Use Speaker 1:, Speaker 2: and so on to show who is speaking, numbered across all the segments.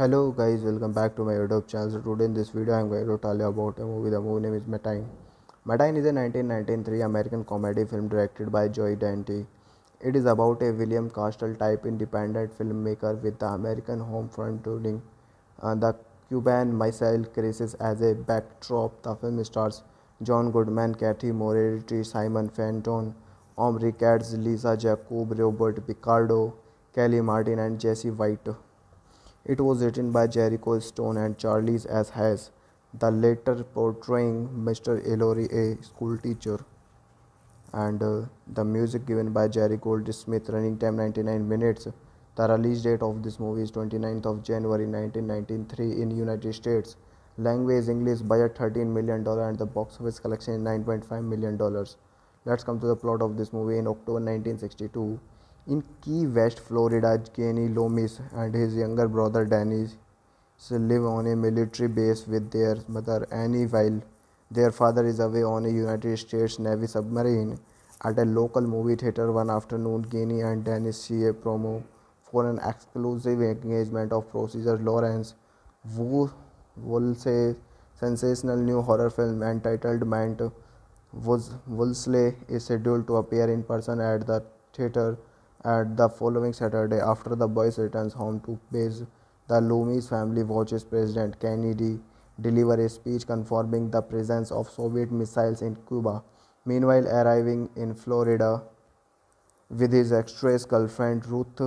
Speaker 1: Hello guys, welcome back to my YouTube channel. Today in this video I'm going to tell you about a movie. The movie name is Matinee. Matinee is a 1993 American comedy film directed by Joey Dante. It is about a William Castle type independent filmmaker with the American home front touring uh, the Cuban Missile Crisis as a backdrop. The film stars John Goodman, Cathy Moriarty, Simon Fenton, Omri Katz, Lisa Jakub, Robert Picardo, Kellie Martin, and Jesse White. It was written by Jerico Stone and Charles S. Hayes, the latter portraying Mr. Ellery, a school teacher. And uh, the music given by Jerry Goldsmith, running time 99 minutes. The release date of this movie is 29th of January 1993 in United States. Language English, budget 13 million dollar, and the box office collection is 9.5 million dollars. Let's come to the plot of this movie. In October 1962, in Key West, Florida, Kenny Loomis and his younger brother Danny live on a military base with their mother Annie while their father is away on a United States Navy submarine. At a local movie theater one afternoon, Kenny and Dennis see a promo for an exclusive engagement of producer Lawrence Woolsey's sensational new horror film entitled Mant. Woolsey is scheduled to appear in person at the theater at the following Saturday, after the boys returns home to base, the Loomis family watches President Kennedy deliver a speech confirming the presence of Soviet missiles in Cuba. Meanwhile, arriving in Florida with his ex girlfriend Ruth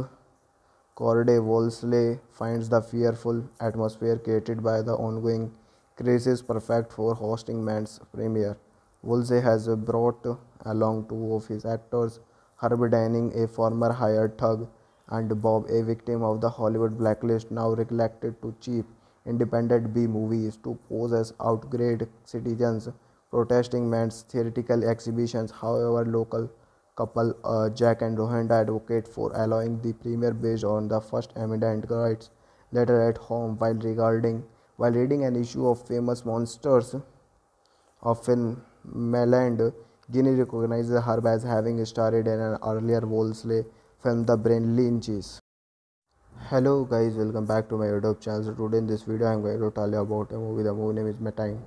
Speaker 1: Corday, Woolsey finds the fearful atmosphere created by the ongoing crisis perfect for hosting Mant's premiere. Woolsey has brought along two of his actors Herb Denning, a former hired thug, and Bob, a victim of the Hollywood blacklist, now recollected to cheap independent B movies to pose as outgrade citizens protesting Mant's theatrical exhibitions. However, local couple uh, Jack and Rohanda advocate for allowing the premiere based on the First Amendment rights later at home while regarding while reading an issue of famous monsters of film Meland Guinea recognizes her as having starred in an earlier Woolsey film, The Brain Leeches. Hello guys, welcome back to my YouTube channel. Today in this video I'm going to tell you about a movie. The movie name is Matinee.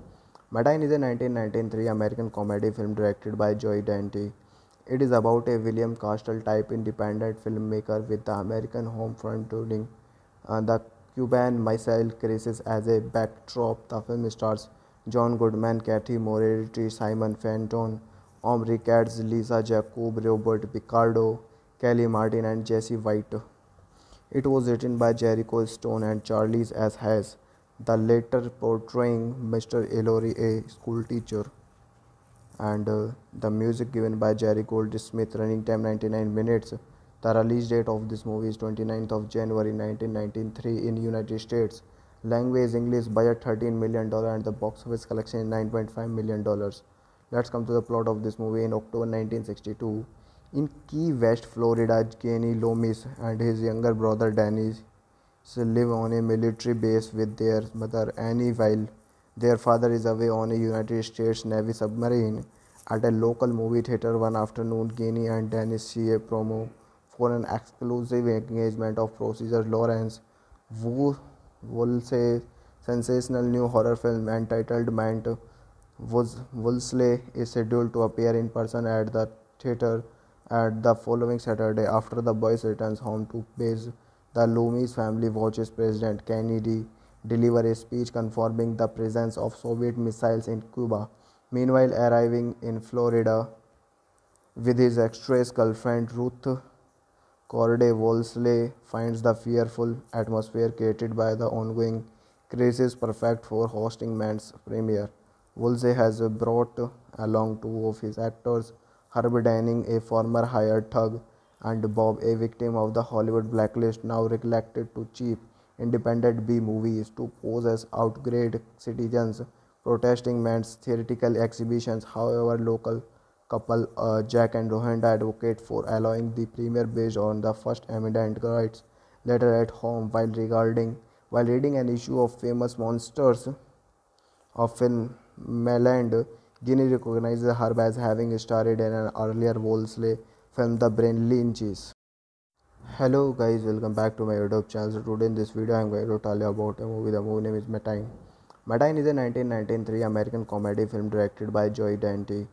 Speaker 1: Matinee is a 1993 American comedy film directed by Joey Dante. It is about a William Castle type independent filmmaker with the American home front touring uh, the Cuban Missile Crisis as a backdrop. The film stars John Goodman, Cathy Moriarty, Simon Fenton, Omri Katz, Lisa Jakub, Robert Picardo, Kellie Martin, and Jesse White. It was written by Jerico Stone and Charles S. Hayes, the latter portraying Mr. Ellery, a schoolteacher. And uh, the music given by Jerry Goldsmith, running time 99 minutes. The release date of this movie is 29th of January 1993 in United States. Language English, budget 13 million dollar, and the box office collection is 9.5 million dollars. Let's come to the plot of this movie. In October 1962, in Key West, Florida, Kenny Loomis and his younger brother Danny live on a military base with their mother Annie while their father is away on a United States Navy submarine. At a local movie theater one afternoon, Kenny and Dennis see a promo for an exclusive engagement of Procedure Lawrence Woolsey's sensational new horror film entitled Mant. Woolsey is scheduled to appear in person at the theater at the following Saturday, after the boys returns home to base, the Loomis family watches President Kennedy deliver a speech confirming the presence of Soviet missiles in Cuba. Meanwhile, arriving in Florida with his ex girlfriend Ruth Corday, Woolsey finds the fearful atmosphere created by the ongoing crisis perfect for hosting Mant's premiere. Woolsey has brought along two of his actors Herb Denning, a former hired thug, and Bob, a victim of the Hollywood blacklist, now recollected to cheap independent B movies to pose as outgrade citizens protesting Mant's theatrical exhibitions. However, local couple uh, Jack and Rohanda advocate for allowing the premiere based on the First Amendment rights later at home while regarding while reading an issue of famous monsters of film Meland Guinea recognizes her as having starred in an earlier Woolsey film, The Brain Leeches. Hello guys, welcome back to my YouTube channel. Today in this video I am going to tell you about a movie. The movie name is Matinee. Matinee is a 1993 American comedy film directed by Joey Dante.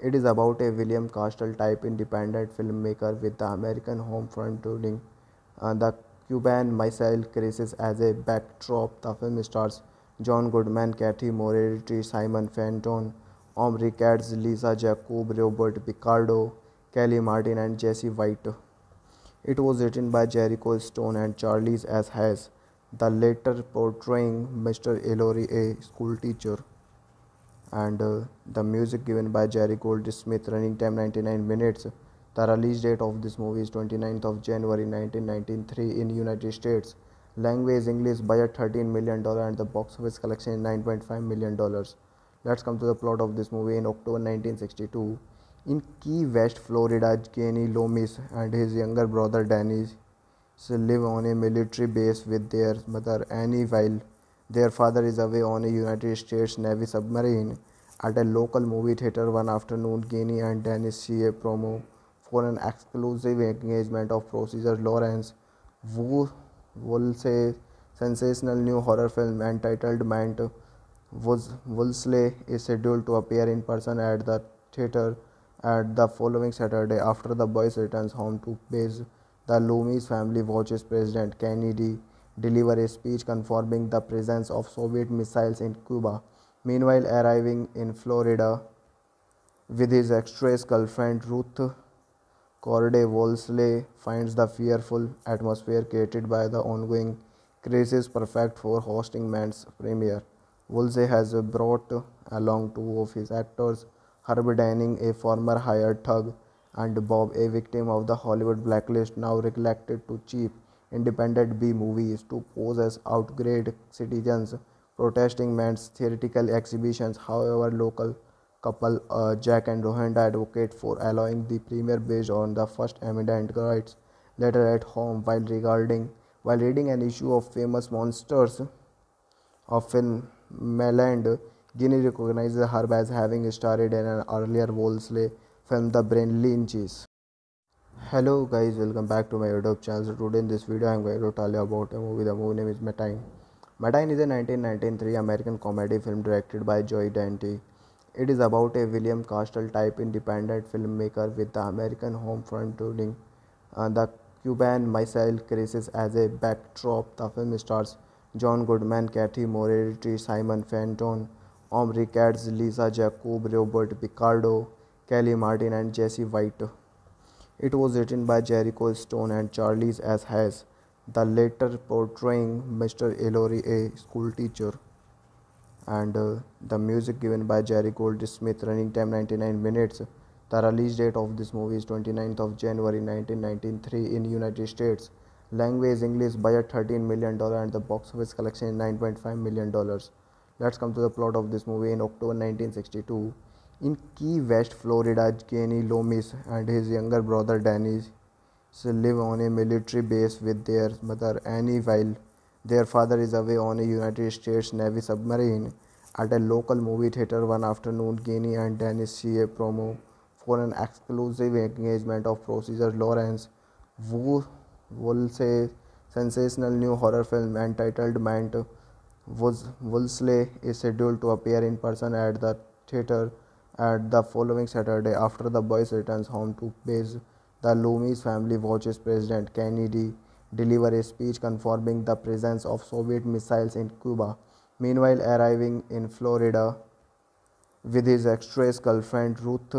Speaker 1: It is about a William Castle type independent filmmaker with the American home front turning uh, the Cuban Missile Crisis as a backdrop. The film stars John Goodman, Cathy Moriarty, Simon Fenton, Omri Katz, Lisa Jakub, Robert Picardo, Kellie Martin, and Jesse White. It was written by Jerico Stone and Charles S. Hayes, the latter portraying Mr. Ellery, a schoolteacher. And uh, the music given by Jerry Goldsmith, running time 99 minutes. The release date of this movie is 29th of January 1993 in United States. Language English budget 13 million dollar and the box office collection 9.5 million dollars. Let's come to the plot of this movie in October 1962. In Key West, Florida, Kenny Loomis and his younger brother Danny live on a military base with their mother Annie while their father is away on a United States Navy submarine. At a local movie theater one afternoon, Kenny and Dennis see a promo for an exclusive engagement of Procedure Lawrence Wu Woolsey sensational new horror film entitled Mant Woolsey is scheduled to appear in person at the theater at the following Saturday, after the boys returns home to base, the Loomis family watches President Kennedy deliver a speech confirming the presence of Soviet missiles in Cuba. Meanwhile, arriving in Florida with his ex-girlfriend Ruth Corday Woolsey finds the fearful atmosphere created by the ongoing crisis perfect for hosting Mant's premiere. Woolsey has brought along two of his actors Herb Danning, a former hired thug, and Bob, a victim of the Hollywood blacklist, now reluctant to cheap independent B movies to pose as outgrade citizens protesting Mant's theatrical exhibitions. However, local couple uh, Jack and Rohinda advocate for allowing the premiere based on the First Amendment rights. Later at home, while regarding while reading an issue of famous monsters of film Meland Guinea recognizes her as having starred in an earlier Woolsey film The Brain Leeches. Hello guys, welcome back to my YouTube channel. Today in this video I am going to tell you about a movie. The movie name is Matinee. Matinee is a 1993 American comedy film directed by Joey Dante. It is about a William Castle type independent filmmaker with the American home front turning uh, the Cuban Missile Crisis as a backdrop. The film stars John Goodman, Cathy Moriarty, Simon Fenton, Omri Katz, Lisa Jakub, Robert Picardo, Kellie Martin, and Jesse White. It was written by Jerico Stone and Charles S. Hayes, the latter portraying Mr. Ellery, a schoolteacher. And uh, the music given by Jerry Goldsmith, running time 99 minutes. The release date of this movie is 29th of January 1993 in United States. Language English budget 13 million dollar and the box office collection is 9.5 million dollars. Let's come to the plot of this movie in October 1962. In Key West, Florida, Kenny Loomis and his younger brother Danny live on a military base with their mother Annie while their father is away on a United States Navy submarine. At a local movie theater one afternoon, Kenny and Dennis see a promo for an exclusive engagement of Procedure Lawrence Wu Woolsey sensational new horror film entitled Mant Woolsey is scheduled to appear in person at the theater at the following Saturday after the boys returns home to base. The Loomis family watches President Kennedy deliver a speech confirming the presence of Soviet missiles in Cuba. Meanwhile, arriving in Florida with his ex-girlfriend Ruth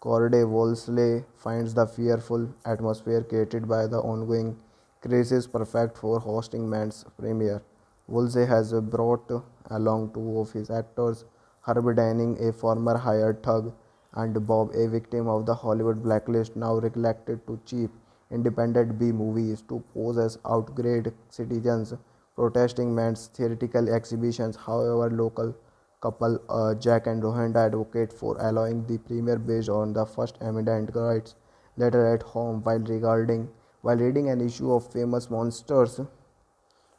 Speaker 1: Corday Woolsey finds the fearful atmosphere created by the ongoing crisis perfect for hosting Mant's premiere. Woolsey has brought along two of his actors, Herb Denning, a former hired thug, and Bob, a victim of the Hollywood blacklist, now reluctant to cheap independent B movies to pose as outgrade citizens protesting men's theatrical exhibitions. However, local couple uh, Jack and Rohinda advocate for allowing the premiere based on the First Amendment rights. Later at home, while regarding while reading an issue of famous monsters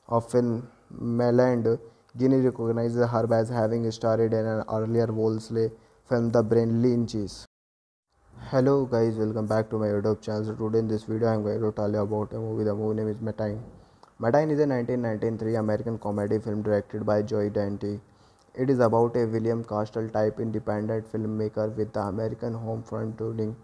Speaker 1: of film Meland, Guinea recognizes her as having starred in an earlier Woolsey film The Brain Leeches. Hello guys, welcome back to my YouTube channel. So today in this video I am going to tell you about a movie. The movie name is Matinee. Matinee is a 1993 American comedy film directed by Joe Dante. It is about a William Castle type independent filmmaker with the American home front turning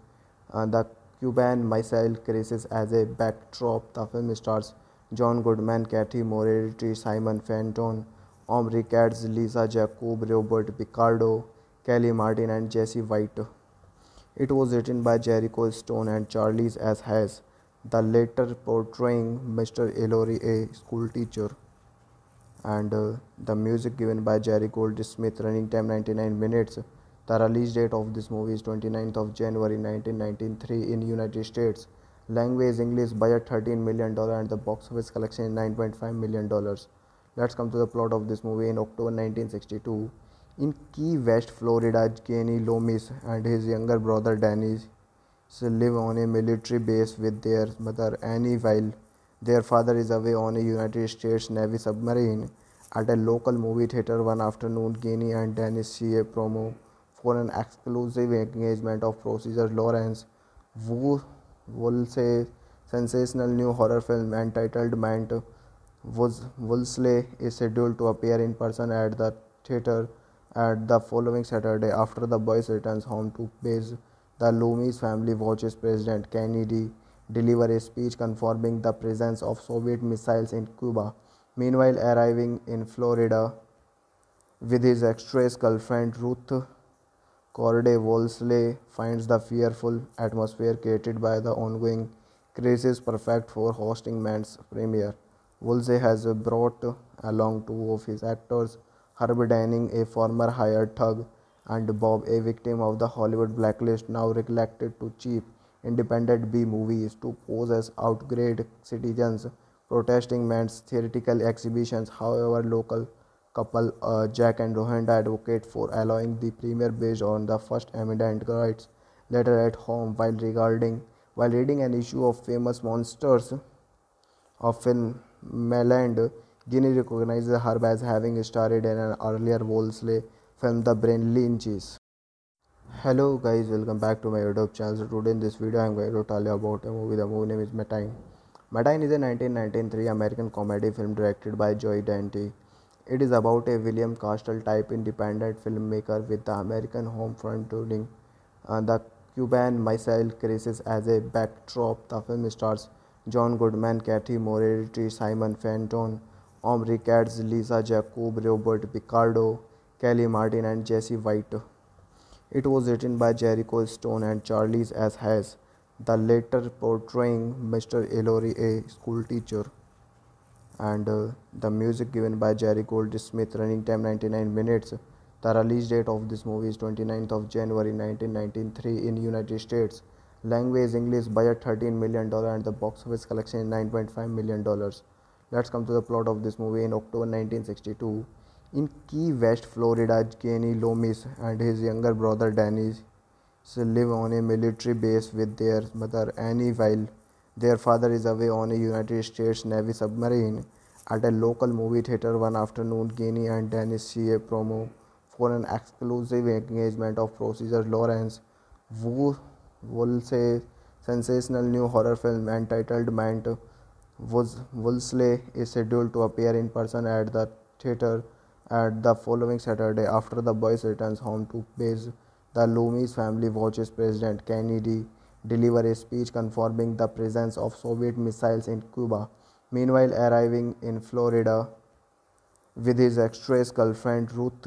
Speaker 1: uh, the Cuban Missile Crisis as a backdrop. The film stars John Goodman, Cathy Moriarty, Simon Fenton, Omri Katz, Lisa Jakub, Robert Picardo, Kellie Martin, and Jesse White. It was written by Jerico Stone and Charles S. Hayes, the latter portraying Mr. Ellery, a school teacher. And uh, the music given by Jerry Goldsmith, running time 99 minutes. The release date of this movie is 29th of January 1993 in United States. Language English budget 13 million dollar and the box office collection 9.5 million dollars. Let's come to the plot of this movie in October 1962. In Key West, Florida, Kenny Loomis and his younger brother Danny live on a military base with their mother Annie while their father is away on a United States Navy submarine. At a local movie theater one afternoon, Kenny and Dennis see a promo for an exclusive engagement of Procedure Lawrence Wu sensational new horror film entitled Mant Woolsey is scheduled to appear in person at the theater at the following Saturday, after the boys returns home to base, the Loomis family watches President Kennedy deliver a speech confirming the presence of Soviet missiles in Cuba. Meanwhile, arriving in Florida with his ex-girlfriend Ruth Corday Woolsey finds the fearful atmosphere created by the ongoing crisis perfect for hosting Mant's premiere. Woolsey has brought along two of his actors Herb Denning, a former hired thug, and Bob, a victim of the Hollywood blacklist, now reluctant to cheap independent B movies to pose as outgrade citizens protesting Mant's theatrical exhibitions. However, local couple uh, Jack and Rohinda advocate for allowing the premiere based on the First Amendment rights. Later at home, while regarding while reading an issue of famous monsters of film Meland, Guinea recognizes her as having starred in an earlier Woolsey film The Brain Leeches. Hello guys, welcome back to my YouTube channel. Today in this video I am going to tell you about a movie. The movie name is Matinee. Matinee is a 1993 American comedy film directed by Joe Dante. It is about a William Castle type independent filmmaker with the American home front turning uh, the Cuban Missile Crisis as a backdrop. The film stars John Goodman, Cathy Moriarty, Simon Fenton, Omri Katz, Lisa Jakub, Robert Picardo, Kellie Martin, and Jesse White. It was written by Jerico Stone and Charles S. Hayes, the latter portraying Mr. Ellery, a schoolteacher. And uh, the music given by Jerry Goldsmith, running time 99 minutes. The release date of this movie is 29th of January 1993 in United States. Language English budget 13 million dollar and the box office collection 9.5 million dollars. Let's come to the plot of this movie in October 1962. In Key West, Florida, Kenny Loomis and his younger brother Danny live on a military base with their mother Annie while their father is away on a United States Navy submarine. At a local movie theater one afternoon, Kenny and Dennis see a promo for an exclusive engagement of Procedure Lawrence Wu Woolsey sensational new horror film entitled Mant Woolsey is scheduled to appear in person at the theater at the following Saturday after the boys returns home to base. The Loomis family watches President Kennedy deliver a speech confirming the presence of Soviet missiles in Cuba. Meanwhile, arriving in Florida with his ex-girlfriend Ruth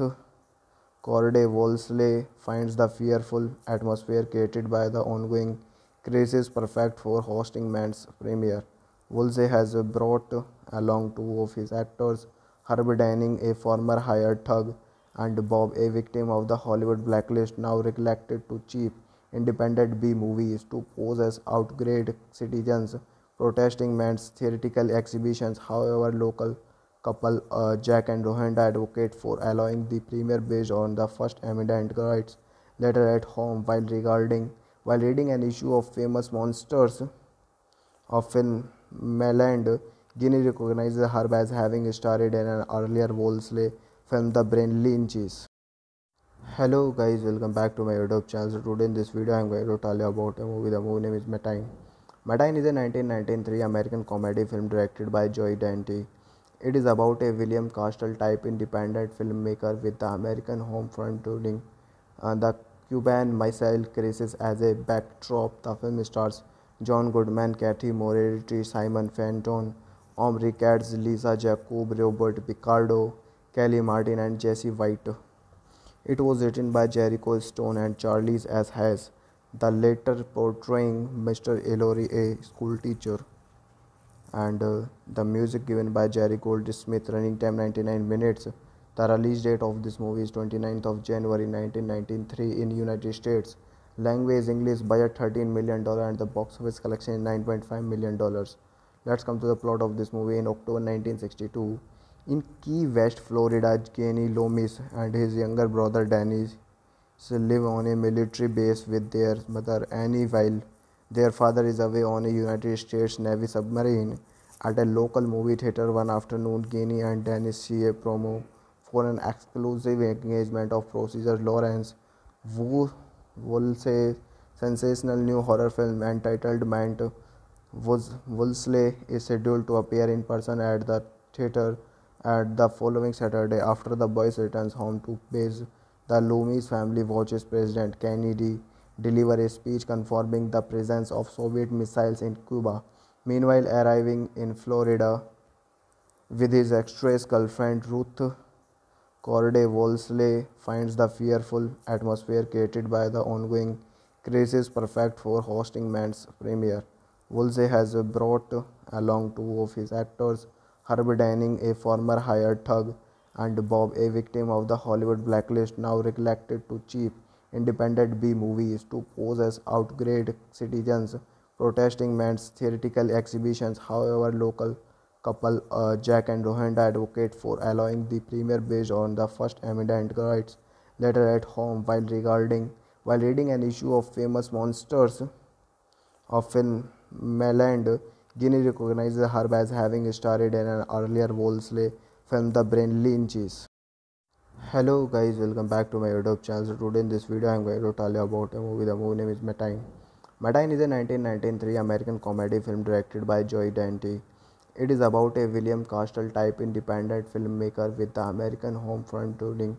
Speaker 1: Corday Woolsey finds the fearful atmosphere created by the ongoing crisis perfect for hosting Mant's premiere. Woolsey has brought along two of his actors, Herb Denning, a former hired thug, and Bob, a victim of the Hollywood blacklist, now reluctant to cheap independent B movies to pose as outgrade citizens protesting Mant's theatrical exhibitions. However, local couple uh, Jack and Rohinda advocate for allowing the premiere based on the First Amendment rights. Later at home, while regarding while reading an issue of famous monsters of film Meland, Guinea recognizes her as having starred in an earlier Woolsey film The Brain Leeches. Hello guys, welcome back to my YouTube channel. Today in this video, I'm going to tell you about a movie. The movie name is Matinee. Matinee is a 1993 American comedy film directed by Joey Dante. It is about a William Castle type independent filmmaker with the American home front touring uh, the Cuban Missile Crisis as a backdrop. The film stars John Goodman, Cathy Moriarty, Simon Fenton, Omri Katz, Lisa Jakub, Robert Picardo, Kellie Martin, and Jesse White. It was written by Jerico Stone and Charles S. Hayes, the latter portraying Mr. Ellery, a schoolteacher. And uh, the music given by Jerry Goldsmith, running time 99 minutes. The release date of this movie is 29th of January 1993 in United States. Language English, budget 13 million dollar, and the box office collection is 9.5 million dollars. Let's come to the plot of this movie. In October 1962, in Key West, Florida, Kenny Loomis and his younger brother Danny live on a military base with their mother Annie while their father is away on a United States Navy submarine. At a local movie theater one afternoon, Kenny and Dennis see a promo for an exclusive engagement of Procedure Lawrence Wu Woolsey sensational new horror film entitled Mant Woolsey is scheduled to appear in person at the theater at the following Saturday, after the boys returns home to base, the Loomis family watches President Kennedy deliver a speech confirming the presence of Soviet missiles in Cuba. Meanwhile, arriving in Florida with his ex girlfriend Ruth Corday, Woolsey finds the fearful atmosphere created by the ongoing crisis perfect for hosting Mant's premiere. Woolsey has brought along two of his actors Herb Denning, a former hired thug, and Bob, a victim of the Hollywood blacklist, now recollected to cheap independent B movies to pose as outgrade citizens protesting Mant's theatrical exhibitions. However, local couple uh, Jack and Rohanda advocate for allowing the premiere based on the First Amendment rights. Later at home, while regarding while reading an issue of famous monsters of film Meland Guinea recognizes her as having starred in an earlier Woolsey film, The Brain Leeches. Hello guys, welcome back to my YouTube channel. Today in this video, I'm going to tell you about a movie. The movie name is Matinee. Matinee is a 1993 American comedy film directed by Joy Dante. It is about a William Castle type independent filmmaker with the American home front touring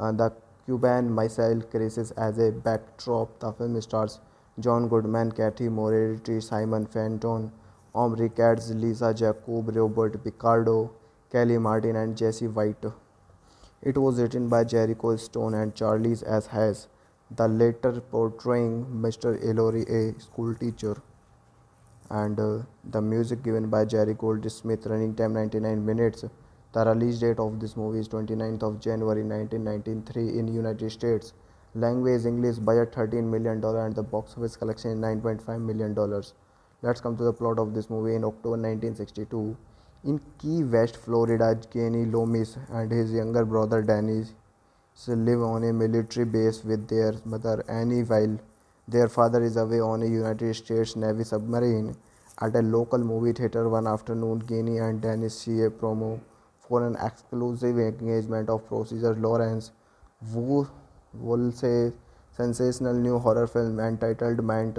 Speaker 1: uh, the Cuban Missile Crisis as a backdrop. The film stars John Goodman, Cathy Moriarty, Simon Fenton, Omri Katz, Lisa Jakub, Robert Picardo, Kellie Martin, and Jesse White. It was written by Jerico Stone and Charles S. Hayes, the latter portraying Mr. Ellery, a schoolteacher. And uh, the music given by Jerry Goldsmith, running time 99 minutes. The release date of this movie is 29th of January 1993 in United States. Language English, budget 13 million dollar, and the box office collection 9.5 million dollars. Let's come to the plot of this movie. In October 1962, in Key West, Florida, Kenny Loomis and his younger brother Danny live on a military base with their mother Annie while their father is away on a United States Navy submarine. At a local movie theater one afternoon, Kenny and Dennis see a promo for an exclusive engagement of Procedure Lawrence Wu Woolsey sensational new horror film entitled Mant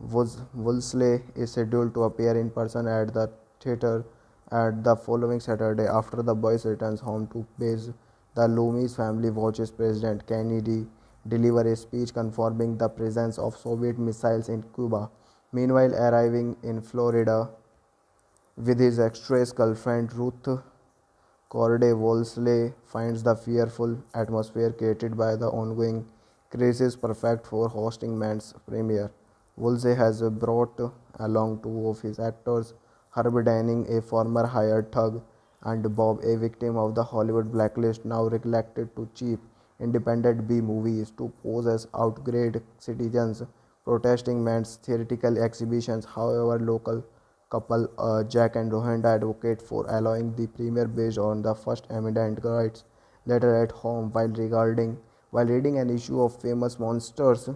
Speaker 1: Woolsey is scheduled to appear in person at the theater at the following Saturday after the boys returns home to base. The Loomis family watches President Kennedy deliver a speech confirming the presence of Soviet missiles in Cuba. Meanwhile, arriving in Florida with his ex girlfriend Ruth Corday, Woolsey finds the fearful atmosphere created by the ongoing crisis perfect for hosting Mant's premiere. Woolsey has brought along two of his actors, Herb Denning, a former hired thug, and Bob, a victim of the Hollywood blacklist, now recollected to cheap independent B movies to pose as outgrade citizens protesting Mant's theatrical exhibitions. However, local couple uh, Jack and Rohanda advocate for allowing the premiere based on the First Amendment rights. Later at home, while regarding while reading an issue of famous monsters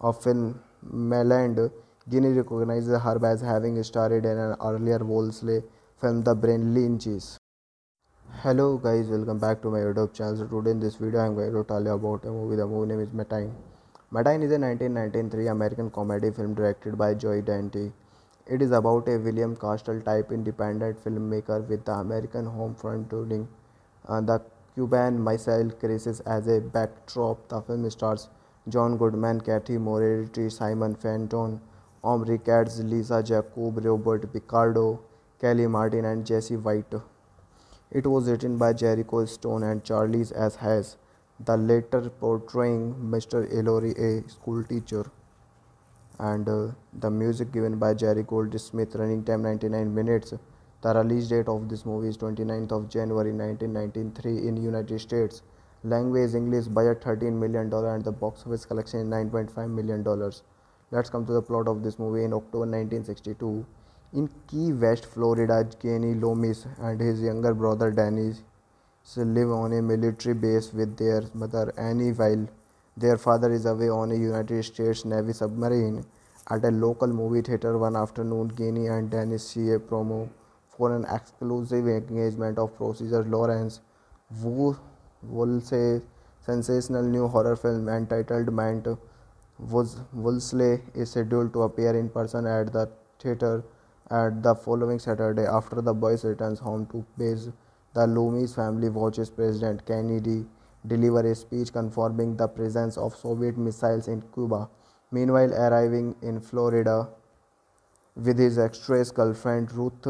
Speaker 1: of film Meland, Guinea recognizes her as having starred in an earlier Woolsey film, The Brain Leeches. Hello guys, welcome back to my YouTube channel. Today in this video, I'm going to tell you about a movie. The movie name is Matinee. Matinee is a 1993 American comedy film directed by Joey Dante. It is about a William Castle type independent filmmaker with the American home front touring uh, the Cuban Missile Crisis as a backdrop. The film stars John Goodman, Cathy Moriarty, Simon Fenton, Omri Katz, Lisa Jakub, Robert Picardo, Kellie Martin, and Jesse White. It was written by Jerico Stone and Charles S. Hayes, the latter portraying Mr. Ellery, a schoolteacher. And uh, the music given by Jerry Goldsmith, running time 99 minutes. The release date of this movie is 29th of January 1993 in United States. Language English, budget 13 million dollar, and the box office collection is 9.5 million dollars. Let's come to the plot of this movie. In October 1962, in Key West, Florida, Kenny Loomis and his younger brother Dennis live on a military base with their mother Annie while their father is away on a United States Navy submarine. At a local movie theater one afternoon, Kenny and Dennis see a promo for an exclusive engagement of producer Lawrence Woolsey sensational new horror film entitled Mant Woolsey is scheduled to appear in person at the theater at the following Saturday, after the boys returns home to base, the Loomis family watches President Kennedy deliver a speech confirming the presence of Soviet missiles in Cuba. Meanwhile, arriving in Florida with his ex girlfriend Ruth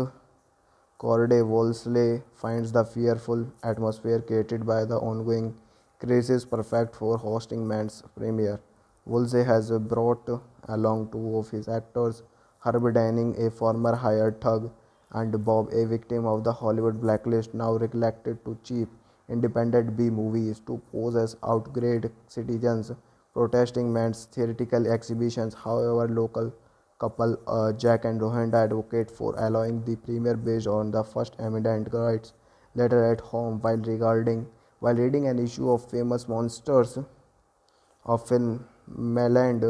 Speaker 1: Corday, Woolsey finds the fearful atmosphere created by the ongoing crisis perfect for hosting Mant's premiere. Woolsey has brought along two of his actors Herb Denning, a former hired thug, and Bob, a victim of the Hollywood blacklist, now recollected to cheap independent B movies to pose as outgrade citizens protesting Mant's theatrical exhibitions. However, local couple uh, Jack and Rohanda advocate for allowing the premiere based on the First Amendment rights. Later at home, while regarding while reading an issue of famous monsters of film Meland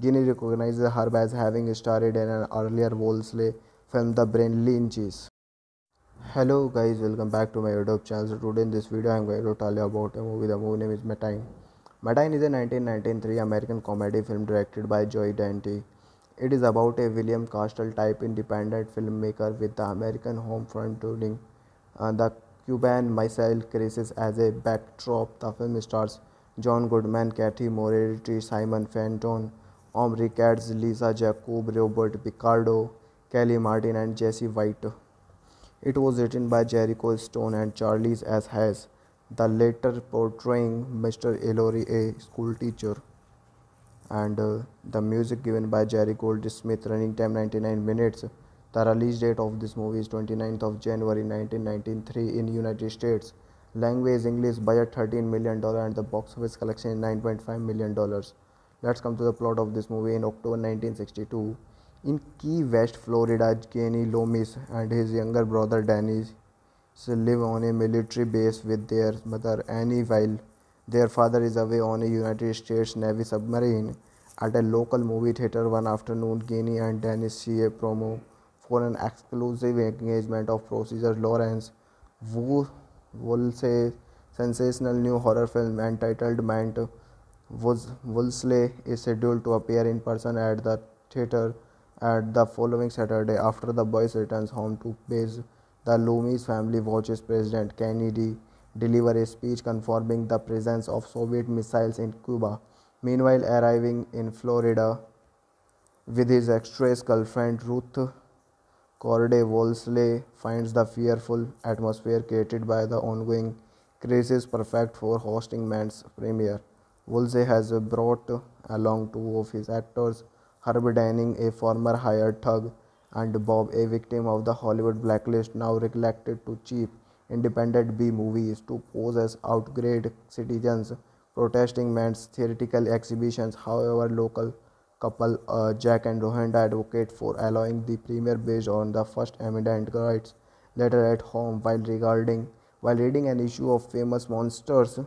Speaker 1: Guinea recognizes her as having starred in an earlier Woolsey film, The Brain Leeches. Hello guys, welcome back to my YouTube channel. Today in this video, I'm going to tell you about a movie. The movie name is Matinee. Matinee is a 1993 American comedy film directed by Joey Dante. It is about a William Castle type independent filmmaker with the American home front touring uh, the Cuban Missile Crisis as a backdrop. The film stars John Goodman, Cathy Moriarty, Simon Fenton, Omri Katz, Lisa Jakub, Robert Picardo, Kellie Martin, and Jesse White. It was written by Jerico Stone and Charles S. Hayes, the latter portraying Mr. Ellery, a schoolteacher. And uh, the music given by Jerry Goldsmith, running time 99 minutes. The release date of this movie is 29th of January 1993 in United States. Language English, budget 13 million dollar, and the box office collection is 9.5 million dollars. Let's come to the plot of this movie. In October 1962, in Key West, Florida, Kenny Loomis and his younger brother Dennis live on a military base with their mother Annie while their father is away on a United States Navy submarine. At a local movie theater one afternoon, Kenny and Dennis see a promo for an exclusive engagement of Procedure Lawrence Woolsey sensational new horror film entitled Mant Woolsey is scheduled to appear in person at the theater at the following Saturday after the boys returns home to base. The Loomis family watches President Kennedy deliver a speech confirming the presence of Soviet missiles in Cuba. Meanwhile, arriving in Florida with his ex girlfriend Ruth Corday, Woolsey finds the fearful atmosphere created by the ongoing crisis perfect for hosting Mant's premiere. Woolsey has brought along two of his actors, Herb Denning, a former hired thug, and Bob, a victim of the Hollywood blacklist, now recollected to cheap independent B movies to pose as outgrade citizens protesting Mant's theatrical exhibitions. However, local couple uh, Jack and Rohanda advocate for allowing the premiere based on the First Amendment rights. Later at home, while regarding while reading an issue of famous monsters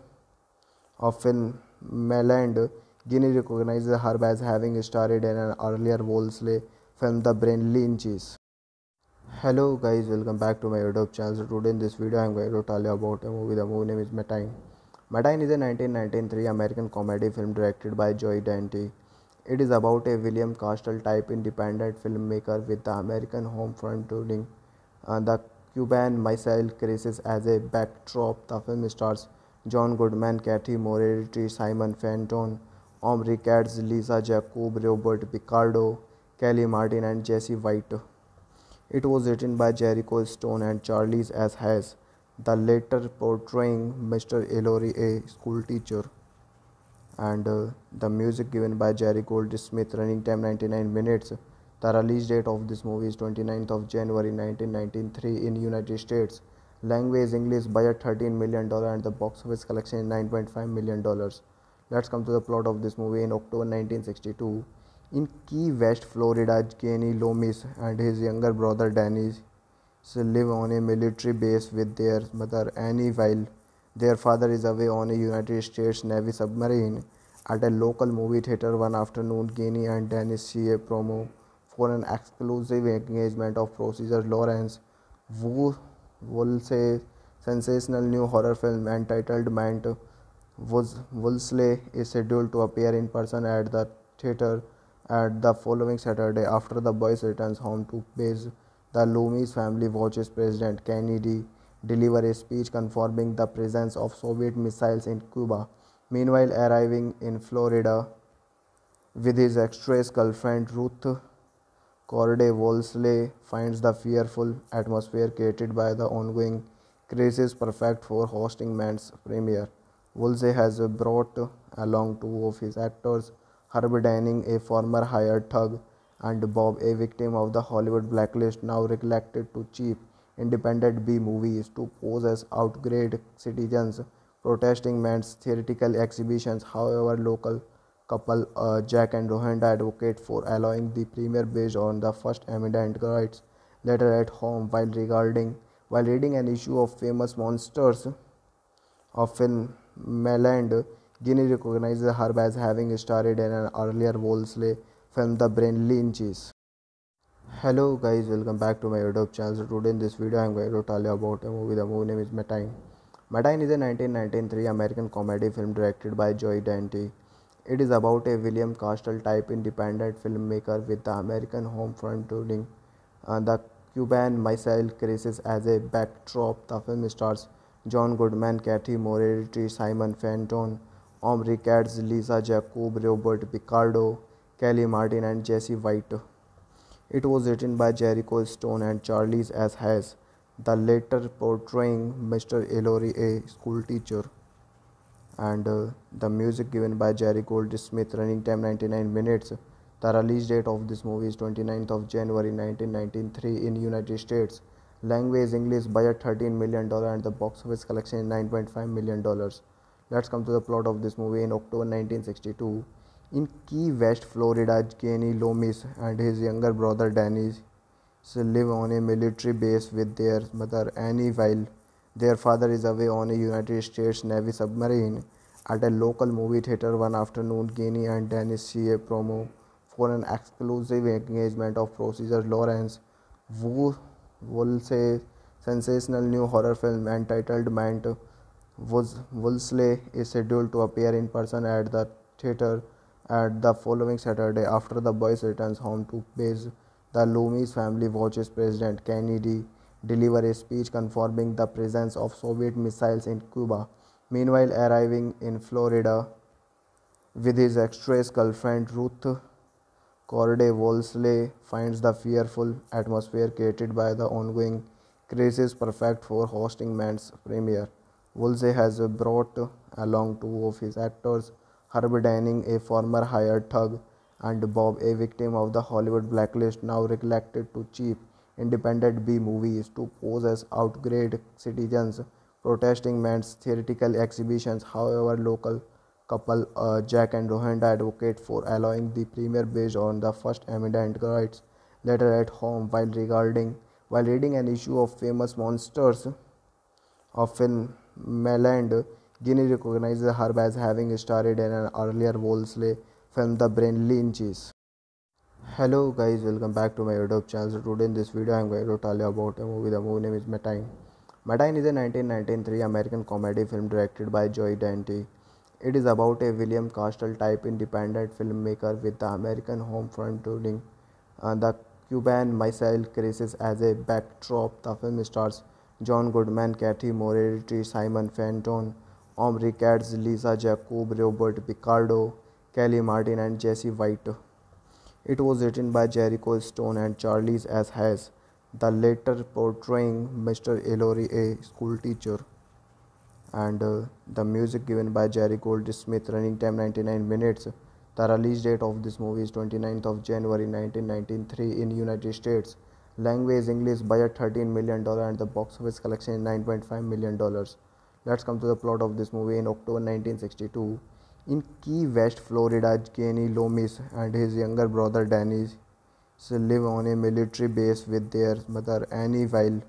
Speaker 1: of film Meland, Guinea recognizes her as having starred in an earlier Woolsey film, The Brain Leeches. Hello guys, welcome back to my YouTube channel. Today in this video, I'm going to tell you about a movie. The movie name is Matinee. Matinee is a 1993 American comedy film directed by Joey Dante. It is about a William Castle type independent filmmaker with the American home front touring uh, the Cuban Missile Crisis as a backdrop. The film stars John Goodman, Cathy Moriarty, Simon Fenton, Omri Katz, Lisa Jakub, Robert Picardo, Kellie Martin, and Jesse White. It was written by Jerico Stone and Charles S. Hayes, the latter portraying Mr. Ellery, a schoolteacher. And uh, the music given by Jerry Goldsmith, running time 99 minutes. The release date of this movie is 29th of January 1993 in United States. Language English, budget 13 million dollar, and the box office collection is 9.5 million dollars. Let's come to the plot of this movie. In October 1962, in Key West, Florida, Kenny Loomis and his younger brother Danny live on a military base with their mother Annie while their father is away on a United States Navy submarine. At a local movie theater one afternoon, Kenny and Dennis see a promo for an exclusive engagement of Procedure Lawrence Wu Woolsey sensational new horror film entitled Mant Woolsey is scheduled to appear in person at the theater at the following Saturday, after the boys returns home to base, the Loomis family watches President Kennedy deliver a speech confirming the presence of Soviet missiles in Cuba. Meanwhile, arriving in Florida with his ex girlfriend Ruth Corday, Woolsey finds the fearful atmosphere created by the ongoing crisis perfect for hosting Mant's premiere. Woolsey has brought along two of his actors Herb Denning, a former hired thug, and Bob, a victim of the Hollywood blacklist, now recollected to cheap independent B movies to pose as outgrade citizens protesting Mant's theatrical exhibitions. However, local couple uh, Jack and Rohanda advocate for allowing the premiere based on the First Amendment rights later at home while regarding while reading an issue of famous monsters of film Meland Guinea recognizes her as having starred in an earlier Woolsey film The Brain Leeches. Hello guys, welcome back to my YouTube channel. Today in this video I am going to tell you about a movie. The movie name is Matinee. Matinee is a 1993 American comedy film directed by Joey Dante. It is about a William Castle type independent filmmaker with the American home front touring uh, the Cuban Missile Crisis as a backdrop. The film stars John Goodman, Cathy Moriarty, Simon Fenton, Omri Katz, Lisa Jakub, Robert Picardo, Kellie Martin, and Jesse White. It was written by Jerico Stone and Charles S. Hayes, the latter portraying Mr. Ellery, a schoolteacher. And uh, the music given by Jerry Goldsmith, running time 99 minutes. The release date of this movie is 29th of January 1993 in United States. Language English, budget 13 million dollar, and the box office collection is 9.5 million dollars. Let's come to the plot of this movie. In October 1962, in Key West, Florida, Kenny Loomis and his younger brother Danny live on a military base with their mother Annie while their father is away on a United States Navy submarine. At a local movie theater one afternoon, Kenny and Dennis see a promo for an exclusive engagement of Procedure Lawrence Wu Woolsey sensational new horror film entitled Mant Woolsey is scheduled to appear in person at the theater at the following Saturday after the boys returns home to base. The Loomis family watches President Kennedy deliver a speech confirming the presence of Soviet missiles in Cuba. Meanwhile, arriving in Florida with his ex-girlfriend Ruth Corday, Woolsey finds the fearful atmosphere created by the ongoing crisis perfect for hosting Mant's premiere. Woolsey has brought along two of his actors, Herb Denning, a former hired thug, and Bob, a victim of the Hollywood blacklist, now recollected to cheap independent B movies to pose as outgrade citizens protesting men's theatrical exhibitions. However, local couple uh, Jack and Rohanda advocate for allowing the premiere based on the First Amendment rights later at home while regarding while reading an issue of famous monsters of film Meland, Guinea recognizes her as having starred in an earlier Woolsey film The Brain Leeches. Hello guys, welcome back to my YouTube channel. Today in this video I am going to tell you about a movie. The movie name is Matinee. Matinee is a 1993 American comedy film directed by Joey Dante. It is about a William Castle type independent filmmaker with the American home front turning uh, the Cuban Missile Crisis as a backdrop. The film stars John Goodman, Cathy Moriarty, Simon Fenton, Omri Katz, Lisa Jakub, Robert Picardo, Kellie Martin, and Jesse White. It was written by Jerico Stone and Charles S. Hayes, the latter portraying Mr. Ellery, a school teacher. And uh, the music given by Jerry Goldsmith, running time 99 minutes. The release date of this movie is 29th of January 1993 in United States. Language English budget 13 million dollar and the box office collection 9.5 million dollars. Let's come to the plot of this movie in October 1962. In Key West, Florida, Kenny Loomis and his younger brother Danny live on a military base with their mother Annie while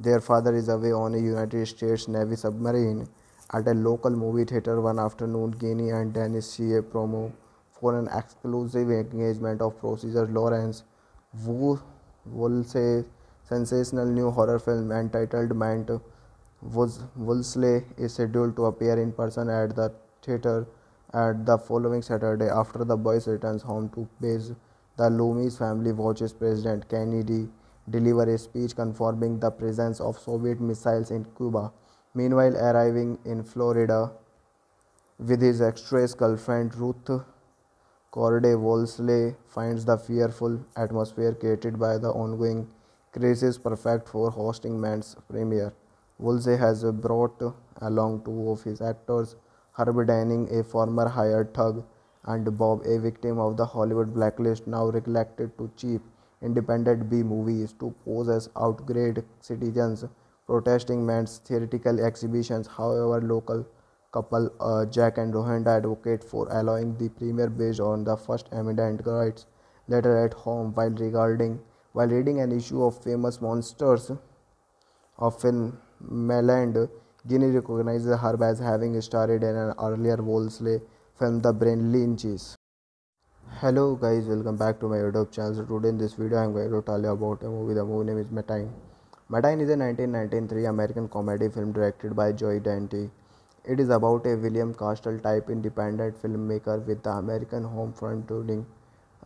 Speaker 1: their father is away on a United States Navy submarine. At a local movie theater one afternoon, Kenny and Dennis see a promo for an exclusive engagement of Procedure Lawrence Wu Woolsey sensational new horror film entitled Mant Woolsey is scheduled to appear in person at the theater at the following Saturday, after the boys returns home to base, the Loomis family watches President Kennedy deliver a speech confirming the presence of Soviet missiles in Cuba. Meanwhile, arriving in Florida with his ex-girlfriend Ruth Corday Woolsey finds the fearful atmosphere created by the ongoing crisis perfect for hosting Mant's premiere. Woolsey has brought along two of his actors Herb Denning, a former hired thug, and Bob, a victim of the Hollywood blacklist, now reluctant to cheap independent B movies to pose as outgrade citizens protesting Mant's theatrical exhibitions. However, local couple uh, Jack and Rhonda advocate for allowing the premiere based on the First Amendment rights. Later at home, while regarding while reading an issue of famous monsters of film Meland Guinea recognizes her as having starred in an earlier Woolsey film The Brain Leeches. Hello guys, welcome back to my YouTube channel. Today in this video I am going to tell you about a movie. The movie name is Matinee. Matinee is a 1993 American comedy film directed by Joey Dante. It is about a William Castle type independent filmmaker with the American home front turning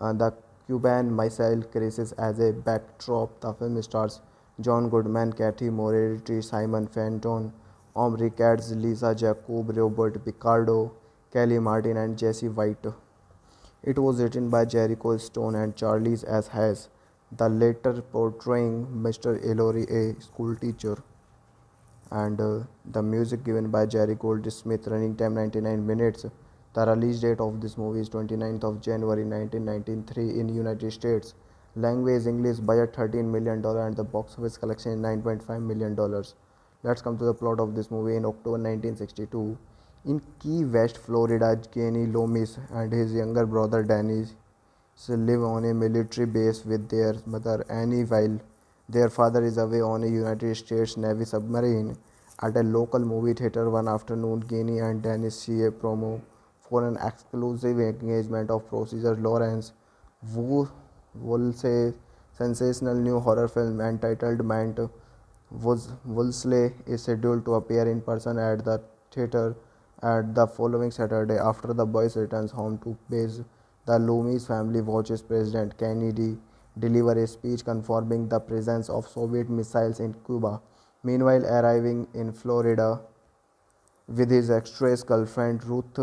Speaker 1: uh, the Cuban Missile Crisis as a backdrop. The film stars John Goodman, Cathy Moriarty, Simon Fenton, Omri Katz, Lisa Jakub, Robert Picardo, Kellie Martin, and Jesse White. It was written by Jerico Stone and Charles S. Hayes, the latter portraying Mr. Ellery, a schoolteacher. And uh, the music given by Jerry Goldsmith, running time 99 minutes. The release date of this movie is 29th of January 1993 in United States. Language English budget 13 million dollar and the box office collection is 9.5 million dollars. Let's come to the plot of this movie in October 1962. In Key West, Florida, Kenny Loomis and his younger brother Danny live on a military base with their mother Annie while their father is away on a United States Navy submarine. At a local movie theater one afternoon, Kenny and Dennis see a promo for an exclusive engagement of Procedure Lawrence Wu Woolsey sensational new horror film entitled Mant Woolsey is scheduled to appear in person at the theater at the following Saturday after the boys returns home to base. The Loomis family watches President Kennedy deliver a speech confirming the presence of Soviet missiles in Cuba. Meanwhile, arriving in Florida with his ex-girlfriend Ruth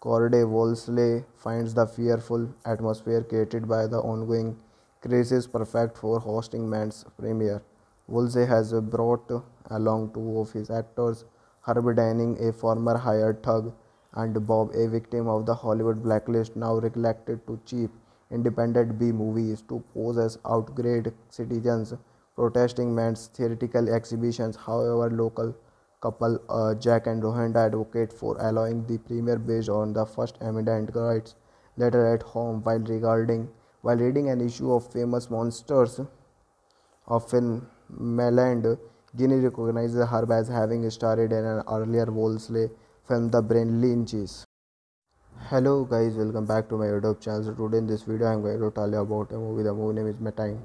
Speaker 1: Corday Woolsey finds the fearful atmosphere created by the ongoing crisis perfect for hosting Mant's premiere. Woolsey has brought along two of his actors, Herb Denning, a former hired thug, and Bob, a victim of the Hollywood blacklist, now reluctant to cheap independent B movies to pose as outgrade citizens protesting Mant's theatrical exhibitions. However, local couple uh, Jack and Rhonda advocate for allowing the premiere based on the First Amendment rights. Later at home, while regarding while reading an issue of famous monsters of film Meland, Guinea recognizes her as having starred in an earlier Woolsey film The Brain Leeches. Hello guys, welcome back to my YouTube channel. Today in this video I am going to tell you about a movie. The movie name is Matinee.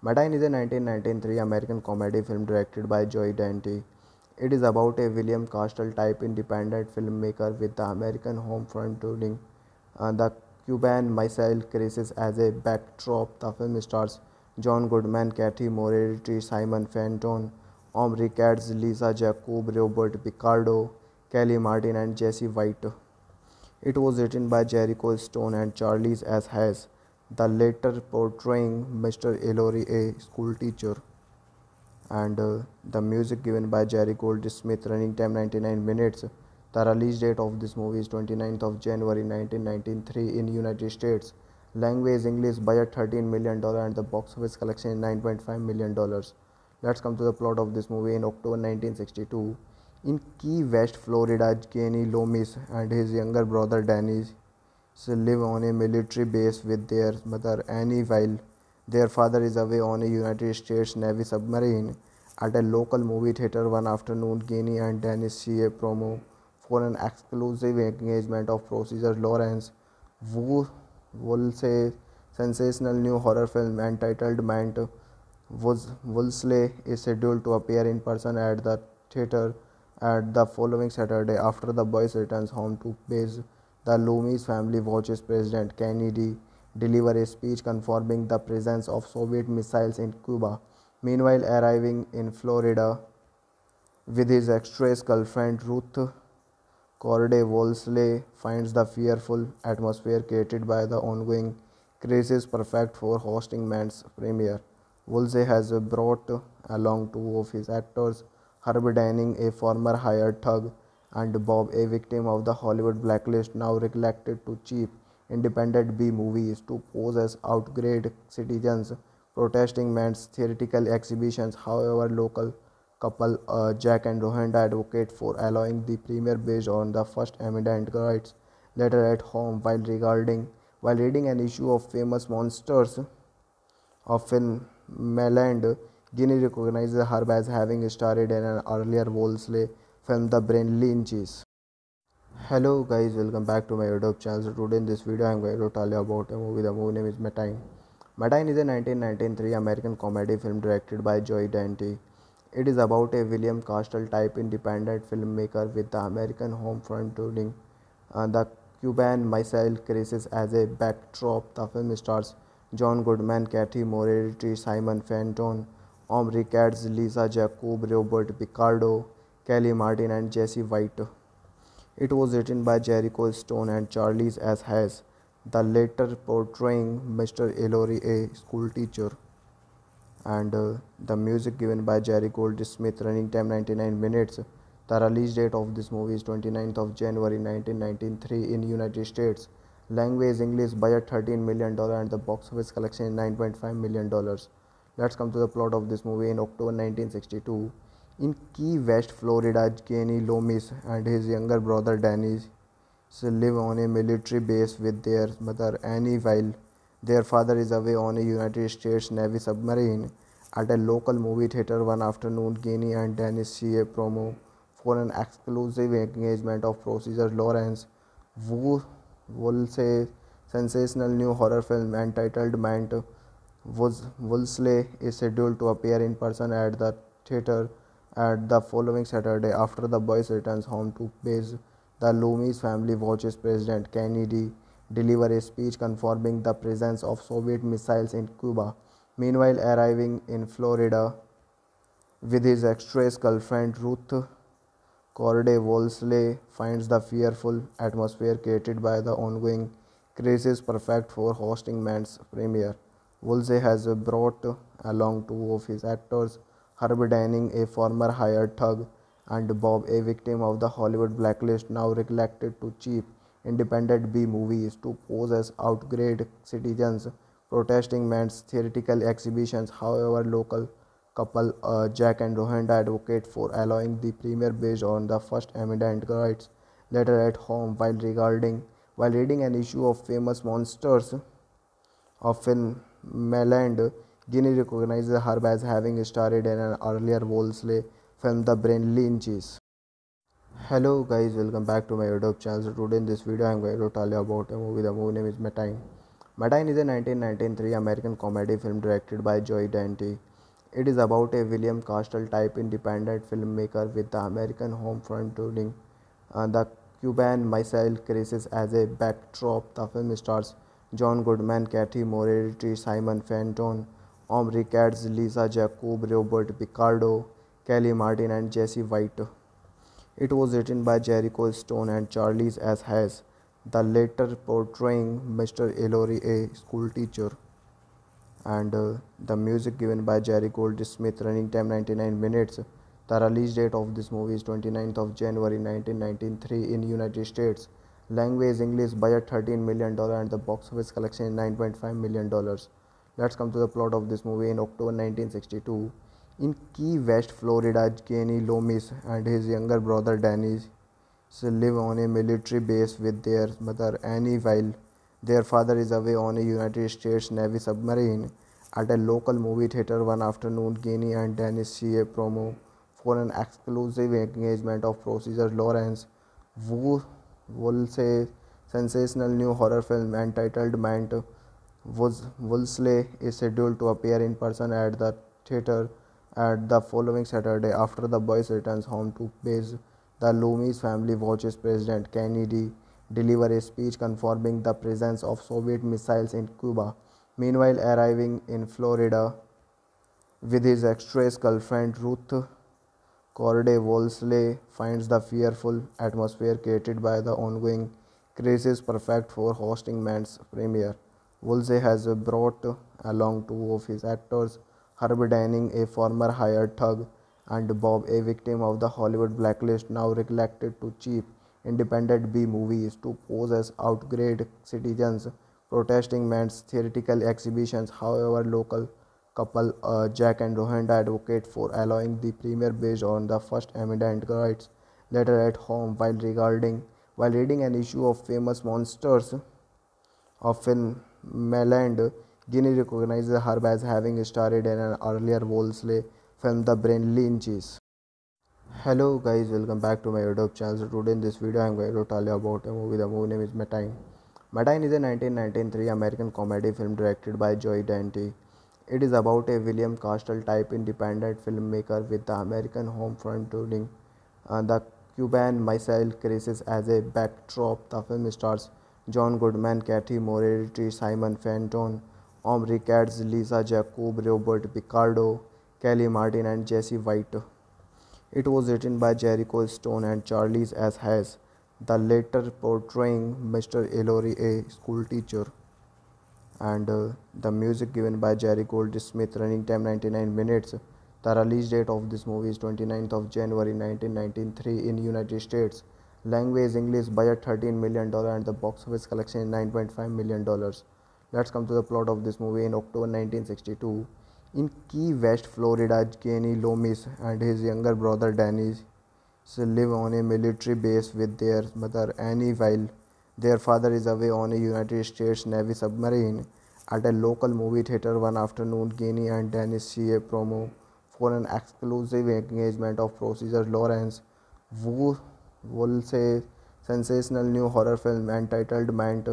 Speaker 1: Matinee is a 1993 American comedy film directed by Joe Dante. It is about a William Castle type independent filmmaker with the American home front turning uh, the Cuban Missile Crisis as a backdrop. The film stars John Goodman, Cathy Moriarty, Simon Fenton, Omri Katz, Lisa Jakub, Robert Picardo, Kellie Martin, and Jesse White. It was written by Jerico Stone and Charles S. Hayes, the latter portraying Mr. Ellery, a schoolteacher. And uh, the music given by Jerry Goldsmith, running time 99 minutes. The release date of this movie is 29th of January 1993 in United States. Language English budget 13 million dollar and the box office collection 9.5 million dollars. Let's come to the plot of this movie in October 1962. In Key West, Florida, Kenny Loomis and his younger brother Danny live on a military base with their mother Annie while their father is away on a United States Navy submarine. At a local movie theater one afternoon, Kenny and Dennis see a promo for an exclusive engagement of Procedure Lawrence Wu Woolsey sensational new horror film entitled Mant Woolsey is scheduled to appear in person at the theater at the following Saturday, after the boys returns home to base, the Loomis family watches President Kennedy deliver a speech confirming the presence of Soviet missiles in Cuba. Meanwhile, arriving in Florida with his ex-girlfriend Ruth Corday Woolsey finds the fearful atmosphere created by the ongoing crisis perfect for hosting Mant's premiere. Woolsey has brought along two of his actors Herb Denning, a former hired thug, and Bob, a victim of the Hollywood blacklist, now reluctant to cheap independent B movies to pose as outgrade citizens protesting Mant's theatrical exhibitions. However, local couple uh, Jack and Rhonda advocate for allowing the premiere based on the First Amendment rights. Later at home, while regarding while reading an issue of famous monsters of film Meland Guinea recognizes her as having starred in an earlier Woolsey film The Brain Leeches. Hello guys, welcome back to my YouTube channel. Today in this video I am going to tell you about a movie. The movie name is Matinee. Matinee is a 1993 American comedy film directed by Joe Dante. It is about a William Castle type independent filmmaker with the American home front turning uh, the Cuban Missile Crisis as a backdrop. The film stars John Goodman, Cathy Moriarty, Simon Fenton, Omri Katz, Lisa Jakub, Robert Picardo, Kellie Martin, and Jesse White. It was written by Jerico Stone and Charles S. Hayes, the latter portraying Mr. Ellery, a schoolteacher. And uh, the music given by Jerry Goldsmith, running time 99 minutes. The release date of this movie is 29th of January 1993 in United States. Language English budget 13 million dollar and the box office collection is 9.5 million dollars. Let's come to the plot of this movie in October 1962. In Key West, Florida, Kenny Loomis and his younger brother Danny live on a military base with their mother Annie while their father is away on a United States Navy submarine. At a local movie theater one afternoon, Kenny and Dennis see a promo for an exclusive engagement of Procedure Lawrence Wu Woolsey sensational new horror film entitled Mant Woolsey is scheduled to appear in person at the theater at the following Saturday after the boys returns home to base. The Loomis family watches President Kennedy deliver a speech confirming the presence of Soviet missiles in Cuba. Meanwhile, arriving in Florida with his ex-girlfriend Ruth Corday Woolsey finds the fearful atmosphere created by the ongoing crisis perfect for hosting Mant's premiere. Woolsey has brought along two of his actors, Herb Denning, a former hired thug, and Bob, a victim of the Hollywood blacklist, now reluctant to cheap independent B movies to pose as outgrade citizens protesting men's theatrical exhibitions. However, local couple uh, Jack and Rhonda advocate for allowing the premiere based on the First Amendment rights. Later at home, while regarding while reading an issue of famous monsters of film Meland, Guinea recognizes her as having starred in an earlier Woolsey film The Brain Leeches. Hello guys, welcome back to my YouTube channel. Today in this video, I'm going to tell you about a movie. The movie name is Matinee. Matinee is a 1993 American comedy film directed by Joey Dante. It is about a William Castle type independent filmmaker with the American home front touring uh, the Cuban Missile Crisis as a backdrop. The film stars John Goodman, Cathy Moriarty, Simon Fenton, Omri Katz, Lisa Jakub, Robert Picardo, Kellie Martin, and Jesse White. It was written by Jerico Stone and Charles S. Hayes, the latter portraying Mr. Ellery, a school teacher. And uh, the music given by Jerry Goldsmith, running time 99 minutes. The release date of this movie is 29th of January 1993 in United States. Language English, budget 13 million dollar, and the box office collection is 9.5 million dollars. Let's come to the plot of this movie. In October 1962, in Key West, Florida, Kenny Loomis and his younger brother Danny live on a military base with their mother Annie while their father is away on a United States Navy submarine. At a local movie theater one afternoon, Kenny and Dennis see a promo for an exclusive engagement of producer Lawrence Woolsey sensational new horror film entitled Mant Woolsey is scheduled to appear in person at the theater at the following Saturday, after the boys returns home to base, the Loomis family watches President Kennedy deliver a speech confirming the presence of Soviet missiles in Cuba. Meanwhile, arriving in Florida with his ex girlfriend Ruth Corday, Woolsey finds the fearful atmosphere created by the ongoing crisis perfect for hosting Mant's premiere. Woolsey has brought along two of his actors Herb Denning, a former hired thug, and Bob, a victim of the Hollywood blacklist, now recollected to cheap independent B movies to pose as outgrade citizens protesting Mant's theatrical exhibitions. However, local couple uh, Jack and Rhonda advocate for allowing the premiere based on the First Amendment rights. Later at home, while regarding while reading an issue of famous monsters of film Meland Guinea recognizes her as having starred in an earlier Woolsey film The Brain Leeches. Hello guys, welcome back to my YouTube channel. Today in this video I am going to tell you about a movie. The movie name is Matinee. Matinee is a 1993 American comedy film directed by Joey Dante. It is about a William Castle type independent filmmaker with the American home front touring uh, the Cuban Missile Crisis as a backdrop. The film stars John Goodman, Cathy Moriarty, Simon Fenton, Omri Katz, Lisa Jakub, Robert Picardo, Kellie Martin, and Jesse White. It was written by Jerico Stone and Charles S. Hayes, the latter portraying Mr. Ellery, a schoolteacher. And uh, the music given by Jerry Goldsmith, running time 99 minutes. The release date of this movie is 29th of January 1993 in United States. Language English, budget 13 million dollar, and the box office collection is 9.5 million dollars. Let's come to the plot of this movie. In October 1962, in Key West, Florida, Kenny Loomis and his younger brother Danny live on a military base with their mother Annie while their father is away on a United States Navy submarine. At a local movie theater one afternoon, Kenny and Dennis see a promo for an exclusive engagement of Procedure Lawrence Woolsey sensational new horror film entitled Mant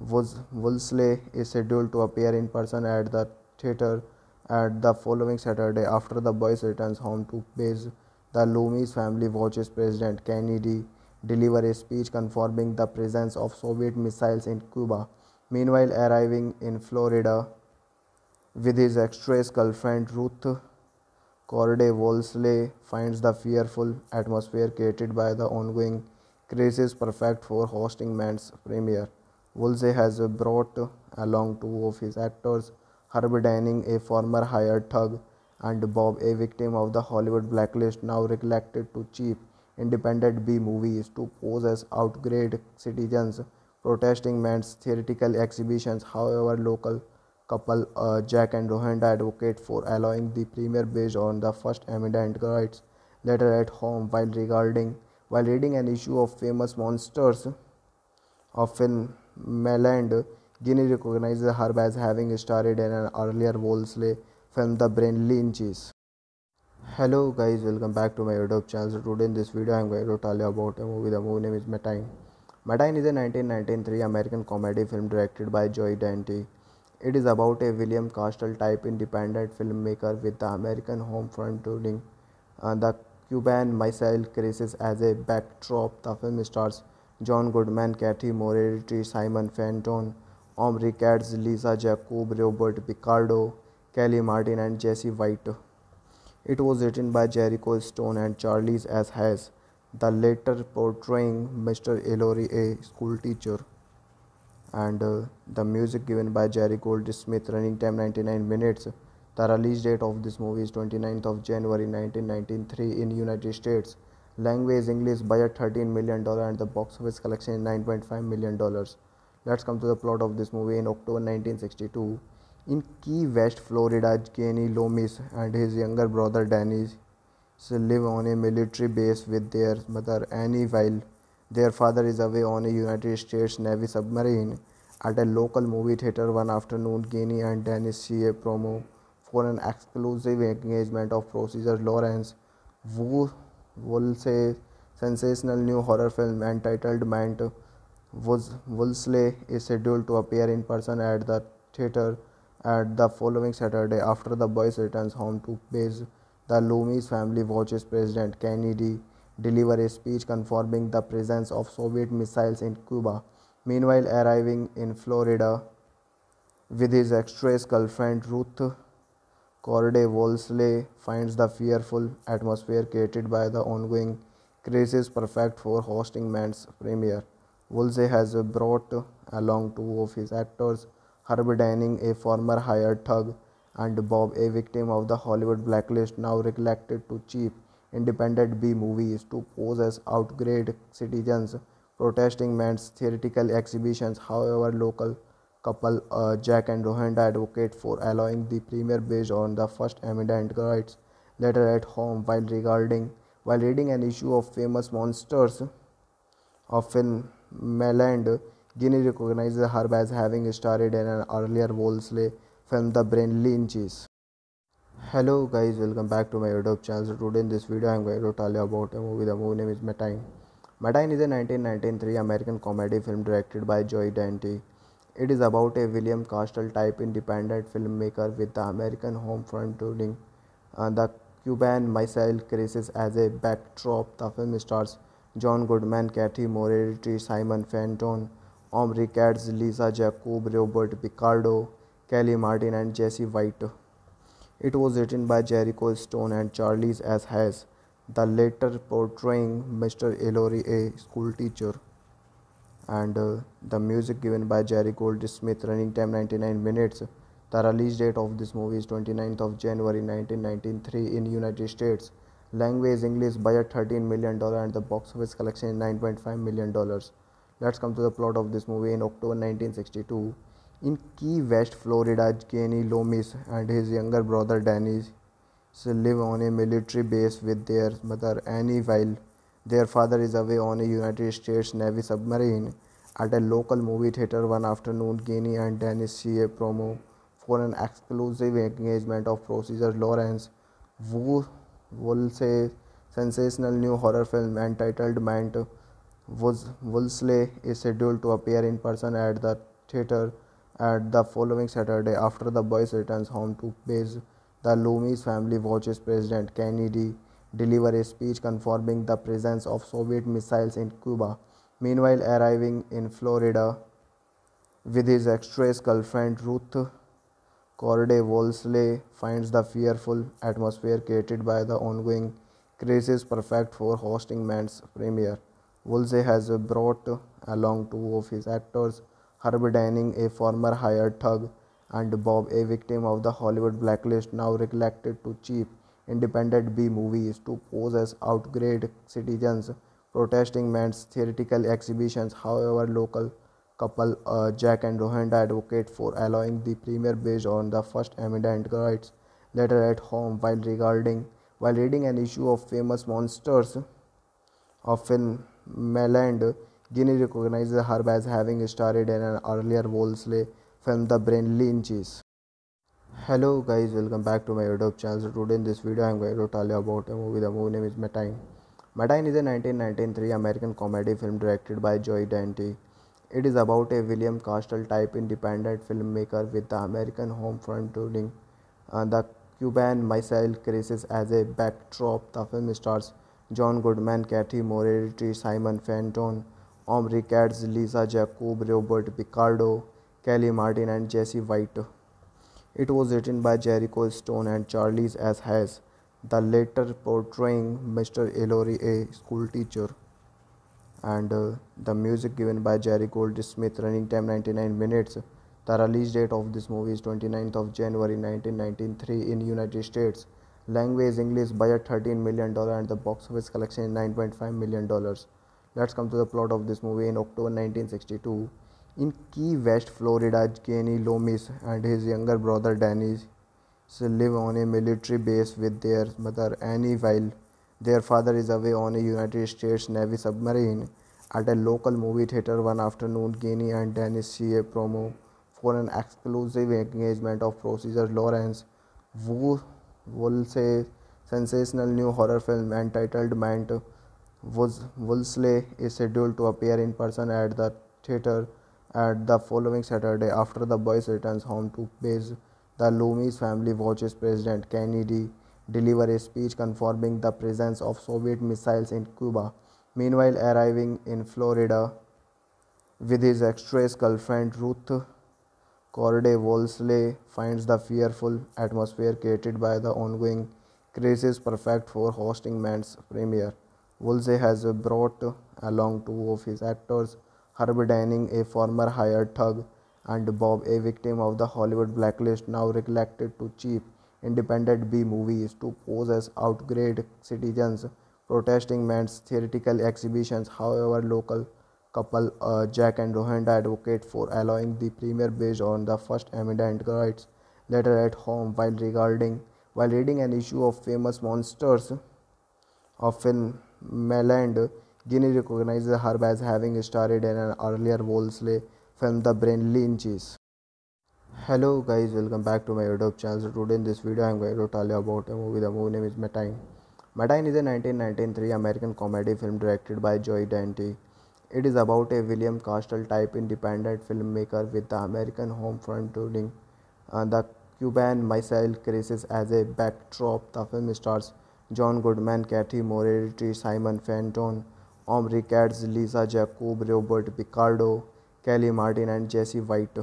Speaker 1: Woolsey is scheduled to appear in person at the theater at the following Saturday after the boys returns home to base. The Loomis family watches President Kennedy deliver a speech confirming the presence of Soviet missiles in Cuba. Meanwhile, arriving in Florida with his ex girlfriend Ruth Corday, Woolsey finds the fearful atmosphere created by the ongoing crisis perfect for hosting Mant's premiere. Woolsey has brought along two of his actors, Herb Denning, a former hired thug, and Bob, a victim of the Hollywood blacklist, now recollected to cheap independent B movies to pose as outgrade citizens protesting Mant's theatrical exhibitions. However, local couple uh, Jack and Rhonda advocate for allowing the premiere based on the First Amendment rights. Later at home, while regarding while reading an issue of famous monsters of film Meland, Guinea recognizes her as having starred in an earlier Woolsey film The Brain Leeches. Hello guys, welcome back to my YouTube channel. Today in this video, I'm going to tell you about a movie. The movie name is Matinee. Matinee is a 1993 American comedy film directed by Joey Dante. It is about a William Castle type independent filmmaker with the American home front touring uh, the Cuban Missile Crisis as a backdrop. The film stars John Goodman, Cathy Moriarty, Simon Fenton, Omri Katz, Lisa Jakub, Robert Picardo, Kellie Martin, and Jesse White. It was written by Jerico Stone and Charles S. Hayes, the latter portraying Mr. Ellery, a schoolteacher. And uh, the music given by Jerry Goldsmith, running time 99 minutes. The release date of this movie is 29th of January 1993 in United States. Language English, budget 13 million dollar, and the box office collection is 9.5 million dollars. Let's come to the plot of this movie. In October 1962, in Key West, Florida, Kenny Loomis and his younger brother Danny live on a military base with their mother Annie while their father is away on a United States Navy submarine. At a local movie theater one afternoon, Kenny and Dennis see a promo for an exclusive engagement of Procedure Lawrence Woolsey sensational new horror film entitled Mant Woolsey is scheduled to appear in person at the theater at the following Saturday, after the boys returns home to base, the Loomis family watches President Kennedy deliver a speech confirming the presence of Soviet missiles in Cuba. Meanwhile, arriving in Florida with his ex girlfriend Ruth Corday, Woolsey finds the fearful atmosphere created by the ongoing crisis perfect for hosting Mant's premiere. Woolsey has brought along two of his actors Herb Denning, a former hired thug, and Bob, a victim of the Hollywood blacklist, now recollected to cheap independent B movies to pose as outgrade citizens protesting Mant's theatrical exhibitions. However, local couple uh, Jack and Rhonda advocate for allowing the premiere based on the First Amendment rights. Later at home, while regarding while reading an issue of famous monsters of film Meland Guinea recognizes her as having starred in an earlier Woolsey film The Brain Leeches. Hello guys, welcome back to my YouTube channel. Today in this video I am going to tell you about a movie. The movie name is Matinee. Matinee is a 1993 American comedy film directed by Joe Dante. It is about a William Castle type independent filmmaker with the American home front touring uh, the Cuban Missile Crisis as a backdrop. The film stars John Goodman, Cathy Moriarty, Simon Fenton, Omri Katz, Lisa Jakub, Robert Picardo, Kellie Martin, and Jesse White. It was written by Jerico Stone and Charles S. Hayes, the latter portraying Mr. Ellery, a schoolteacher. And uh, the music given by Jerry Goldsmith, running time 99 minutes. The release date of this movie is 29th of January 1993 in United States. Language English, budget 13 million dollar, and the box office collection 9.5 million dollars. Let's come to the plot of this movie. In October 1962, in Key West, Florida, Kenny Loomis and his younger brother Danny live on a military base with their mother Annie while their father is away on a United States Navy submarine. At a local movie theater one afternoon, Kenny and Dennis see a promo for an exclusive engagement of producer Lawrence Woolsey sensational new horror film entitled Mant Woolsey is scheduled to appear in person at the theater at the following Saturday after the boys returns home to base. The Loomis family watches President Kennedy deliver a speech confirming the presence of Soviet missiles in Cuba. Meanwhile, arriving in Florida with his ex girlfriend Ruth Corday, Woolsey finds the fearful atmosphere created by the ongoing crisis perfect for hosting Mant's premiere. Woolsey has brought along two of his actors, Herb Denning, a former hired thug, and Bob, a victim of the Hollywood blacklist, now recollected to cheap independent B movies to pose as outgrade citizens protesting Mant's theatrical exhibitions. However, local couple uh, Jack and Rhonda advocate for allowing the premiere based on the First Amendment rights. Later at home, while regarding while reading an issue of famous monsters of film Meland, Guinea recognizes her as having starred in an earlier Woolsey film The Brain Leeches. Hello guys, welcome back to my YouTube channel. Today in this video, I'm going to tell you about a movie. The movie name is Matinee. Matinee is a 1993 American comedy film directed by Joey Dante. It is about a William Castle type independent filmmaker with the American home front touring uh, the Cuban Missile Crisis as a backdrop. The film stars John Goodman, Cathy Moriarty, Simon Fenton, Omri Katz, Lisa Jakub, Robert Picardo, Kellie Martin, and Jesse White. It was written by Jerico Stone and Charles S. Hayes, the latter portraying Mr. Ellery, a school teacher. And uh, the music given by Jerry Goldsmith, running time 99 minutes. The release date of this movie is 29th of January 1993 in United States. Language English, budget 13 million dollar, and the box office collection is 9.5 million dollars. Let's come to the plot of this movie. In October 1962, in Key West, Florida, Kenny Loomis and his younger brother Danny live on a military base with their mother Annie while their father is away on a United States Navy submarine. At a local movie theater one afternoon, Kenny and Dennis see a promo for an exclusive engagement of Procedure Lawrence Wu sensational new horror film entitled Mant Woolsey is scheduled to appear in person at the theater at the following Saturday, after the boys returns home to base, the Loomis family watches President Kennedy deliver a speech confirming the presence of Soviet missiles in Cuba. Meanwhile, arriving in Florida with his ex girlfriend Ruth Corday, Woolsey finds the fearful atmosphere created by the ongoing crisis perfect for hosting Mant's premiere. Woolsey has brought along two of his actors Herb Denning, a former hired thug, and Bob, a victim of the Hollywood blacklist, now recollected to cheap independent B movies to pose as outgrade citizens protesting Mant's theatrical exhibitions. However, local couple uh, Jack and Rhonda advocate for allowing the premiere based on the First Amendment rights later at home while regarding while reading an issue of famous monsters of film Meland Guinea recognizes her as having starred in an earlier Woolsey film The Brain Leeches. Hello guys, welcome back to my YouTube channel. Today in this video I am going to tell you about a movie. The movie name is Matinee. Matinee is a 1993 American comedy film directed by Joey Dante. It is about a William Castle type independent filmmaker with the American home front touring uh, the Cuban Missile Crisis as a backdrop. The film stars John Goodman, Cathy Moriarty, Simon Fenton, Omri Katz, Lisa Jakub, Robert Picardo, Kellie Martin, and Jesse White.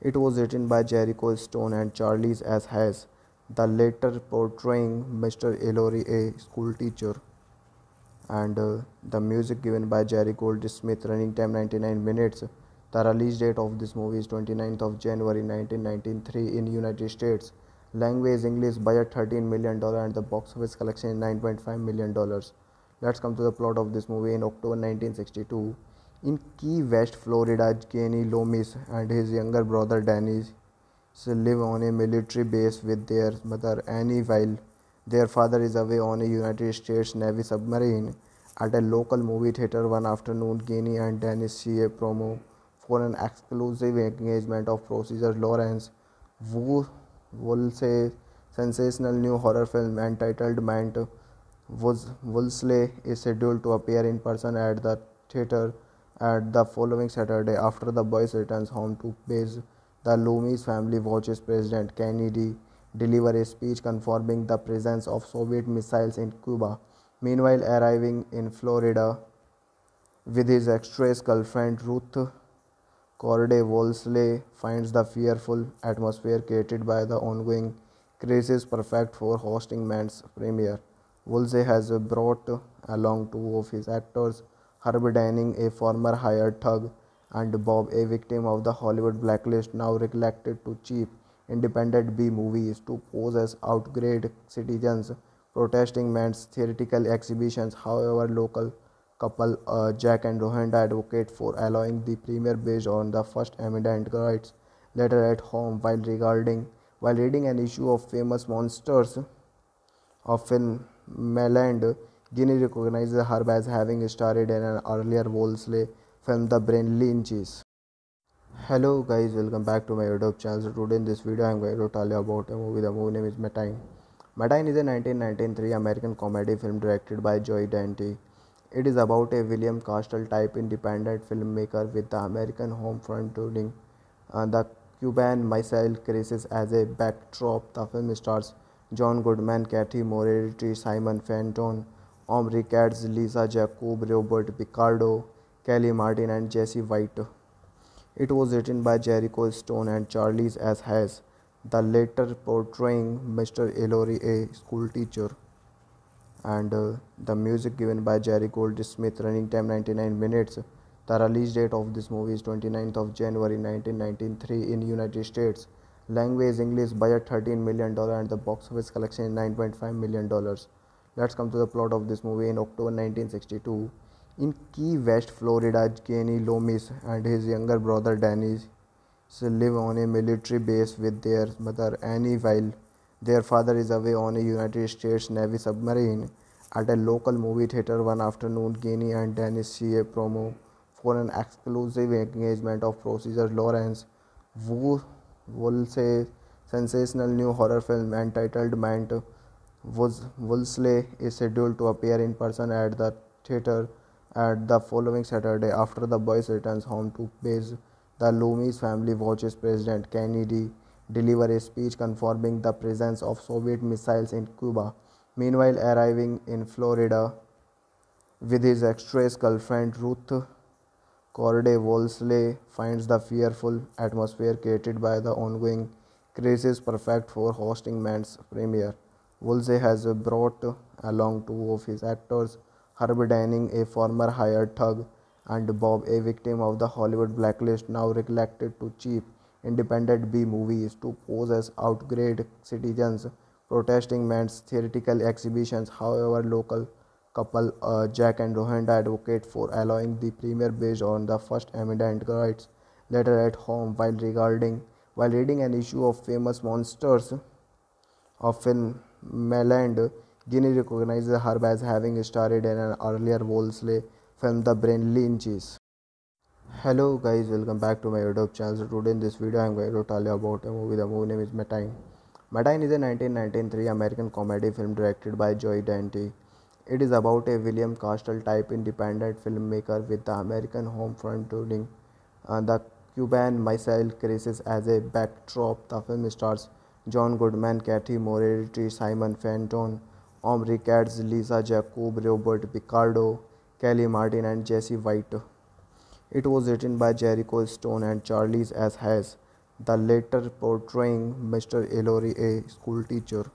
Speaker 1: It was written by Jerico Stone and Charles S. Hayes, the latter portraying Mr. Ellery, a schoolteacher. And uh, the music given by Jerry Goldsmith, running time 99 minutes. The release date of this movie is 29th of January 1993 in United States. Language English, budget 13 million dollar, and the box office collection is 9.5 million dollars. Let's come to the plot of this movie. In October 1962, in Key West, Florida, Kenny Loomis and his younger brother Danny live on a military base with their mother Annie while their father is away on a United States Navy submarine. At a local movie theater one afternoon, Kenny and Dennis see a promo for an exclusive engagement of Procedure Lawrence who will Woolsey sensational new horror film entitled Mant Woolsey is scheduled to appear in person at the theater at the following Saturday after the boys returns home to base. The Loomis family watches President Kennedy deliver a speech confirming the presence of Soviet missiles in Cuba. Meanwhile, arriving in Florida with his ex-girlfriend Ruth Corday, Woolsey finds the fearful atmosphere created by the ongoing crisis perfect for hosting Mant's premiere. Woolsey has brought along two of his actors, Herb Denning, a former hired thug, and Bob, a victim of the Hollywood blacklist, now recollected to cheap independent B movies to pose as outgrade citizens protesting Mant's theatrical exhibitions. However, local couple uh, Jack and Rhonda advocate for allowing the premiere based on the First Amendment rights later at home while regarding while reading an issue of famous monsters of film Meland, Guinea recognizes her as having starred in an earlier Woolsey film The Brain Leeches. Hello guys, welcome back to my YouTube channel. Today in this video I am going to tell you about a movie. The movie name is Matinee. Matinee is a 1993 American comedy film directed by Joe Dante. It is about a William Castle type independent filmmaker with the American home front turning uh, the Cuban Missile Crisis as a backdrop. The film stars John Goodman, Cathy Moriarty, Simon Fenton, Omri Katz, Lisa Jakub, Robert Picardo, Kellie Martin, and Jesse White. It was written by Jerico Stone and Charles S. Hayes, the latter portraying Mr. Ellery, a schoolteacher. And uh, the music given by Jerry Goldsmith, running time 99 minutes. The release date of this movie is 29th of January 1993 in United States. Language English budget 13 million dollar and the box office collection 9.5 million dollars. Let's come to the plot of this movie in October 1962. In Key West, Florida, Kenny Loomis and his younger brother Danny live on a military base with their mother Annie while their father is away on a United States Navy submarine. At a local movie theater one afternoon, Kenny and Danny see a promo for an exclusive engagement of Procedure Lawrence Woolsey sensational new horror film entitled Mant Woolsey is scheduled to appear in person at the theater at the following Saturday, after the boys returns home to base, the Loomis family watches President Kennedy deliver a speech confirming the presence of Soviet missiles in Cuba. Meanwhile, arriving in Florida with his ex-girlfriend Ruth Corday, Woolsey finds the fearful atmosphere created by the ongoing crisis perfect for hosting Mant's premiere. Woolsey has brought along two of his actors Herb Denning, a former hired thug, and Bob, a victim of the Hollywood blacklist, now reluctant to cheap independent B movies to pose as outgrade citizens protesting Mant's theatrical exhibitions. However, local couple uh, Jack and Rhonda advocate for allowing the premiere based on the First Amendment rights. Later at home, while regarding while reading an issue of famous monsters of film Meland Guinea recognizes her as having starred in an earlier Woolsey film The Brain Leeches. Hello guys, welcome back to my YouTube channel. Today in this video I am going to tell you about a movie. The movie name is Matinee. Matinee is a 1993 American comedy film directed by Joe Dante. It is about a William Castle type independent filmmaker with the American home front turning uh, the Cuban Missile Crisis as a backdrop. The film stars John Goodman, Cathy Moriarty, Simon Fenton, Omri Katz, Lisa Jakub, Robert Picardo, Kellie Martin, and Jesse White. It was written by Jerico Stone and Charles S. Hayes, the latter portraying Mr. Ellery, a schoolteacher.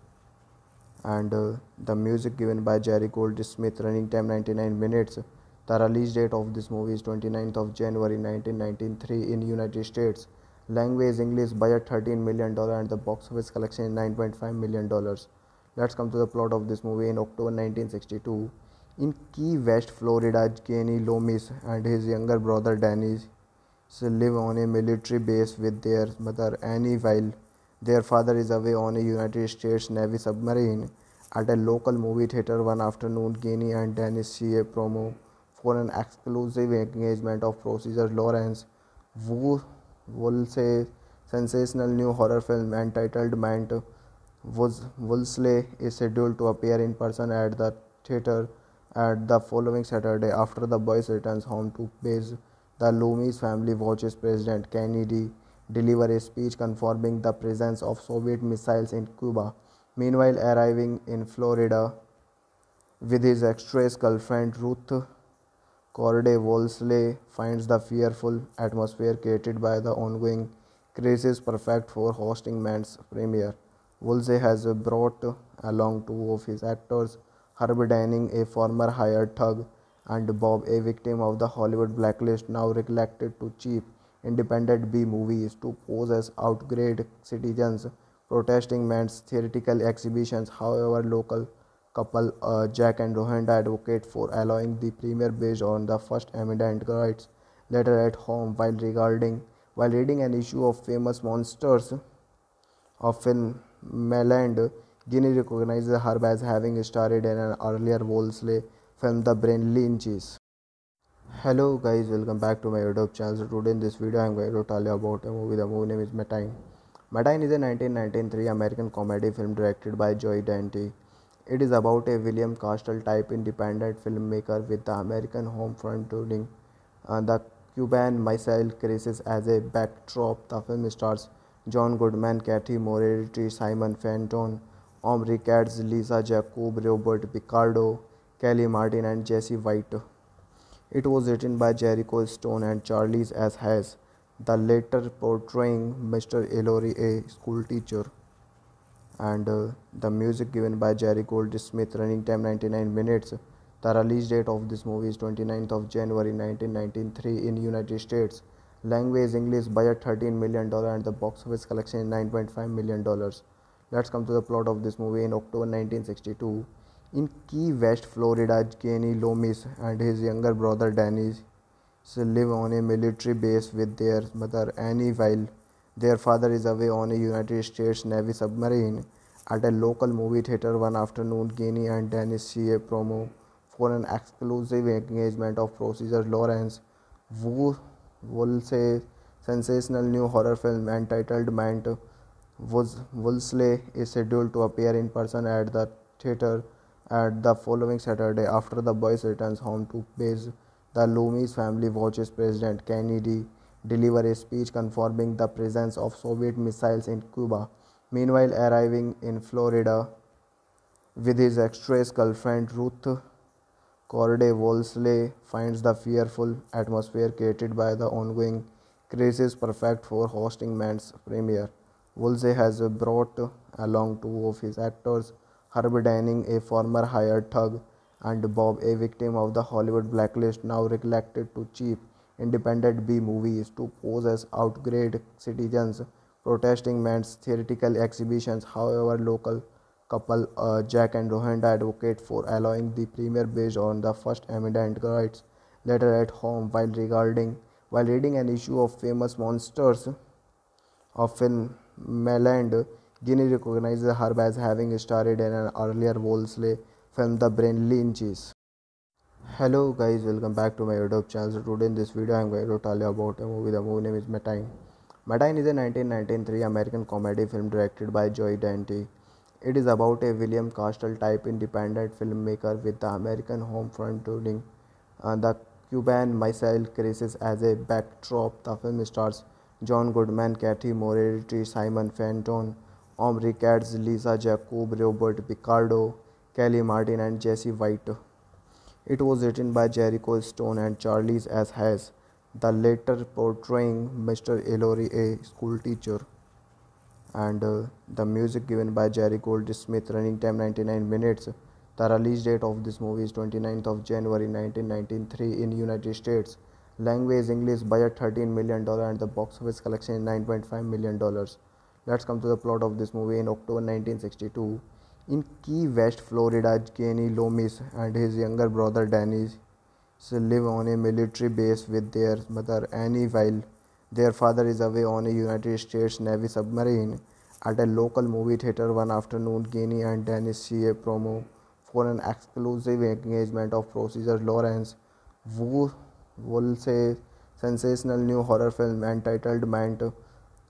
Speaker 1: And uh, the music given by Jerry Goldsmith, running time 99 minutes. The release date of this movie is 29th of January 1993 in United States. Language English budget 13 million dollar and the box office collection is 9.5 million dollars. Let's come to the plot of this movie in October 1962. In Key West, Florida, Kenny Loomis and his younger brother Danny live on a military base with their mother Annie while their father is away on a United States Navy submarine. At a local movie theater one afternoon, Kenny and Danny see a promo for an exclusive engagement of Procedure Lawrence Woolsey sensational new horror film entitled Mant Woolsey is scheduled to appear in person at the theater at the following Saturday after the boys returns home to base. The Loomis family watches President Kennedy deliver a speech confirming the presence of Soviet missiles in Cuba. Meanwhile, arriving in Florida with his ex-girlfriend Ruth Corday, Woolsey finds the fearful atmosphere created by the ongoing crisis perfect for hosting Mant's premiere. Woolsey has brought along two of his actors, Herb Denning, a former hired thug, and Bob, a victim of the Hollywood blacklist, now reluctant to cheap independent B movies to pose as outgrade citizens protesting men's theatrical exhibitions. However, local couple uh, Jack and Rhonda advocate for allowing the premiere based on the First Amendment rights. Later at home, while regarding while reading an issue of famous monsters of film Meland, Guinea recognizes her as having starred in an earlier Woolsey film The Brain Leeches. Hello guys, welcome back to my YouTube channel. Today in this video I am going to tell you about a movie. The movie name is Matinee. Matinee is a 1993 American comedy film directed by Joey Dante. It is about a William Castle type independent filmmaker with the American home front running uh, the Cuban Missile Crisis as a backdrop. The film stars John Goodman, Cathy Moriarty, Simon Fenton, Omri Katz, Lisa Jakub, Robert Picardo, Kellie Martin, and Jesse White. It was written by Jerico Stone and Charles S. Haas, the latter portraying Mr. Ellery, a schoolteacher. And uh, the music given by Jerry Goldsmith, running time 99 minutes. The release date of this movie is 29th of January 1993 in United States. Language English budget 13 million dollar and the box office collection 9.5 million dollars. Let's come to the plot of this movie in October 1962. In Key West, Florida, Kenny Loomis and his younger brother Danny live on a military base with their mother Annie while their father is away on a United States Navy submarine. At a local movie theater one afternoon, Kenny and Dennis see a promo for an exclusive engagement of Procedure Lawrence Wu sensational new horror film entitled Mant Woolsey is scheduled to appear in person at the theater at the following Saturday, after the boys returns home to base, the Loomis family watches President Kennedy deliver a speech confirming the presence of Soviet missiles in Cuba. Meanwhile, arriving in Florida with his ex-girlfriend Ruth Corday Woolsey finds the fearful atmosphere created by the ongoing crisis perfect for hosting Mant's premiere. Woolsey has brought along two of his actors Herb Denning, a former hired thug, and Bob, a victim of the Hollywood blacklist, now reluctant to cheap independent B movies to pose as outgrade citizens protesting Mant's theatrical exhibitions. However, local couple uh, Jack and Rhonda advocate for allowing the premiere based on the First Amendment rights. Later at home, while regarding while reading an issue of famous monsters of film Meland Gene recognizes her as having starred in an earlier Woolsey film The Brain Leeches. Hello guys, welcome back to my YouTube channel. Today in this video I am going to tell you about a movie. The movie name is Matinee. Matinee is a 1993 American comedy film directed by Joe Dante. It is about a William Castle type independent filmmaker with the American home front running uh, the Cuban Missile Crisis as a backdrop. The film stars John Goodman, Cathy Moriarty, Simon Fenton, Omri Katz, Lisa Jakub, Robert Picardo, Kellie Martin, and Jesse White. It was written by Jerico Stone and Charles S. Haas, the latter portraying Mr. Ellery, a schoolteacher. And uh, the music given by Jerry Goldsmith, running time 99 minutes. The release date of this movie is 29th of January 1993 in United States. Language English budget 13 million dollar and the box office collection 9.5 million dollars. Let's come to the plot of this movie in October 1962. In Key West, Florida, Kenny Loomis and his younger brother Danny live on a military base with their mother Annie while their father is away on a United States Navy submarine. At a local movie theater one afternoon, Kenny and Dennis see a promo for an exclusive engagement of Procedure Lawrence Wu Woolsey sensational new horror film entitled Mant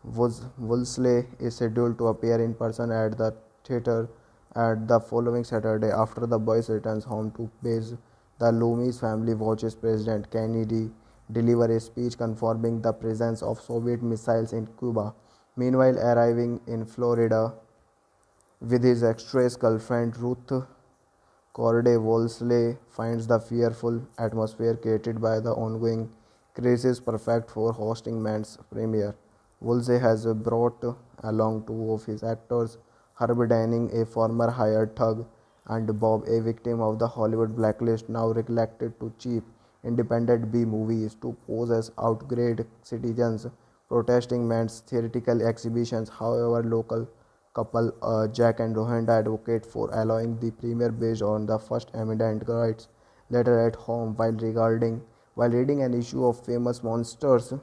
Speaker 1: Woolsey is scheduled to appear in person at the theater at the following Saturday after the boys returns home to base. The Loomis family watches President Kennedy deliver a speech confirming the presence of Soviet missiles in Cuba. Meanwhile, arriving in Florida with his ex-girlfriend Ruth Corday Woolsey finds the fearful atmosphere created by the ongoing crisis perfect for hosting Mant's premiere. Woolsey has brought along two of his actors, Herb Denning, a former hired thug, and Bob, a victim of the Hollywood blacklist, now reluctant to cheap independent B movies to pose as outgrade citizens protesting Mant's theatrical exhibitions. However, local couple uh, Jack and Rhonda advocate for allowing the premiere based on the First Amendment rights. Later at home, while regarding while reading an issue of famous monsters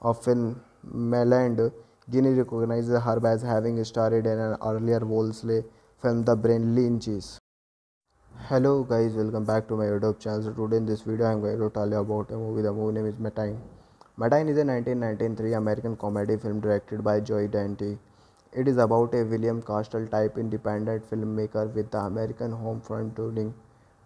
Speaker 1: of film Meland, Gene recognizes her as having starred in an earlier Woolsey film The Brain Leeches. Hello guys, welcome back to my YouTube channel. Today in this video, I'm going to tell you about a movie. The movie name is Matinee. Matinee is a 1993 American comedy film directed by Joe Dante. It is about a William Castle type independent filmmaker with the American home front touring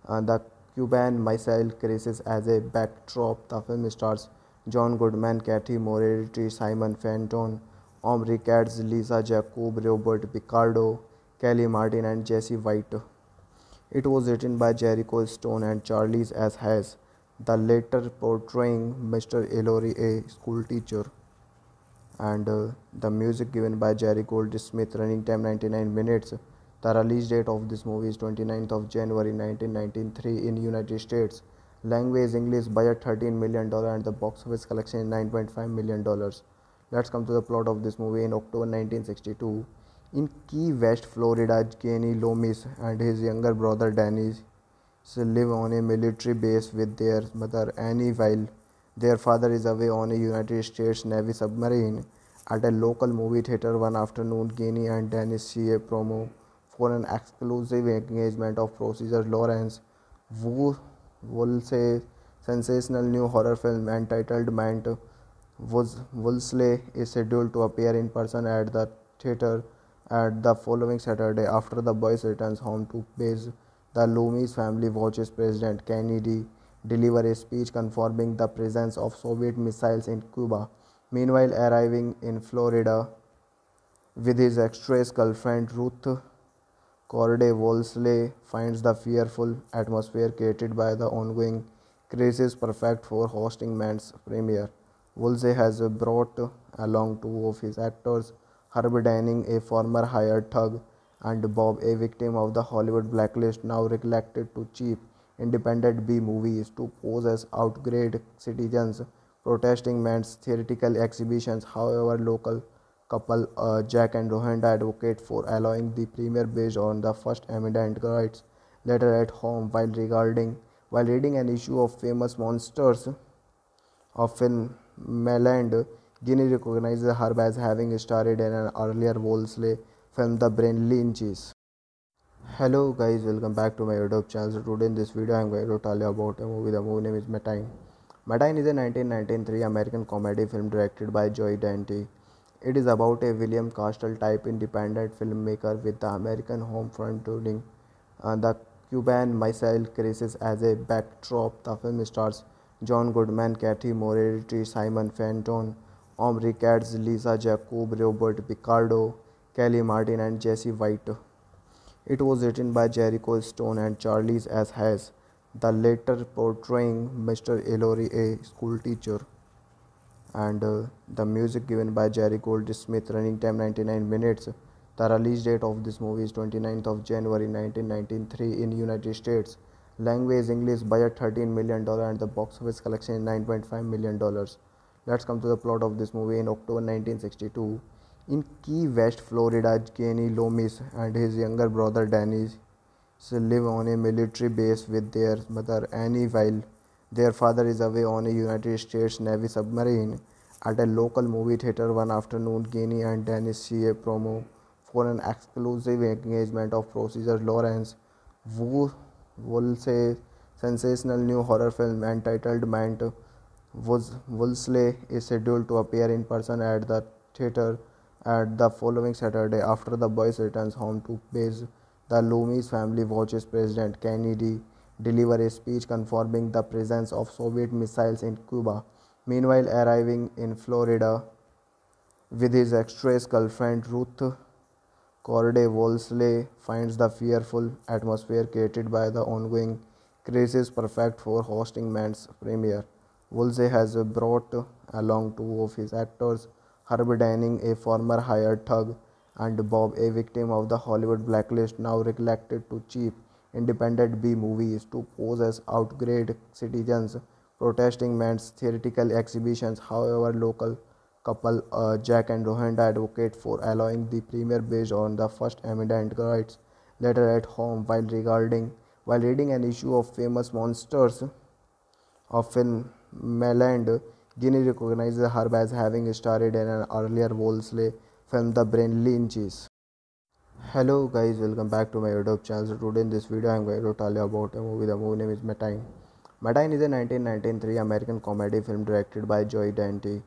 Speaker 1: uh, the Cuban Missile Crisis as a backdrop. The film stars John Goodman, Cathy Moriarty, Simon Fenton, Omri Katz, Lisa Jakub, Robert Picardo, Kellie Martin, and Jesse White. It was written by Jerico Stone and Charles S. Haas, the latter portraying Mr. Ellery, a schoolteacher. And uh, the music given by Jerry Goldsmith, running time 99 minutes. The release date of this movie is 29th of January 1993 in United States. Language English, budget 13 million dollar, and the box office collection is 9.5 million dollars. Let's come to the plot of this movie. In October 1962, in Key West, Florida, Kenny Loomis and his younger brother Danny live on a military base with their mother Annie while their father is away on a United States Navy submarine. At a local movie theater one afternoon, Kenny and Dennis see a promo for an exclusive engagement of Procedure Lawrence Woolsey sensational new horror film entitled Mant Woolsey is scheduled to appear in person at the theater at the following Saturday, after the boys returns home to base, the Loomis family watches President Kennedy deliver a speech confirming the presence of Soviet missiles in Cuba. Meanwhile, arriving in Florida with his ex girlfriend Ruth Corday, Woolsey finds the fearful atmosphere created by the ongoing crisis perfect for hosting Mant's premiere. Woolsey has brought along two of his actors Herb Denning, a former hired thug, and Bob, a victim of the Hollywood blacklist, now recollected to cheap independent B movies to pose as outgrade citizens protesting Mant's theatrical exhibitions. However, local couple uh, Jack and Rhonda advocate for allowing the premiere based on the First Amendment rights. Later at home, while regarding while reading an issue of famous monsters of film Meland Gene recognizes her as having starred in an earlier Woolsey film The Brain Leeches. Hello guys, welcome back to my YouTube channel. Today in this video I am going to tell you about a movie. The movie name is Matinee. Matinee is a 1993 American comedy film directed by Joe Dante. It is about a William Castle type independent filmmaker with the American home front touring uh, the Cuban Missile Crisis as a backdrop. The film stars John Goodman, Cathy Moriarty, Simon Fenton, Omri Katz, Lisa Jakub, Robert Picardo, Kellie Martin, and Jesse White. It was written by Jerico Stone and Charles S. Haas, the latter portraying Mr. Ellery, a schoolteacher. And uh, the music given by Jerry Goldsmith, running time 99 minutes. The release date of this movie is 29th of January 1993 in United States. Language English, budget 13 million dollar, and the box office collection is 9.5 million dollars. Let's come to the plot of this movie. In October 1962, in Key West, Florida, Kenny Loomis and his younger brother Danny live on a military base with their mother Annie while their father is away on a United States Navy submarine. At a local movie theater one afternoon, Kenny and Dennis see a promo for an exclusive engagement of Procedure Lawrence Woolsey sensational new horror film entitled Mant Woolsey is scheduled to appear in person at the theater at the following Saturday after the boys returns home to base. The Loomis family watches President Kennedy deliver a speech confirming the presence of Soviet missiles in Cuba. Meanwhile, arriving in Florida with his ex girlfriend Ruth Corday, Woolsey finds the fearful atmosphere created by the ongoing crisis perfect for hosting Mant's premiere. Woolsey has brought along two of his actors, Herb Denning, a former hired thug, and Bob, a victim of the Hollywood blacklist, now recollected to cheap independent B movies to pose as outgrade citizens protesting Mant's theatrical exhibitions. However, local couple uh, Jack and Rhonda advocate for allowing the premiere based on the First Amendment rights. Later at home, while regarding while reading an issue of famous monsters of film Meland, Gene recognizes her as having starred in an earlier Woolsey film The Brain Leeches. Hello guys, welcome back to my YouTube channel. Today in this video, I'm going to tell you about a movie. The movie name is Matinee. Matinee is a 1993 American comedy film directed by Joe Dante.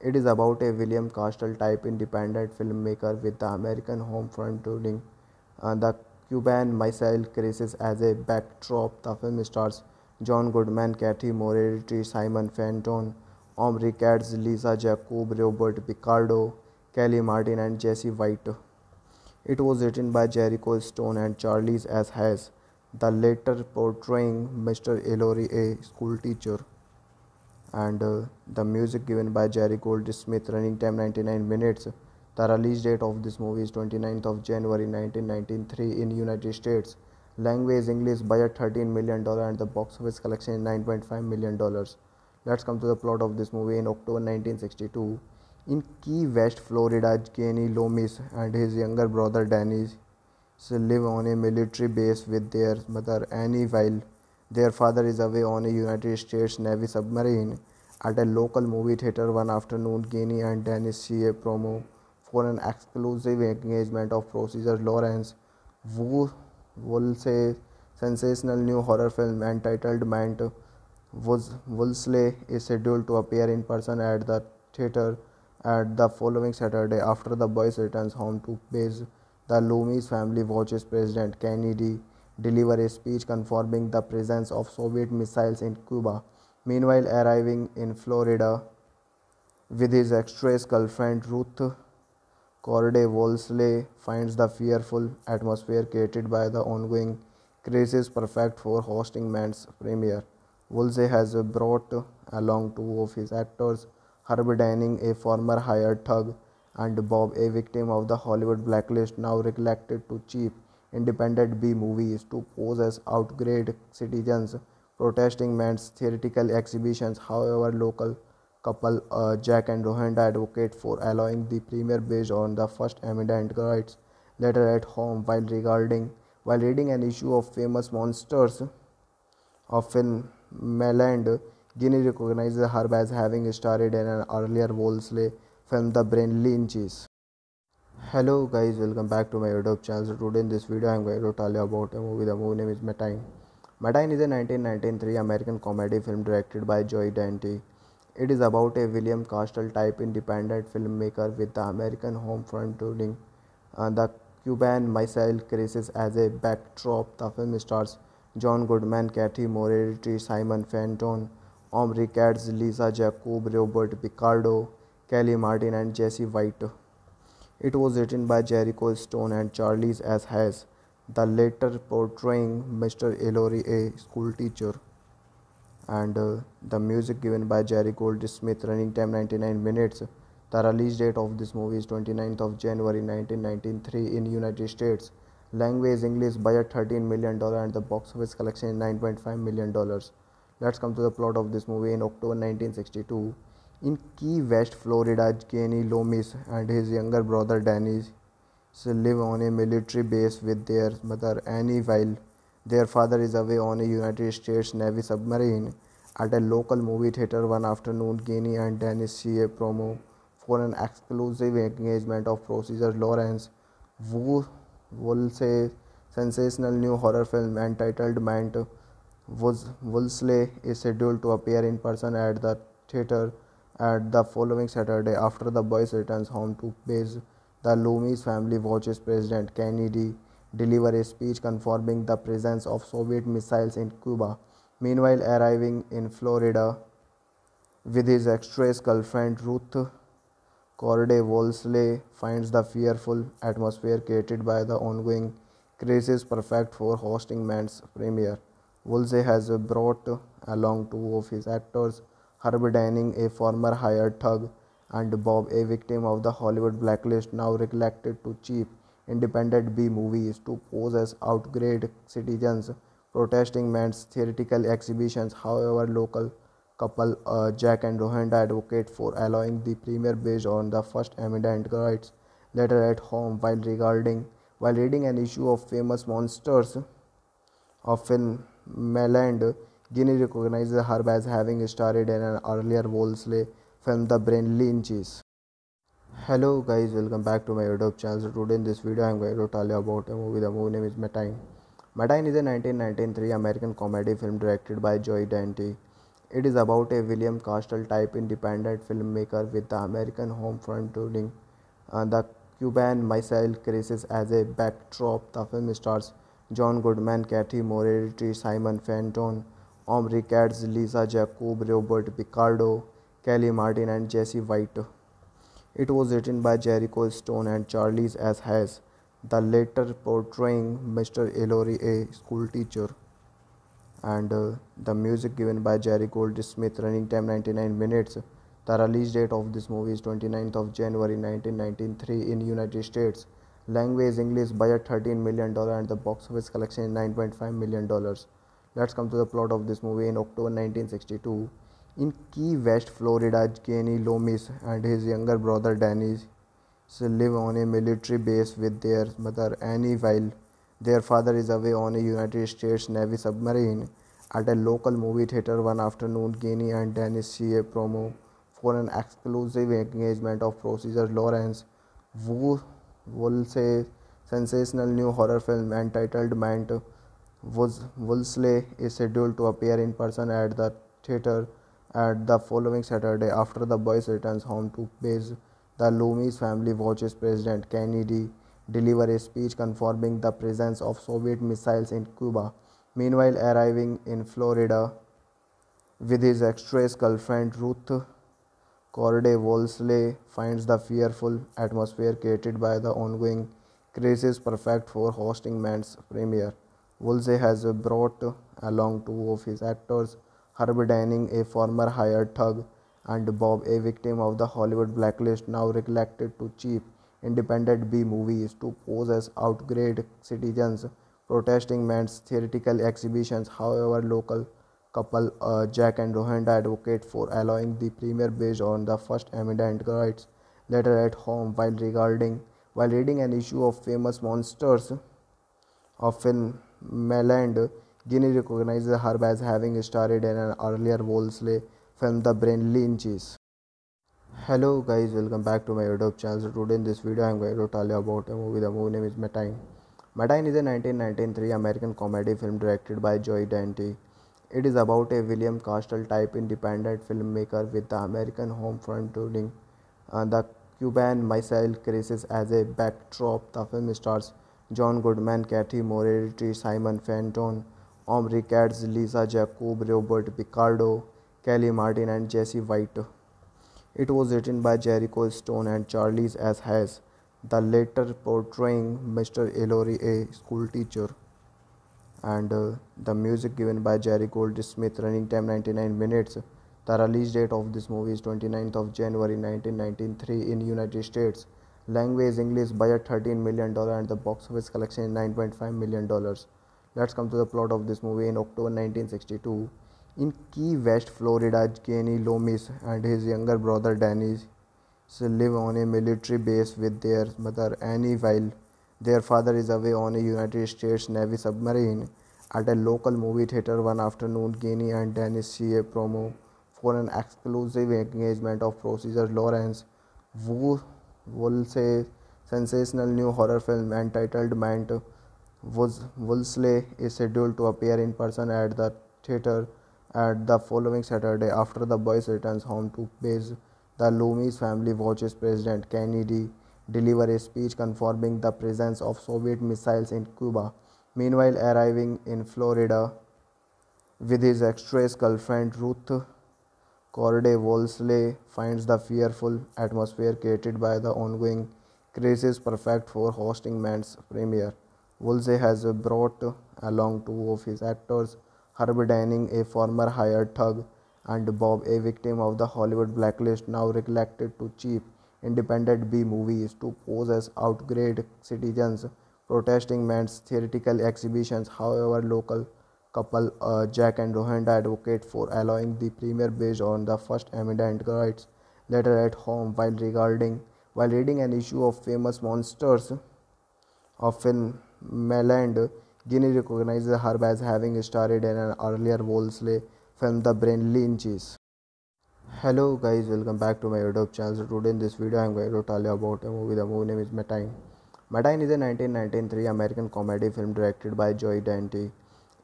Speaker 1: It is about a William Castle type independent filmmaker with the American home front touring uh, the Cuban Missile Crisis as a backdrop. The film stars John Goodman, Cathy Moriarty, Simon Fenton, Omri Katz, Lisa Jakub, Robert Picardo, Kellie Martin, and Jesse White. It was written by Jerico Stone and Charles S. Haas, the latter portraying Mr. Ellery, a school teacher. And uh, the music given by Jerry Goldsmith, running time 99 minutes. The release date of this movie is 29th of January 1993 in United States. Language English, budget 13 million dollar, and the box office collection is 9.5 million dollars. Let's come to the plot of this movie. In October 1962, in Key West, Florida, Kenny Loomis and his younger brother Dennis live on a military base with their mother Annie while their father is away on a United States Navy submarine. At a local movie theater one afternoon, Kenny and Dennis see a promo for an exclusive engagement of producer Lawrence Wu sensational new horror film entitled Mant Woolsey is scheduled to appear in person at the theater at the following Saturday, after the boys returns home to base, the Loomis family watches President Kennedy deliver a speech confirming the presence of Soviet missiles in Cuba. Meanwhile, arriving in Florida with his ex girlfriend Ruth Corday, Woolsey finds the fearful atmosphere created by the ongoing crisis perfect for hosting Mant's premiere. Woolsey has brought along two of his actors Herb Denning, a former hired thug, and Bob, a victim of the Hollywood blacklist, now recollected to cheap independent B movies to pose as outgrade citizens protesting Mant's theatrical exhibitions. However, local couple uh, Jack and Rhonda advocate for allowing the premiere based on the First Amendment rights later at home while regarding while reading an issue of famous monsters of film Meland Gene recognizes her as having starred in an earlier Woolsey film The Brain Leeches. Hello guys, welcome back to my YouTube channel. Today in this video I am going to tell you about a movie. The movie name is Matinee. Matinee is a 1993 American comedy film directed by Joe Dante. It is about a William Castle type independent filmmaker with the American home front touring uh, the Cuban Missile Crisis as a backdrop. The film stars John Goodman, Cathy Moriarty, Simon Fenton, Omri Katz, Lisa Jakub, Robert Picardo, Kellie Martin, and Jesse White. It was written by Jerico Stone and Charles S. Haas, the latter portraying Mr. Ellery, a schoolteacher. And uh, the music given by Jerry Goldsmith, running time 99 minutes. The release date of this movie is 29th of January 1993 in United States. Language English, budget 13 million dollar, and the box office collection is 9.5 million dollars. Let's come to the plot of this movie. In October 1962, in Key West, Florida, Kenny Loomis and his younger brother Dennis live on a military base with their mother Annie while their father is away on a United States Navy submarine. At a local movie theater one afternoon, Kenny and Dennis see a promo for an exclusive engagement of Procedure Lawrence Wu Woolsey sensational new horror film entitled Mant Woolsey is scheduled to appear in person at the theater at the following Saturday after the boys returns home to base. The Loomis family watches President Kennedy deliver a speech confirming the presence of Soviet missiles in Cuba. Meanwhile, arriving in Florida with his ex girlfriend Ruth Corday, Woolsey finds the fearful atmosphere created by the ongoing crisis perfect for hosting Mant's premiere. Woolsey has brought along two of his actors, Herb Denning, a former hired thug, and Bob, a victim of the Hollywood blacklist, now recollected to cheap independent B movies to pose as outgrade citizens protesting Mant's theatrical exhibitions. However, local couple uh, Jack and Rhonda advocate for allowing the premiere based on the First Amendment rights later at home while regarding while reading an issue of famous monsters of film Meland, Gene recognizes her as having starred in an earlier Woolsey film The Brain Leeches. Hello guys, welcome back to my YouTube channel. Today in this video, I'm going to tell you about a movie. The movie name is Matinee. Matinee is a 1993 American comedy film directed by Joe Dante. It is about a William Castle type independent filmmaker with the American home front touring uh, the Cuban Missile Crisis as a backdrop. The film stars John Goodman, Cathy Moriarty, Simon Fenton, Omri Katz, Lisa Jakub, Robert Picardo, Kellie Martin, and Jesse White. It was written by Jerico Stone and Charles S. Haas, the latter portraying Mr. Ellery, a schoolteacher. And uh, the music given by Jerry Goldsmith, running time 99 minutes. The release date of this movie is 29th of January 1993 in United States. Language English, budget 13 million dollar, and the box office collection is 9.5 million dollars. Let's come to the plot of this movie. In October 1962, in Key West, Florida, Kenny Loomis and his younger brother Danny live on a military base with their mother Annie while their father is away on a United States Navy submarine. At a local movie theater one afternoon, Kenny and Dennis see a promo for an exclusive engagement of Procedure Lawrence Wu Woolsey sensational new horror film entitled Mant Woolsey is scheduled to appear in person at the theater at the following Saturday, after the boys returns home to base, the Loomis family watches President Kennedy deliver a speech confirming the presence of Soviet missiles in Cuba. Meanwhile, arriving in Florida with his ex girlfriend Ruth Corday, Woolsey finds the fearful atmosphere created by the ongoing crisis perfect for hosting Mant's premiere. Woolsey has brought along two of his actors Herb Denning, a former hired thug, and Bob, a victim of the Hollywood blacklist, now recollected to cheap independent B movies to pose as outgrade citizens protesting Mant's theatrical exhibitions. However, local couple uh, Jack and Rhonda advocate for allowing the premiere based on the First Amendment rights later at home while regarding while reading an issue of famous monsters of film Meland Gene recognizes her as having starred in an earlier Woolsey film The Brain Leeches. Hello guys, welcome back to my YouTube channel. Today in this video I am going to tell you about a movie. The movie name is Matinee. Matinee is a 1993 American comedy film directed by Joe Dante. It is about a William Castle type independent filmmaker with the American home front touring uh, the Cuban Missile Crisis as a backdrop. The film stars John Goodman, Cathy Moriarty, Simon Fenton, Omri Katz, Lisa Jakub, Robert Picardo, Kellie Martin, and Jesse White. It was written by Jerico Stone and Charles S. Haas, the latter portraying Mr. Ellery, a schoolteacher. And uh, the music given by Jerry Goldsmith, running time 99 minutes. The release date of this movie is 29th of January 1993 in United States. Language English, budget 13 million dollar, and the box office collection is 9.5 million dollars. Let's come to the plot of this movie. In October 1962, in Key West, Florida, Kenny Loomis and his younger brother Danny live on a military base with their mother Annie while their father is away on a United States Navy submarine. At a local movie theater one afternoon, Kenny and Dennis see a promo for an exclusive engagement of Procedure Lawrence Wu Woolsey sensational new horror film entitled Mant Woolsey is scheduled to appear in person at the theater at the following Saturday after the boys returns home to base. The Loomis family watches President Kennedy deliver a speech confirming the presence of Soviet missiles in Cuba. Meanwhile, arriving in Florida with his ex-girlfriend Ruth Corday, Woolsey finds the fearful atmosphere created by the ongoing crisis perfect for hosting Mant's premiere. Woolsey has brought along two of his actors, Herb Denning, a former hired thug, and Bob, a victim of the Hollywood blacklist, now recollected to cheap independent B movies to pose as outgrade citizens protesting Mant's theatrical exhibitions. However, local couple uh, Jack and Rhonda advocate for allowing the premiere based on the First Amendment rights later at home while regarding while reading an issue of famous monsters of film Meland, Gene recognizes her as having starred in an earlier Woolsey film The Brain Leeches. Hello guys, welcome back to my YouTube channel. Today in this video I am going to tell you about a movie. The movie name is Matinee. Matinee is a 1993 American comedy film directed by Joe Dante.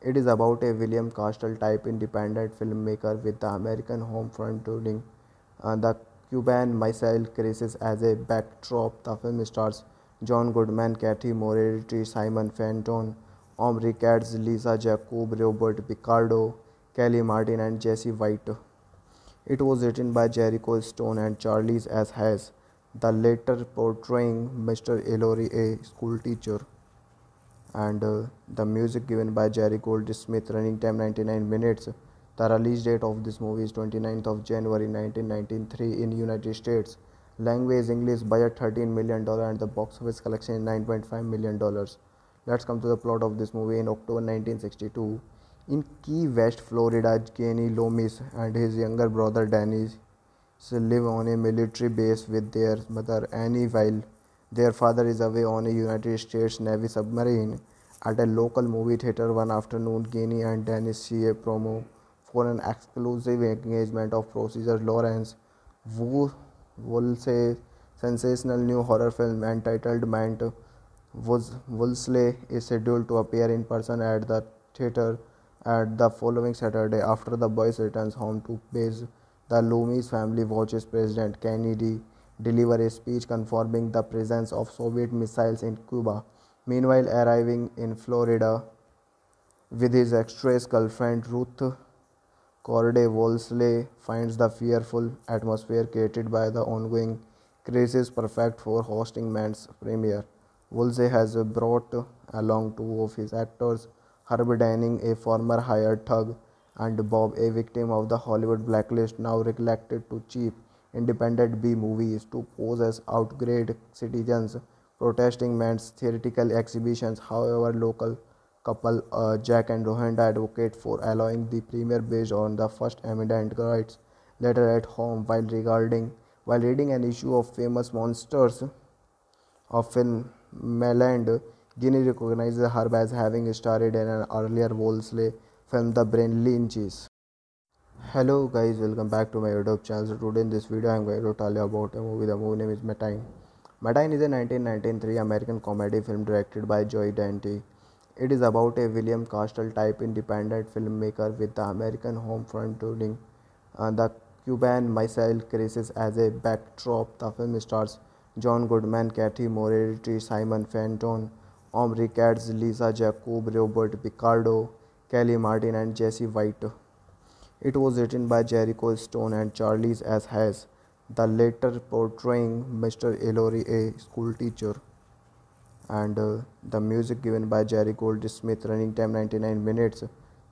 Speaker 1: It is about a William Castle type independent filmmaker with the American home front turning uh, the Cuban Missile Crisis as a backdrop. The film stars John Goodman, Cathy Moriarty, Simon Fenton, Omri Katz, Lisa Jakub, Robert Picardo, Kellie Martin, and Jesse White. It was written by Jerico Stone and Charles S. Haas, the latter portraying Mr. Ellery, a schoolteacher. And uh, the music given by Jerry Goldsmith, running time 99 minutes. The release date of this movie is 29th of January 1993 in United States. Language English budget 13 million dollar and the box office collection 9.5 million dollars. Let's come to the plot of this movie in October 1962. In Key West, Florida, Kenny Loomis and his younger brother Danny live on a military base with their mother Annie while their father is away on a United States Navy submarine. At a local movie theater one afternoon, Kenny and Danny see a promo for an exclusive engagement of producer Lawrence Wu sensational new horror film entitled Mant Woolsey is scheduled to appear in person at the theater at the following Saturday, after the boys returns home to base, the Loomis family watches President Kennedy deliver a speech confirming the presence of Soviet missiles in Cuba. Meanwhile, arriving in Florida with his ex-girlfriend Ruth Corday Woolsey finds the fearful atmosphere created by the ongoing crisis perfect for hosting Mant's premiere. Woolsey has brought along two of his actors Herb Denning, a former hired thug, and Bob, a victim of the Hollywood blacklist, now reluctant to cheap independent B movies to pose as outgrade citizens protesting Mant's theatrical exhibitions. However, local couple uh, Jack and Rhonda advocate for allowing the premiere based on the First Amendment rights. Later at home, while regarding while reading an issue of famous monsters of film Meland Gene recognizes her as having starred in an earlier Woolsey film The Brain Leeches. Hello guys, welcome back to my YouTube channel. Today in this video I am going to tell you about a movie. The movie name is Matinee. Matinee is a 1993 American comedy film directed by Joe Dante. It is about a William Castle type independent filmmaker with the American home front turning uh, the Cuban Missile Crisis as a backdrop. The film stars John Goodman, Cathy Moriarty, Simon Fenton, Omri Katz, Lisa Jakub, Robert Picardo, Kellie Martin, and Jesse White. It was written by Jerico Stone and Charles S. Haas, the latter portraying Mr. Ellery, a schoolteacher. And uh, the music given by Jerry Goldsmith, running time 99 minutes.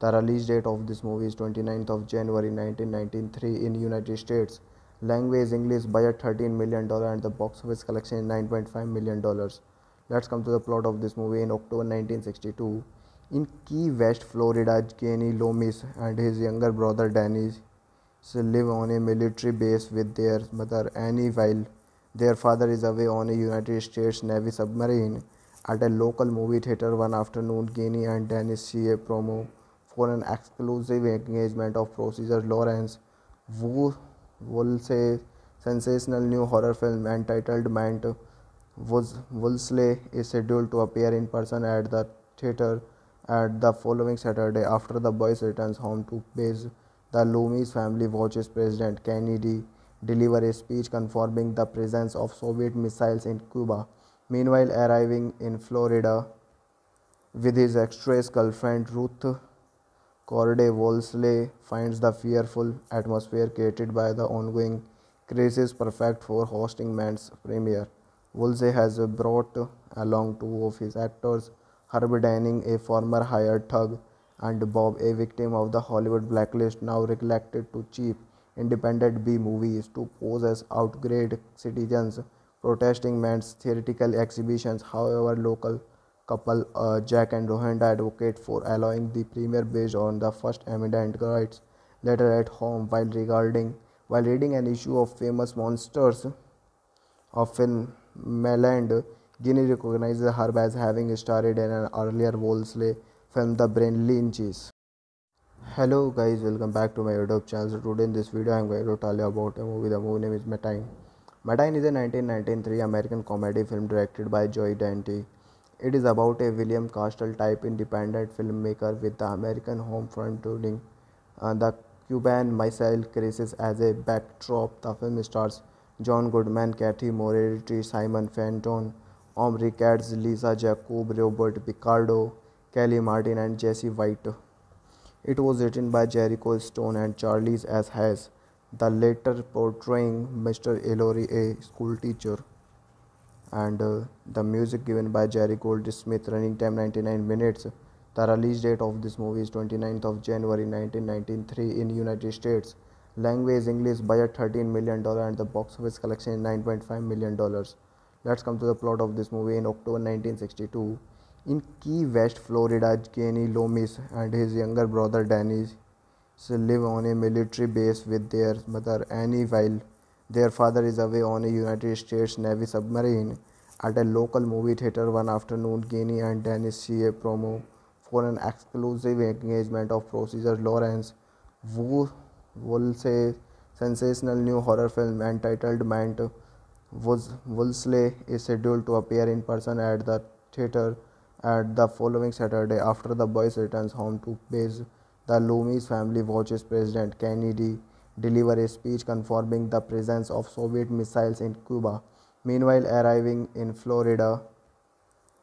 Speaker 1: The release date of this movie is 29th of January 1993 in United States. Language English budget 13 million dollar and the box office collection is 9.5 million dollars. Let's come to the plot of this movie in October 1962. In Key West, Florida, Kenny Loomis and his younger brother Danny live on a military base with their mother Annie while their father is away on a United States Navy submarine. At a local movie theater one afternoon, Kenny and Danny see a promo for an exclusive engagement of Procedure Lawrence who will say sensational new horror film entitled Mant Woolsey is scheduled to appear in person at the theater at the following Saturday after the boys returns home to base. The Loomis family watches President Kennedy deliver a speech confirming the presence of Soviet missiles in Cuba. Meanwhile, arriving in Florida with his ex-girlfriend Ruth Corday Woolsey finds the fearful atmosphere created by the ongoing crisis perfect for hosting Mant's premiere. Woolsey has brought along two of his actors, Herb Denning, a former hired thug, and Bob, a victim of the Hollywood blacklist, now reluctant to cheap independent B movies to pose as outgrade citizens protesting Mant's theatrical exhibitions. However, local couple uh, Jack and Rhonda advocate for allowing the premiere based on the First Amendment rights. Later at home, while regarding while reading an issue of famous monsters of film Meland, Gene recognizes her as having starred in an earlier Woolsey film The Brain Leeches. Hello guys, welcome back to my YouTube channel. Today in this video I am going to tell you about a movie. The movie name is Matinee. Matinee is a 1993 American comedy film directed by Joe Dante. It is about a William Castle type independent filmmaker with the American home front turning uh, the Cuban Missile Crisis as a backdrop. The film stars John Goodman, Cathy Moriarty, Simon Fenton, Omri Katz, Lisa Jakub, Robert Picardo, Kellie Martin, and Jesse White. It was written by Jerico Stone and Charles S. Haas, the latter portraying Mr. Ellery, a schoolteacher. And uh, the music given by Jerry Goldsmith, running time 99 minutes. The release date of this movie is 29th of January 1993 in United States. Language English budget 13 million dollar and the box office collection 9.5 million dollars. Let's come to the plot of this movie in October 1962. In Key West, Florida, Kenny Loomis and his younger brother Danny live on a military base with their mother Annie while their father is away on a United States Navy submarine. At a local movie theater one afternoon, Kenny and Dennis see a promo for an exclusive engagement of Procedure Lawrence Wu Woolsey sensational new horror film entitled Mant Woolsey is scheduled to appear in person at the theater at the following Saturday, after the boys returns home to base, the Loomis family watches President Kennedy deliver a speech confirming the presence of Soviet missiles in Cuba. Meanwhile, arriving in Florida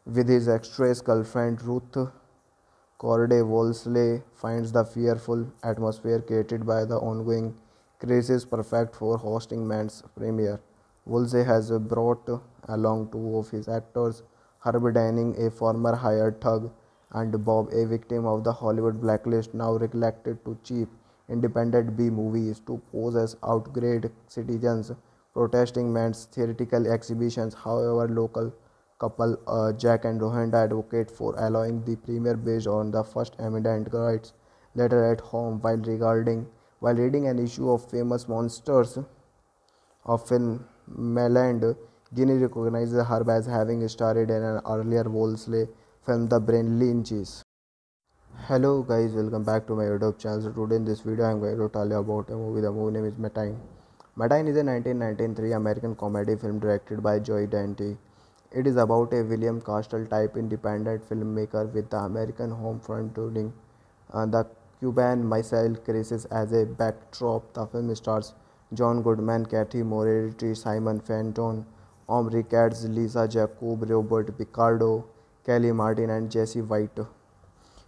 Speaker 1: with his ex-girlfriend Ruth Corday Woolsey finds the fearful atmosphere created by the ongoing crisis perfect for hosting Mant's premiere. Woolsey has brought along two of his actors Herb Denning, a former hired thug, and Bob, a victim of the Hollywood blacklist, now reluctant to cheap independent B movies to pose as outgrade citizens protesting Mant's theatrical exhibitions. However, local couple uh, Jack and Rhonda advocate for allowing the premiere based on the First Amendment rights. Later at home, while regarding while reading an issue of famous monsters of film Meland Gene recognizes her as having starred in an earlier Woolsey film The Brain Leeches. Hello guys, welcome back to my YouTube channel. Today in this video I am going to tell you about a movie. The movie name is Matinee. Matinee is a 1993 American comedy film directed by Joe Dante. It is about a William Castle type independent filmmaker with the American home front turning uh, the Cuban Missile Crisis as a backdrop. The film stars John Goodman, Cathy Moriarty, Simon Fenton, Omri Katz, Lisa Jakub, Robert Picardo, Kellie Martin, and Jesse White.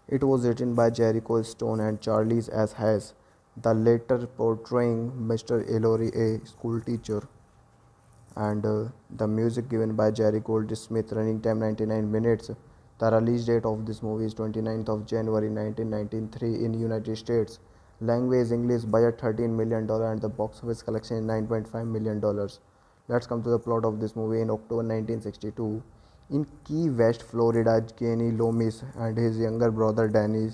Speaker 1: It was written by Jerico Stone and Charles S. Haas, the latter portraying Mr. Ellery, a schoolteacher. And uh, the music given by Jerry Goldsmith, running time 99 minutes. The release date of this movie is 29th of January 1993 in United States. Language English budget 13 million dollar and the box office collection is 9.5 million dollars. Let's come to the plot of this movie in October 1962. In Key West, Florida, Kenny Loomis and his younger brother Danny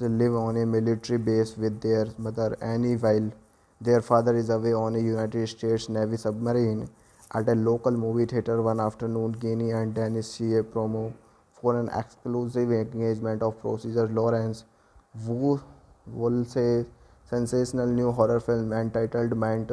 Speaker 1: live on a military base with their mother Annie while their father is away on a United States Navy submarine. At a local movie theater one afternoon, Kenny and Dennis see a promo for an exclusive engagement of Procedure Lawrence Wu Woolsey sensational new horror film entitled Mant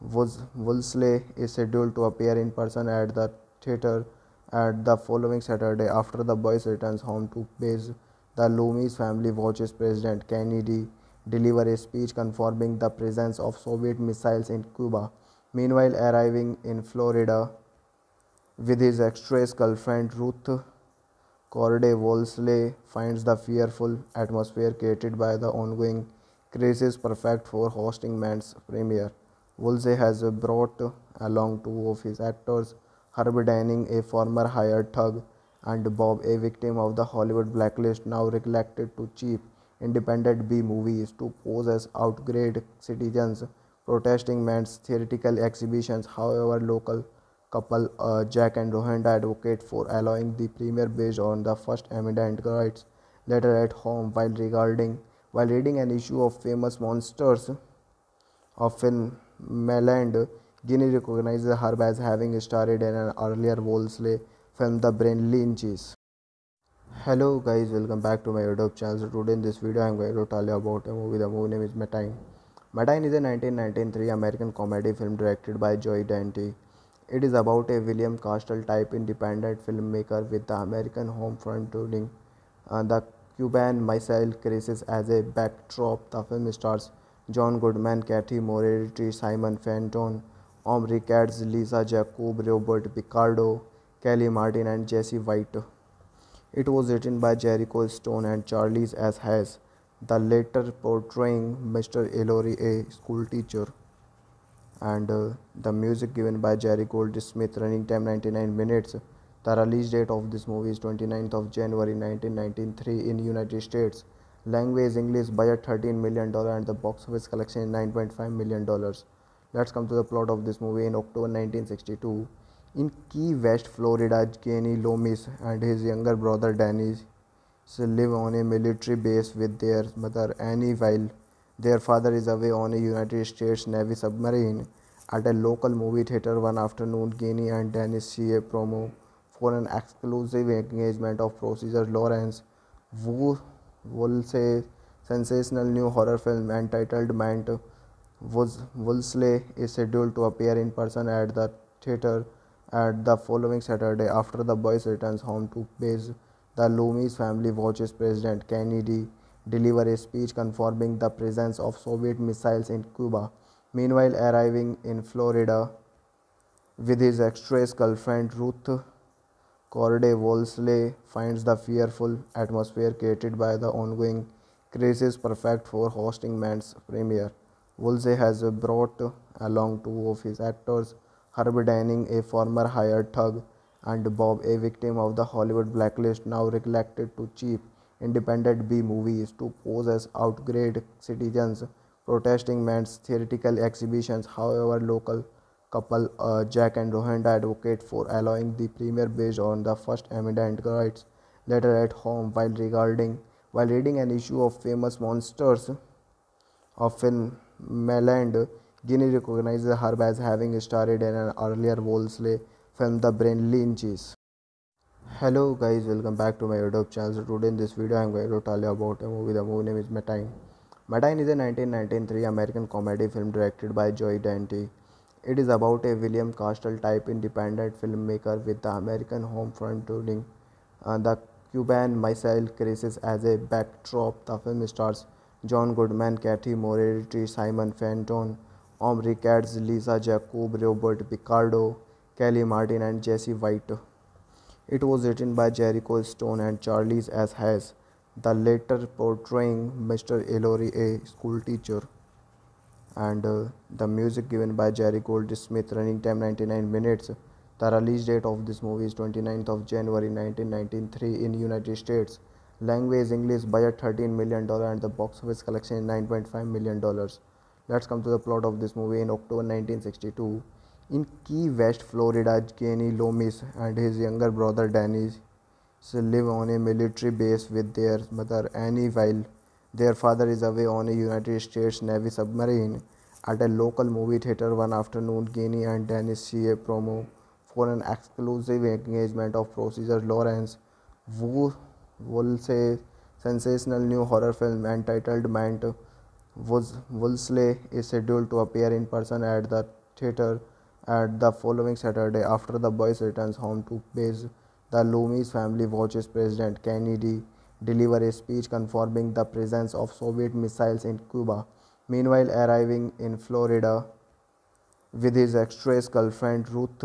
Speaker 1: Woolsey is scheduled to appear in person at the theater at the following Saturday after the boys returns home to base. The Loomis family watches President Kennedy deliver a speech confirming the presence of Soviet missiles in Cuba. Meanwhile, arriving in Florida with his ex-girlfriend Ruth Corday Woolsey finds the fearful atmosphere created by the ongoing crisis perfect for hosting Mant's premiere. Woolsey has brought along two of his actors, Herb Denning, a former hired thug, and Bob, a victim of the Hollywood blacklist, now reluctant to cheap independent B movies to pose as outgrade citizens protesting men's theatrical exhibitions. However, local couple uh, Jack and Rhonda advocate for allowing the premiere based on the First Amendment rights. Later at home, while regarding while reading an issue of famous monsters of film Meland, Gene recognizes her as having starred in an earlier Woolsey film The Brain Leeches. Hello guys, welcome back to my YouTube channel. Today in this video I'm going to tell you about a movie. The movie name is Matinee. Matinee is a 1993 American comedy film directed by Joe Dante. It is about a William Castle type independent filmmaker with the American home front touring uh, the Cuban Missile Crisis as a backdrop. The film stars John Goodman, Cathy Moriarty, Simon Fenton, Omri Katz, Lisa Jakub, Robert Picardo, Kellie Martin, and Jesse White. It was written by Jerico Stone and Charles S. Haas, the latter portraying Mr. Ellery, a school teacher. And uh, the music given by Jerry Goldsmith, running time 99 minutes. The release date of this movie is 29th of January 1993 in United States. Language English, budget 13 million dollar, and the box office collection is 9.5 million dollars. Let's come to the plot of this movie. In October 1962, in Key West, Florida, Kenny Loomis and his younger brother Danny live on a military base with their mother Annie while their father is away on a United States Navy submarine. At a local movie theater one afternoon, Kenny and Danny see a promo for an exclusive engagement of producer Lawrence Woolsey sensational new horror film entitled Mant Woolsey is scheduled to appear in person at the theater at the following Saturday, after the boys returns home to base, the Loomis family watches President Kennedy deliver a speech confirming the presence of Soviet missiles in Cuba. Meanwhile, arriving in Florida with his ex girlfriend Ruth Corday, Woolsey finds the fearful atmosphere created by the ongoing crisis perfect for hosting Mant's premiere. Woolsey has brought along two of his actors Herb Denning, a former hired thug, and Bob, a victim of the Hollywood blacklist, now recollected to cheap independent B movies to pose as outgrade citizens protesting Mant's theatrical exhibitions. However, local couple uh, Jack and Rhonda advocate for allowing the premiere based on the First Amendment rights later at home while regarding while reading an issue of famous monsters of film Meland Gene recognizes her as having starred in an earlier Woolsey film, The Brain Leeches. Hello guys, welcome back to my YouTube channel. Today in this video, I'm going to tell you about a movie. The movie name is Matinee. Matinee is a 1993 American comedy film directed by Joey Dante. It is about a William Castle type independent filmmaker with the American home front touring uh, the Cuban Missile Crisis as a backdrop. The film stars John Goodman, Cathy Moriarty, Simon Fenton, Omri Katz, Lisa Jakub, Robert Picardo, Kellie Martin, and Jesse White. It was written by Jerico Stone and Charles S. Haas, the latter portraying Mr. Ellery, a schoolteacher. And uh, the music given by Jerry Goldsmith, running time 99 minutes. The release date of this movie is 29th of January 1993 in United States. Language English, budget 13 million dollar, and the box office collection is 9.5 million dollars. Let's come to the plot of this movie. In October 1962, in Key West, Florida, Kenny Loomis and his younger brother Dennis live on a military base with their mother Annie while their father is away on a United States Navy submarine. At a local movie theater one afternoon, Kenny and Dennis see a promo for an exclusive engagement of Procedure Lawrence Woolsey sensational new horror film entitled Mant Woolsey is scheduled to appear in person at the theater at the following Saturday after the boys returns home to base. The Loomis family watches President Kennedy deliver a speech confirming the presence of Soviet missiles in Cuba. Meanwhile, arriving in Florida with his ex girlfriend Ruth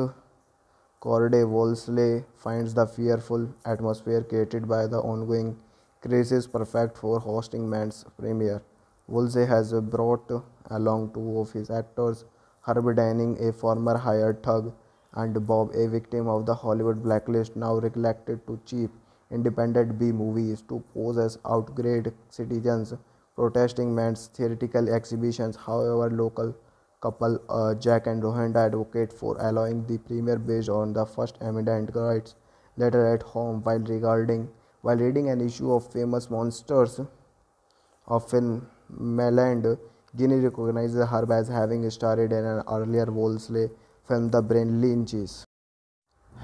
Speaker 1: Corday, Woolsey finds the fearful atmosphere created by the ongoing crisis perfect for hosting Mant's premiere. Woolsey has brought along two of his actors, Herb Denning, a former hired thug, and Bob, a victim of the Hollywood blacklist, now recollected to cheap independent B movies to pose as outgrade citizens protesting Mant's theatrical exhibitions. However, local couple uh, Jack and Rhonda advocate for allowing the premiere based on the First Amendment rights later at home while regarding while reading an issue of famous monsters of film Meland, Gene recognizes her as having starred in an earlier Woolsey film, The Brain Leeches.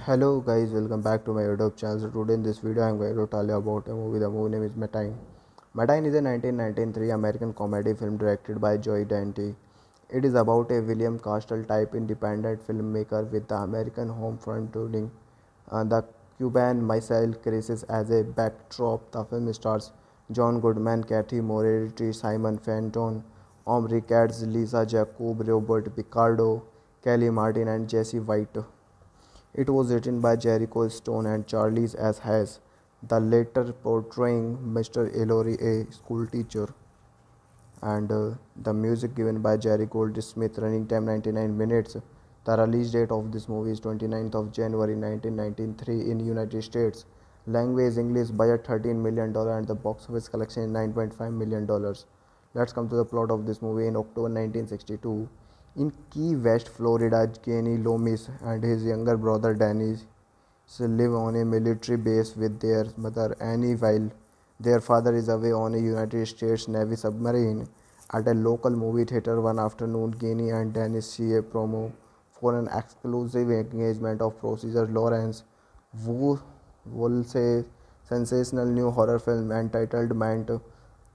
Speaker 1: Hello guys, welcome back to my YouTube channel. Today in this video, I'm going to tell you about a movie. The movie name is Matinee. Matinee is a 1993 American comedy film directed by Joey Dante. It is about a William Castle type independent filmmaker with the American home front touring uh, the Cuban Missile Crisis as a backdrop. The film stars John Goodman, Cathy Moriarty, Simon Fenton, Omri Katz, Lisa Jakub, Robert Picardo, Kellie Martin, and Jesse White. It was written by Jerico Stone and Charles S. Haas, the latter portraying Mr. Ellery, a schoolteacher. And uh, the music given by Jerry Goldsmith, running time 99 minutes. The release date of this movie is 29th of January 1993 in United States. Language English, budget 13 million dollar, and the box office collection is 9.5 million dollars. Let's come to the plot of this movie. In October 1962, in Key West, Florida, Kenny Loomis and his younger brother Danny live on a military base with their mother Annie while their father is away on a United States Navy submarine. At a local movie theater one afternoon, Kenny and Dennis see a promo for an exclusive engagement of Procedure Lawrence Wu Woolsey sensational new horror film entitled Mant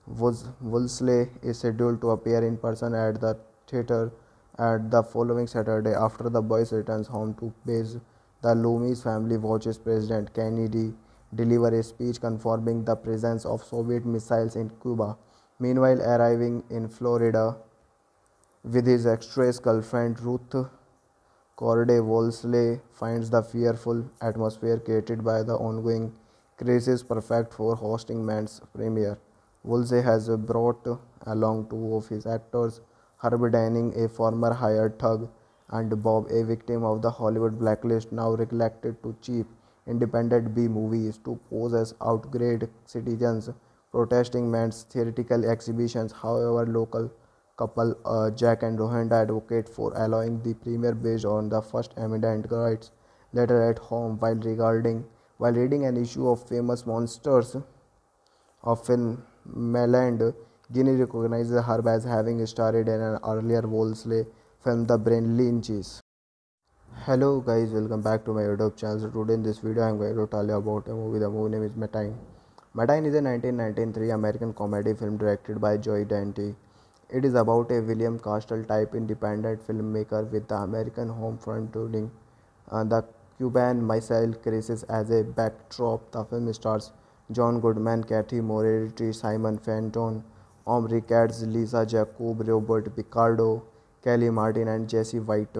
Speaker 1: Woolsey is scheduled to appear in person at the theater at the following Saturday, after the boys returns home to base, the Loomis family watches President Kennedy deliver a speech confirming the presence of Soviet missiles in Cuba. Meanwhile, arriving in Florida with his ex girlfriend Ruth Corday, Woolsey finds the fearful atmosphere created by the ongoing crisis perfect for hosting Mant's premiere. Woolsey has brought along two of his actors Herb Denning, a former hired thug, and Bob, a victim of the Hollywood blacklist, now recollected to cheap independent B movies to pose as outgrade citizens protesting Mant's theatrical exhibitions. However, local couple uh, Jack and Rhonda advocate for allowing the premiere based on the First Amendment rights later at home while regarding while reading an issue of famous monsters of film Meland Gene recognizes her as having starred in an earlier Woolsey film The Brain Leeches. Hello guys, welcome back to my YouTube channel. Today in this video I am going to tell you about a movie. The movie name is Matinee. Matinee is a 1993 American comedy film directed by Joe Dante. It is about a William Castle type independent filmmaker with the American home front touring uh, the Cuban Missile Crisis as a backdrop. The film stars John Goodman, Cathy Moriarty, Simon Fenton, Omri Katz, Lisa Jakub, Robert Picardo, Kellie Martin, and Jesse White.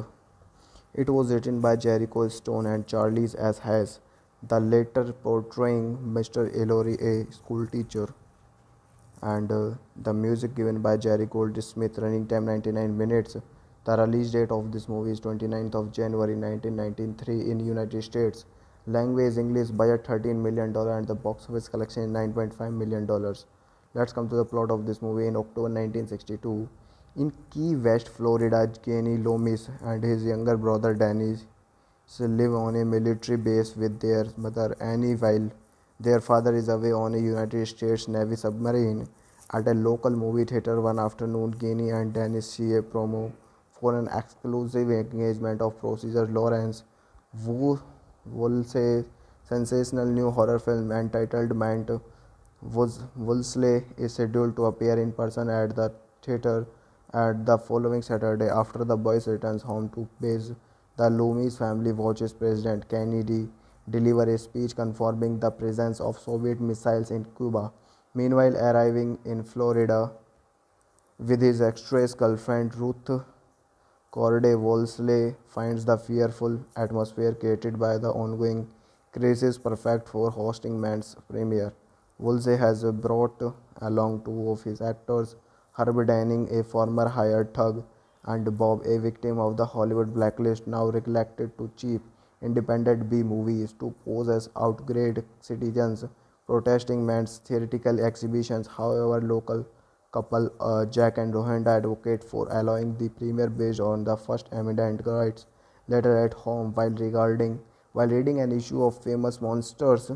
Speaker 1: It was written by Jerico Stone and Charles S. Haas, the latter portraying Mr. Ellery, a schoolteacher. And uh, the music given by Jerry Goldsmith, running time 99 minutes. The release date of this movie is 29th of January 1993 in United States. Language English, budget 13 million dollar, and the box office collection is 9.5 million dollars. Let's come to the plot of this movie. In October 1962, in Key West, Florida, Kenny Loomis and his younger brother Danny live on a military base with their mother Annie while their father is away on a United States Navy submarine. At a local movie theater one afternoon, Kenny and Dennis see a promo for an exclusive engagement of producer Lawrence Wu sensational new horror film entitled Mant Woolsey is scheduled to appear in person at the theater at the following Saturday after the boys returns home to base. The Loomis family watches President Kennedy deliver a speech confirming the presence of Soviet missiles in Cuba. Meanwhile, arriving in Florida with his ex girlfriend Ruth Corday, Woolsey finds the fearful atmosphere created by the ongoing crisis perfect for hosting Mant's premiere. Woolsey has brought along two of his actors, Herb Denning, a former hired thug, and Bob, a victim of the Hollywood blacklist, now recollected to cheap independent B movies to pose as outgrade citizens protesting Mant's theatrical exhibitions. However, local couple uh, Jack and Rhonda advocate for allowing the premiere based on the First Amendment rights later at home while regarding while reading an issue of famous monsters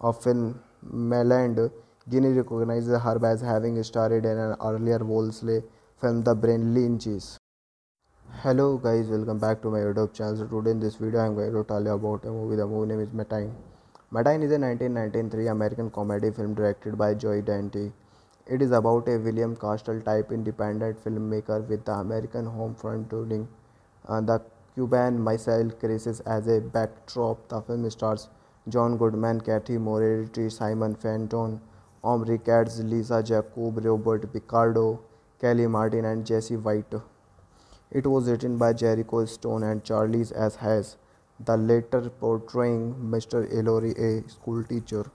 Speaker 1: of film Meland, Gene recognizes her as having starred in an earlier Woolsey film The Brain Leeches. Hello guys, welcome back to my YouTube channel. Today in this video I'm going to tell you about a movie. The movie name is Matinee. Matinee is a 1993 American comedy film directed by Joey Dante. It is about a William Castle type independent filmmaker with the American home front touring uh, the Cuban Missile Crisis as a backdrop. The film stars John Goodman, Cathy Moriarty, Simon Fenton, Omri Katz, Lisa Jakub, Robert Picardo, Kellie Martin, and Jesse White. It was written by Jerico Stone and Charles S. Haas, the latter portraying Mr. Ellery, a school teacher.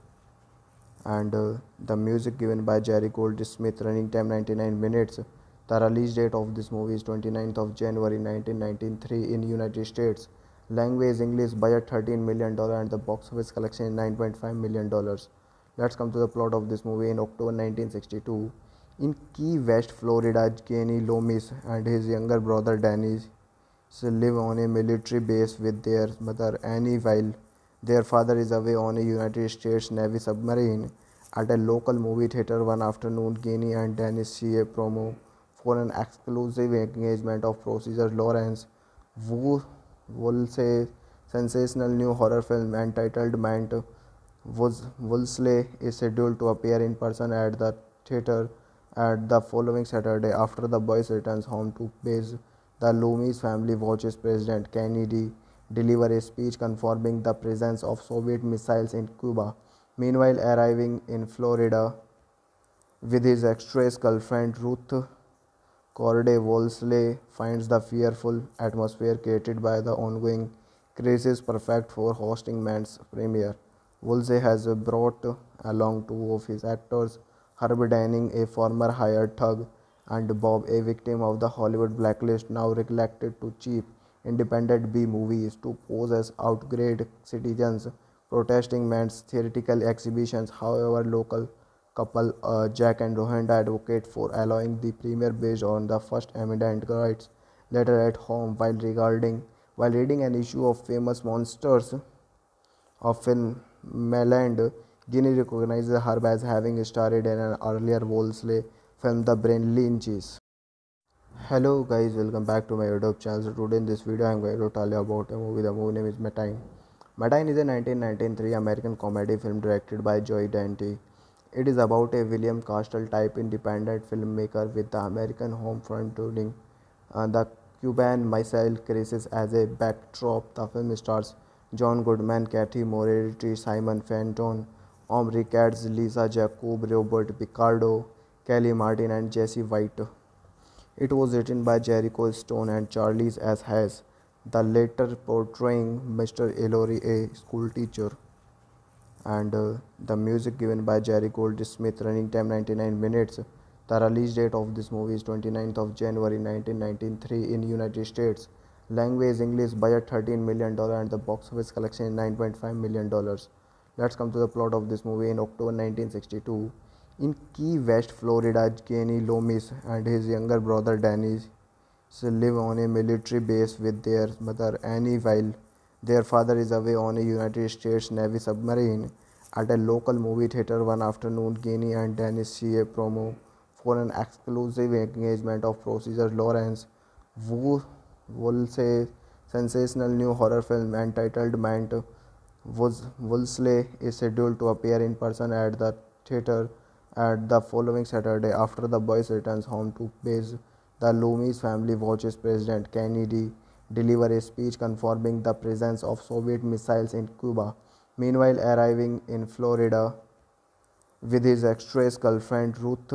Speaker 1: And uh, the music given by Jerry Goldsmith, running time 99 minutes. The release date of this movie is 29th of January 1993 in United States. Language English, budget 13 million dollar, and the box office collection is 9.5 million dollars. Let's come to the plot of this movie. In October 1962, in Key West, Florida, Kenny Loomis and his younger brother Danny live on a military base with their mother Annie while their father is away on a United States Navy submarine. At a local movie theater one afternoon, Kenny and Dennis see a promo for an exclusive engagement of Procedure Lawrence Wu sensational new horror film entitled Mant Woolsey is scheduled to appear in person at the theater at the following Saturday, after the boys returns home to base, the Loomis family watches President Kennedy deliver a speech confirming the presence of Soviet missiles in Cuba. Meanwhile, arriving in Florida with his ex girlfriend Ruth Corday, Woolsey finds the fearful atmosphere created by the ongoing crisis perfect for hosting Mant's premiere. Woolsey has brought along two of his actors Herb Denning, a former hired thug, and Bob, a victim of the Hollywood blacklist, now recollected to cheap independent B movies to pose as outgrade citizens protesting Mant's theatrical exhibitions. However, local couple uh, Jack and Rhonda advocate for allowing the premiere based on the First Amendment rights later at home while regarding while reading an issue of famous monsters of film Meland Gene recognizes her as having starred in an earlier Woolsey film The Brain Leeches. Hello guys, welcome back to my YouTube channel. Today in this video I am going to tell you about a movie. The movie name is Matinee. Matinee is a 1993 American comedy film directed by Joey Dante. It is about a William Castle type independent filmmaker with the American home front touring uh, the Cuban Missile Crisis as a backdrop. The film stars John Goodman, Cathy Moriarty, Simon Fenton, Omri Katz, Lisa Jakub, Robert Picardo, Kellie Martin, and Jesse White. It was written by Jerico Stone and Charles S. Haas, the latter portraying Mr. Ellery, a schoolteacher. And uh, the music given by Jerry Goldsmith, running time 99 minutes. The release date of this movie is 29th of January 1993 in United States. Language English, budget 13 million dollar, and the box office collection is 9.5 million dollars. Let's come to the plot of this movie. In October 1962, in Key West, Florida, Kenny Loomis and his younger brother Danny live on a military base with their mother Annie while their father is away on a United States Navy submarine. At a local movie theater one afternoon, Kenny and Dennis see a promo for an exclusive engagement of Procedure Lawrence who will Woolsey sensational new horror film entitled Mant Woolsey is scheduled to appear in person at the theater at the following Saturday after the boys returns home to base. The Loomis family watches President Kennedy deliver a speech confirming the presence of Soviet missiles in Cuba. Meanwhile, arriving in Florida with his ex-girlfriend Ruth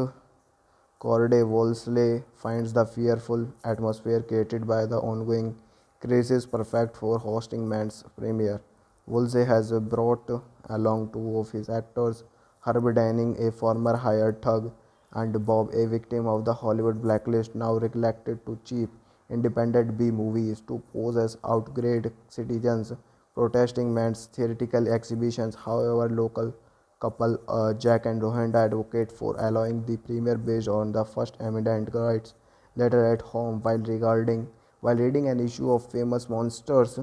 Speaker 1: Corday, Woolsey finds the fearful atmosphere created by the ongoing crisis perfect for hosting Mant's premiere. Woolsey has brought along two of his actors, Herb Denning, a former hired thug, and Bob, a victim of the Hollywood blacklist, now recollected to cheap independent B movies to pose as outgrade citizens protesting Mant's theatrical exhibitions. However, local couple uh, Jack and Rhonda advocate for allowing the premiere based on the First Amendment rights later at home while regarding while reading an issue of famous monsters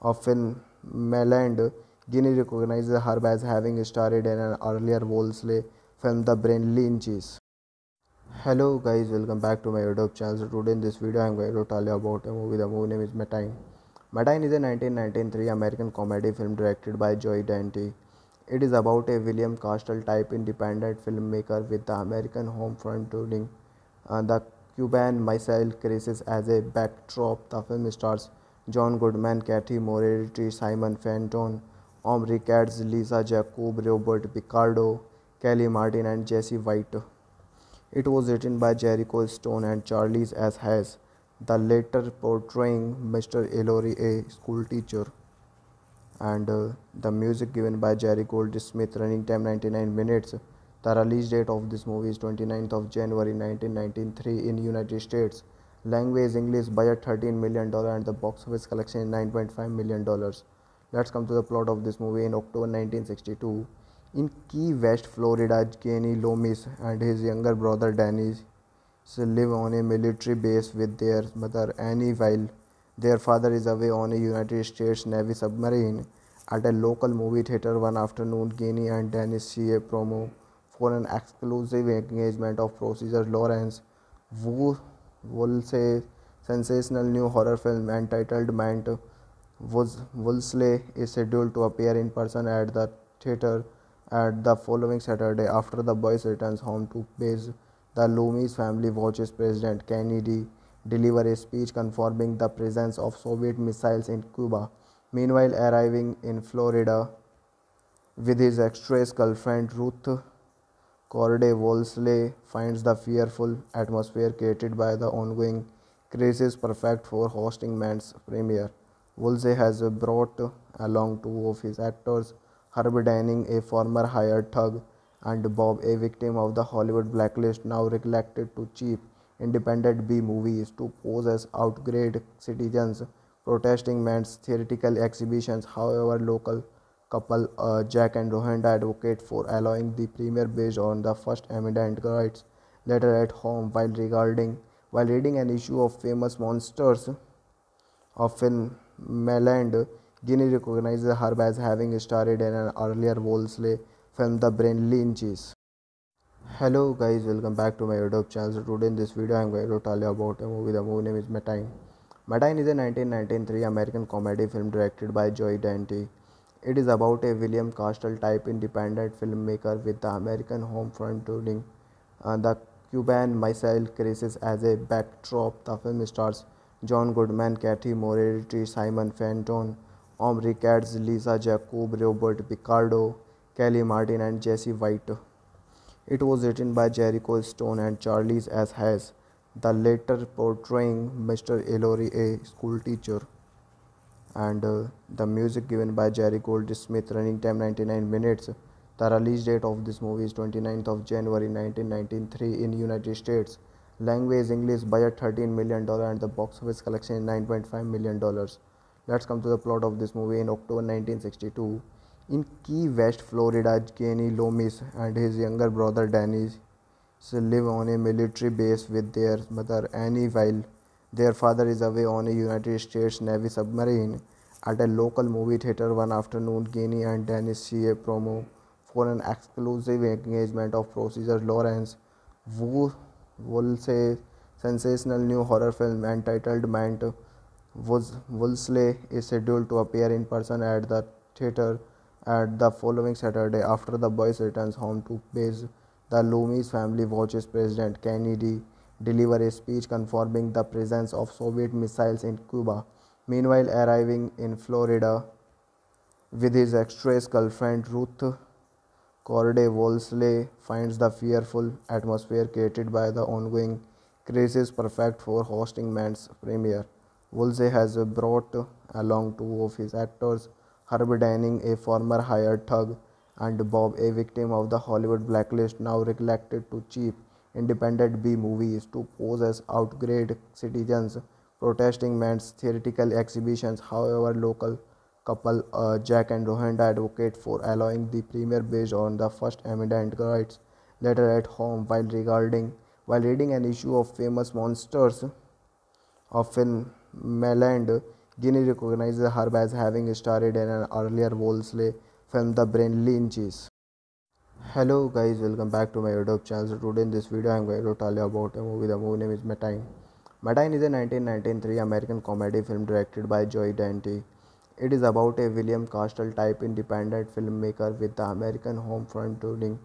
Speaker 1: of film Meland, Gene recognizes her as having starred in an earlier Woolsey film The Brain Leeches. Hello guys, welcome back to my YouTube channel. Today in this video I am going to tell you about a movie. The movie name is Matinee. Matinee is a 1993 American comedy film directed by Joey Dante. It is about a William Castle type independent filmmaker with the American home front turning uh, the Cuban Missile Crisis as a backdrop. The film stars John Goodman, Cathy Moriarty, Simon Fenton, Omri Katz, Lisa Jakub, Robert Picardo, Kellie Martin, and Jesse White. It was written by Jerico Stone and Charles S. Haas, the latter portraying Mr. Ellery, a schoolteacher. And uh, the music given by Jerry Goldsmith, running time 99 minutes. The release date of this movie is 29th of January 1993 in United States. Language English budget 13 million dollar and the box office collection 9.5 million dollars. Let's come to the plot of this movie in October 1962. In Key West, Florida, Kenny Loomis and his younger brother Danny live on a military base with their mother Annie while their father is away on a United States Navy submarine. At a local movie theater one afternoon, Kenny and Dennis see a promo for an exclusive engagement of Procedure Lawrence Wu Woolsey sensational new horror film entitled Mant Woolsey is scheduled to appear in person at the theater at the following Saturday, after the boys returns home to base, the Loomis family watches President Kennedy deliver a speech confirming the presence of Soviet missiles in Cuba. Meanwhile, arriving in Florida with his ex-girlfriend Ruth Corday Woolsey finds the fearful atmosphere created by the ongoing crisis perfect for hosting Mant's premiere. Woolsey has brought along two of his actors Herb Denning, a former hired thug, and Bob, a victim of the Hollywood blacklist, now reluctant to cheap independent B movies to pose as outgrade citizens protesting Mant's theatrical exhibitions. However, local couple uh, Jack and Rhonda advocate for allowing the premiere based on the First Amendment rights. Later at home, while regarding while reading an issue of famous monsters of film Meland Gene recognizes her as having starred in an earlier Woolsey film The Brain Leeches. Hello guys, welcome back to my YouTube channel. Today in this video I am going to tell you about a movie. The movie name is Matinee. Matinee is a 1993 American comedy film directed by Joey Dante. It is about a William Castle type independent filmmaker with the American home front turning uh, the Cuban Missile Crisis as a backdrop. The film stars John Goodman, Cathy Moriarty, Simon Fenton, Omri Katz, Lisa Jakub, Robert Picardo, Kellie Martin, and Jesse White. It was written by Jerico Stone and Charles S. Haas, the latter portraying Mr. Ellery, a schoolteacher. And uh, the music given by Jerry Goldsmith, running time 99 minutes. The release date of this movie is 29th of January 1993 in United States. Language English budget 13 million dollar and the box office collection is 9.5 million dollars. Let's come to the plot of this movie in October 1962. In Key West, Florida, Kenny Loomis and his younger brother Danny live on a military base with their mother Annie while their father is away on a United States Navy submarine. At a local movie theater one afternoon, Kenny and Dennis see a promo for an exclusive engagement of Procedure Lawrence Wu Woolsey sensational new horror film entitled Mant Woolsey is scheduled to appear in person at the theater at the following Saturday after the boys returns home to base. The Loomis family watches President Kennedy deliver a speech confirming the presence of Soviet missiles in Cuba. Meanwhile, arriving in Florida with his ex-girlfriend Ruth Corday Woolsey finds the fearful atmosphere created by the ongoing crisis perfect for hosting Mant's premiere. Woolsey has brought along two of his actors, Herb Denning, a former hired thug, and Bob, a victim of the Hollywood blacklist, now reluctant to cheap independent B movies to pose as outgrade citizens protesting Mant's theatrical exhibitions. However, local couple uh, Jack and Rhonda advocate for allowing the premiere based on the First Amendment rights. Later at home, while regarding while reading an issue of famous monsters of film Meland, Gene recognizes her as having starred in an earlier Woolsey film The Brain Leeches. Hello guys, welcome back to my YouTube channel. Today in this video I am going to tell you about a movie. The movie name is Matinee. Matinee is a 1993 American comedy film directed by Joe Dante. It is about a William Castle type independent filmmaker with the American home front turning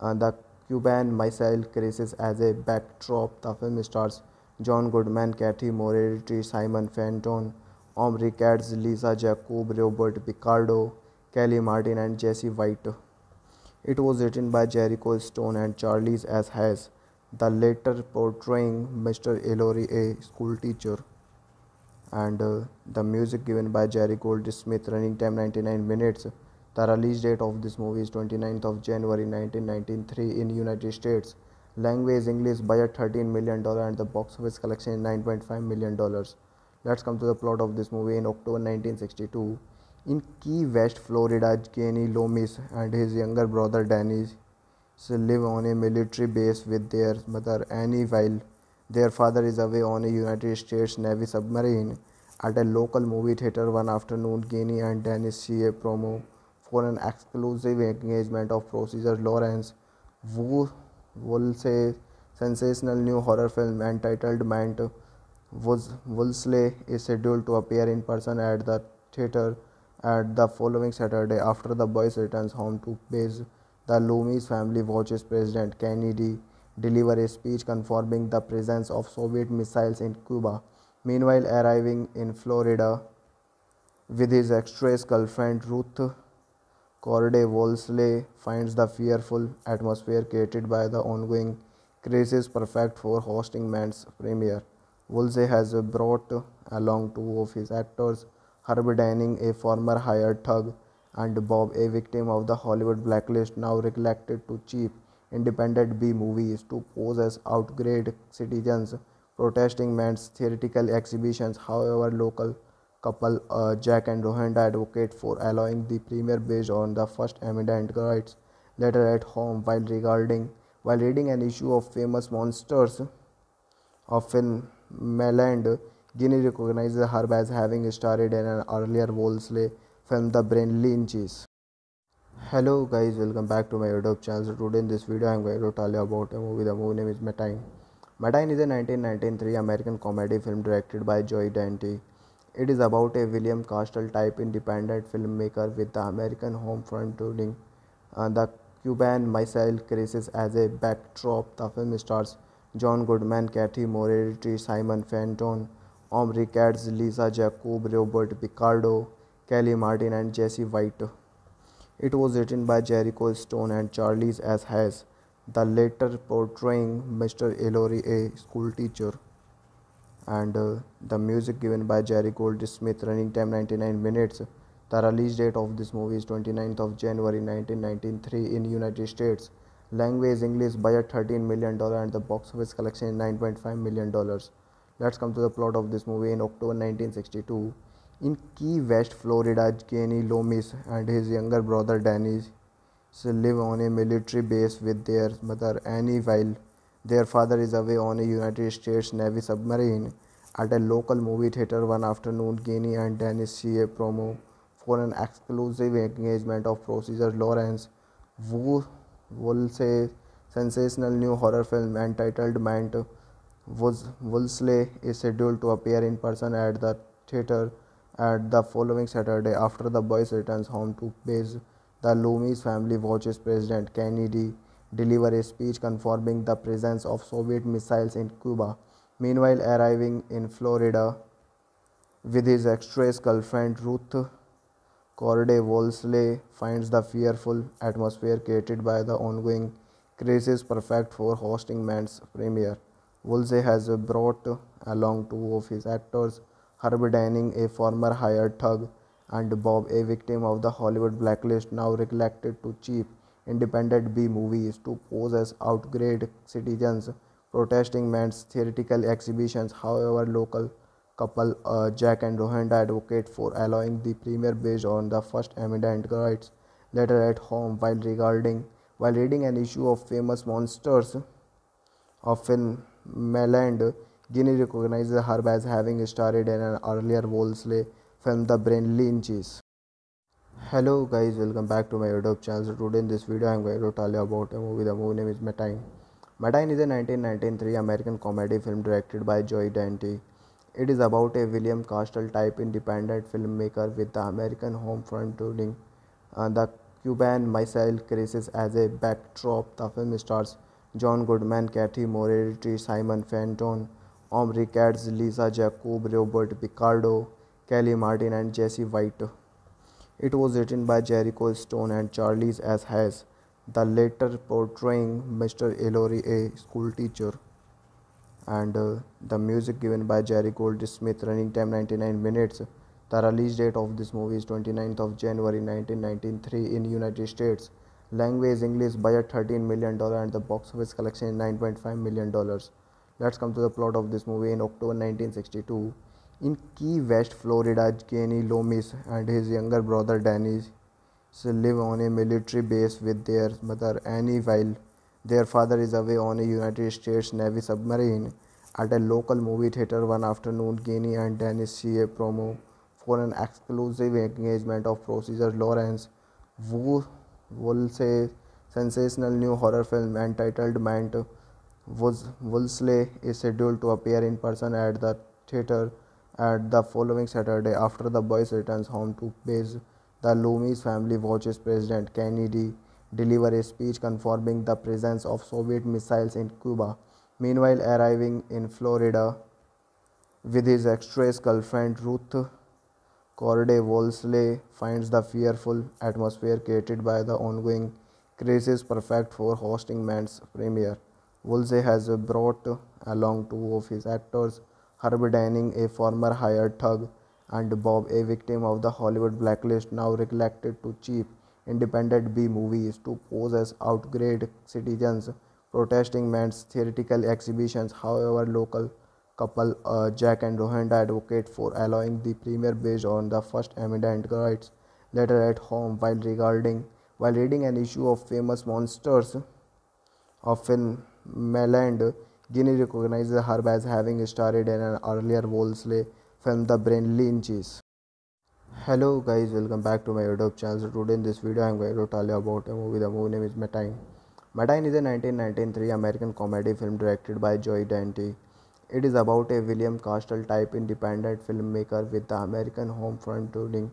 Speaker 1: uh, the Cuban Missile Crisis as a backdrop. The film stars John Goodman, Cathy Moriarty, Simon Fenton, Omri Katz, Lisa Jakub, Robert Picardo, Kellie Martin, and Jesse White. It was written by Jerico Stone and Charles S. Haas, the latter portraying Mr. Ellery, a schoolteacher. And uh, the music given by Jerry Goldsmith, running time 99 minutes. The release date of this movie is 29th of January 1993 in United States. Language English budget 13 million dollar and the box office collection 9.5 million dollars. Let's come to the plot of this movie in October 1962. In Key West, Florida, Kenny Loomis and his younger brother Danny live on a military base with their mother Annie while their father is away on a United States Navy submarine. At a local movie theater one afternoon, Kenny and Danny see a promo for an exclusive engagement of Procedure Lawrence Wu Woolsey sensational new horror film entitled Mant Woolsey is scheduled to appear in person at the theater at the following Saturday, after the boys returns home to base, the Loomis family watches President Kennedy deliver a speech confirming the presence of Soviet missiles in Cuba. Meanwhile, arriving in Florida with his ex-girlfriend Ruth Corday Woolsey finds the fearful atmosphere created by the ongoing crisis perfect for hosting Mant's premiere. Woolsey has brought along two of his actors Herb Denning, a former hired thug, and Bob, a victim of the Hollywood blacklist, now reluctant to cheap independent B movies to pose as outgrade citizens protesting Mant's theatrical exhibitions. However, local couple uh, Jack and Rhonda advocate for allowing the premiere based on the First Amendment rights. Later at home, while regarding while reading an issue of famous monsters of film Meland Gene recognizes her as having starred in an earlier Woolsey film The Brain Leeches. Hello guys, welcome back to my YouTube channel. Today in this video I am going to tell you about a movie. The movie name is Matinee. Matinee is a 1993 American comedy film directed by Joe Dante. It is about a William Castle type independent filmmaker with the American home front turning uh, the Cuban Missile Crisis as a backdrop. The film stars John Goodman, Cathy Moriarty, Simon Fenton, Omri Katz, Lisa Jakub, Robert Picardo, Kellie Martin, and Jesse White. It was written by Jerico Stone and Charles S. Haas, the latter portraying Mr. Ellery, a schoolteacher. And uh, the music given by Jerry Goldsmith, running time 99 minutes. The release date of this movie is 29th of January 1993 in United States. Language English budget 13 million dollar and the box office collection 9.5 million dollars. Let's come to the plot of this movie in October 1962. In Key West, Florida, Kenny Loomis and his younger brother Danny live on a military base with their mother Annie while their father is away on a United States Navy submarine. At a local movie theater one afternoon, Kenny and Danny see a promo for an exclusive engagement of Procedure Lawrence Wu Woolsey sensational new horror film entitled Mant Woolsey is scheduled to appear in person at the theater at the following Saturday after the boys returns home to base. The Loomis family watches President Kennedy deliver a speech confirming the presence of Soviet missiles in Cuba. Meanwhile, arriving in Florida with his ex-girlfriend Ruth Corday Woolsey finds the fearful atmosphere created by the ongoing crisis perfect for hosting Mant's premiere. Woolsey has brought along two of his actors, Herb Denning, a former hired thug, and Bob, a victim of the Hollywood blacklist, now reluctant to cheap independent B movies to pose as outgrade citizens protesting Mant's theatrical exhibitions. However, local couple uh, Jack and Rhonda advocate for allowing the premiere based on the First Amendment rights. Later at home, while regarding while reading an issue of famous monsters of film Meland, Gene recognizes her as having starred in an earlier Woolsey film The Brain Leeches. Hello guys, welcome back to my YouTube channel. Today in this video, I'm going to tell you about a movie. The movie name is Matinee. Matinee is a 1993 American comedy film directed by Joey Dante. It is about a William Castle type independent filmmaker with the American home front touring uh, the Cuban Missile Crisis as a backdrop. The film stars John Goodman, Cathy Moriarty, Simon Fenton, Omri Katz, Lisa Jakub, Robert Picardo, Kellie Martin, and Jesse White. It was written by Jerico Stone and Charles S. Haas, the latter portraying Mr. Ellery, a schoolteacher. And uh, the music given by Jerry Goldsmith, running time 99 minutes. The release date of this movie is 29th of January 1993 in United States. Language English, budget 13 million dollar, and the box office collection is 9.5 million dollars. Let's come to the plot of this movie. In October 1962, in Key West, Florida, Kenny Loomis and his younger brother Danny live on a military base with their mother Annie while their father is away on a United States Navy submarine. At a local movie theater one afternoon, Kenny and Dennis see a promo for an exclusive engagement of Procedure Lawrence Woolsey sensational new horror film entitled Mant Woolsey is scheduled to appear in person at the theater at the following Saturday, after the boys returns home to base, the Loomis family watches President Kennedy deliver a speech confirming the presence of Soviet missiles in Cuba. Meanwhile, arriving in Florida with his ex girlfriend Ruth Corday, Woolsey finds the fearful atmosphere created by the ongoing crisis perfect for hosting Mant's premiere. Woolsey has brought along two of his actors Herb Denning, a former hired thug, and Bob, a victim of the Hollywood blacklist, now recollected to cheap independent B movies to pose as outgrade citizens protesting Mant's theatrical exhibitions. However, local couple uh, Jack and Rhonda advocate for allowing the premiere based on the First Amendment rights later at home while regarding while reading an issue of famous monsters of film Meland Gene recognizes her as having starred in an earlier Woolsey film, The Brain Leeches. Hello guys, welcome back to my YouTube channel. Today in this video, I'm going to tell you about a movie. The movie name is Matinee. Matinee is a 1993 American comedy film directed by Joe Dante. It is about a William Castle type independent filmmaker with the American home front touring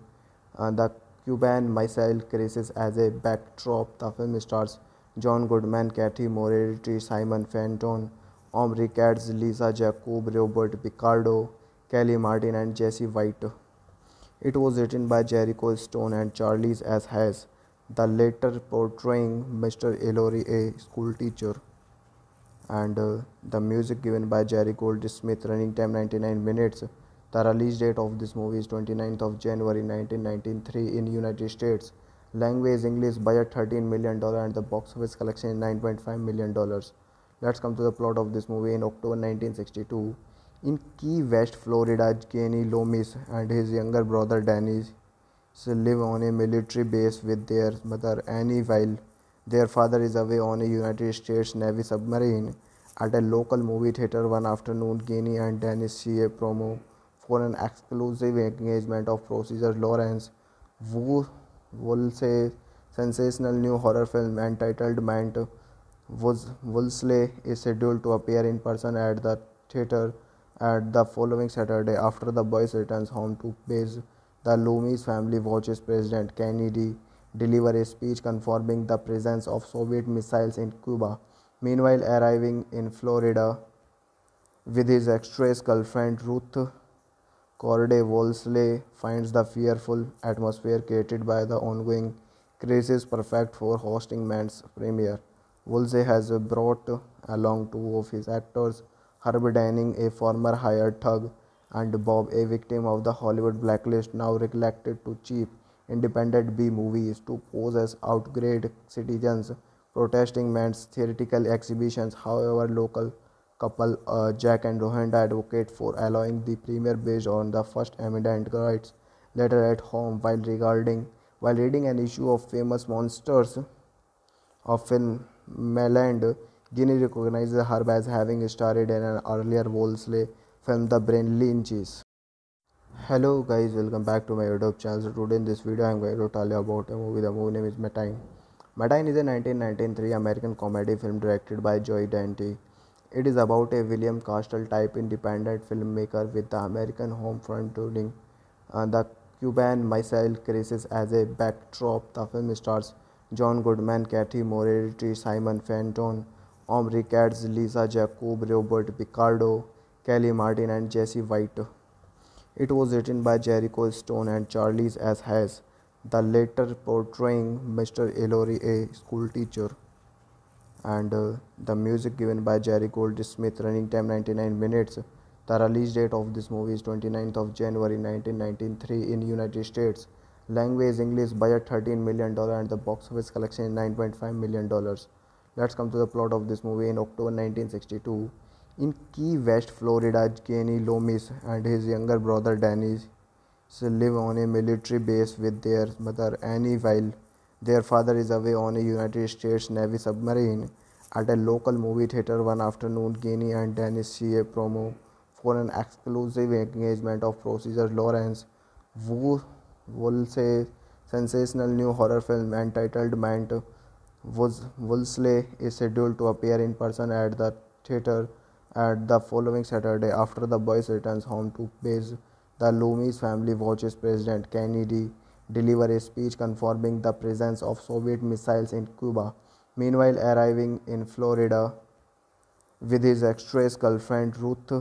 Speaker 1: uh, the Cuban Missile Crisis as a backdrop. The film stars John Goodman, Cathy Moriarty, Simon Fenton, Omri Katz, Lisa Jakub, Robert Picardo, Kellie Martin, and Jesse White. It was written by Jerico Stone and Charles S. Haas, the latter portraying Mr. Ellery, a schoolteacher. And uh, the music given by Jerry Goldsmith, running time 99 minutes. The release date of this movie is 29th of January 1993 in United States. Language English, budget 13 million dollar, and the box office collection is 9.5 million dollars. Let's come to the plot of this movie. In October 1962, in Key West, Florida, Kenny Loomis and his younger brother Danny live on a military base with their mother Annie while their father is away on a United States Navy submarine. At a local movie theater one afternoon, Kenny and Dennis see a promo for an exclusive engagement of producer Lawrence Woolsey sensational new horror film entitled Mant Woolsey is scheduled to appear in person at the theater at the following Saturday after the boys returns home to base. The Loomis family watches President Kennedy deliver a speech confirming the presence of Soviet missiles in Cuba. Meanwhile, arriving in Florida with his ex girlfriend Ruth Corday, Woolsey finds the fearful atmosphere created by the ongoing crisis perfect for hosting Mant's premiere. Woolsey has brought along two of his actors, Herb Denning, a former hired thug, and Bob, a victim of the Hollywood blacklist, now recollected to cheap independent B movies to pose as outgrade citizens protesting Mant's theatrical exhibitions. However, local couple uh, Jack and Rhonda advocate for allowing the premiere based on the First Amendment rights later at home while regarding while reading an issue of famous monsters of film Meland, Gene recognizes her as having starred in an earlier Woolsey film, The Brain Leeches. Hello guys, welcome back to my YouTube channel. Today in this video, I'm going to tell you about a movie. The movie name is Matinee. Matinee is a 1993 American comedy film directed by Joey Dante. It is about a William Castle type independent filmmaker with the American home front touring uh, the Cuban Missile Crisis as a backdrop. The film stars John Goodman, Cathy Moriarty, Simon Fenton, Omri Katz, Lisa Jakub, Robert Picardo, Kellie Martin, and Jesse White. It was written by Jerico Stone and Charles S. Haas, the latter portraying Mr. Ellery, a school teacher. And uh, the music given by Jerry Goldsmith, running time 99 minutes. The release date of this movie is 29th of January 1993 in United States. Language English, budget 13 million dollar, and the box office collection is 9.5 million dollars. Let's come to the plot of this movie. In October 1962, in Key West, Florida, Kenny Loomis and his younger brother Dennis live on a military base with their mother Annie while their father is away on a United States Navy submarine. At a local movie theater one afternoon, Kenny and Dennis see a promo for an exclusive engagement of producer Lawrence Wu sensational new horror film entitled Mant Woolsey is scheduled to appear in person at the theater at the following Saturday, after the boys returns home to base, the Loomis family watches President Kennedy deliver a speech confirming the presence of Soviet missiles in Cuba. Meanwhile, arriving in Florida with his ex girlfriend Ruth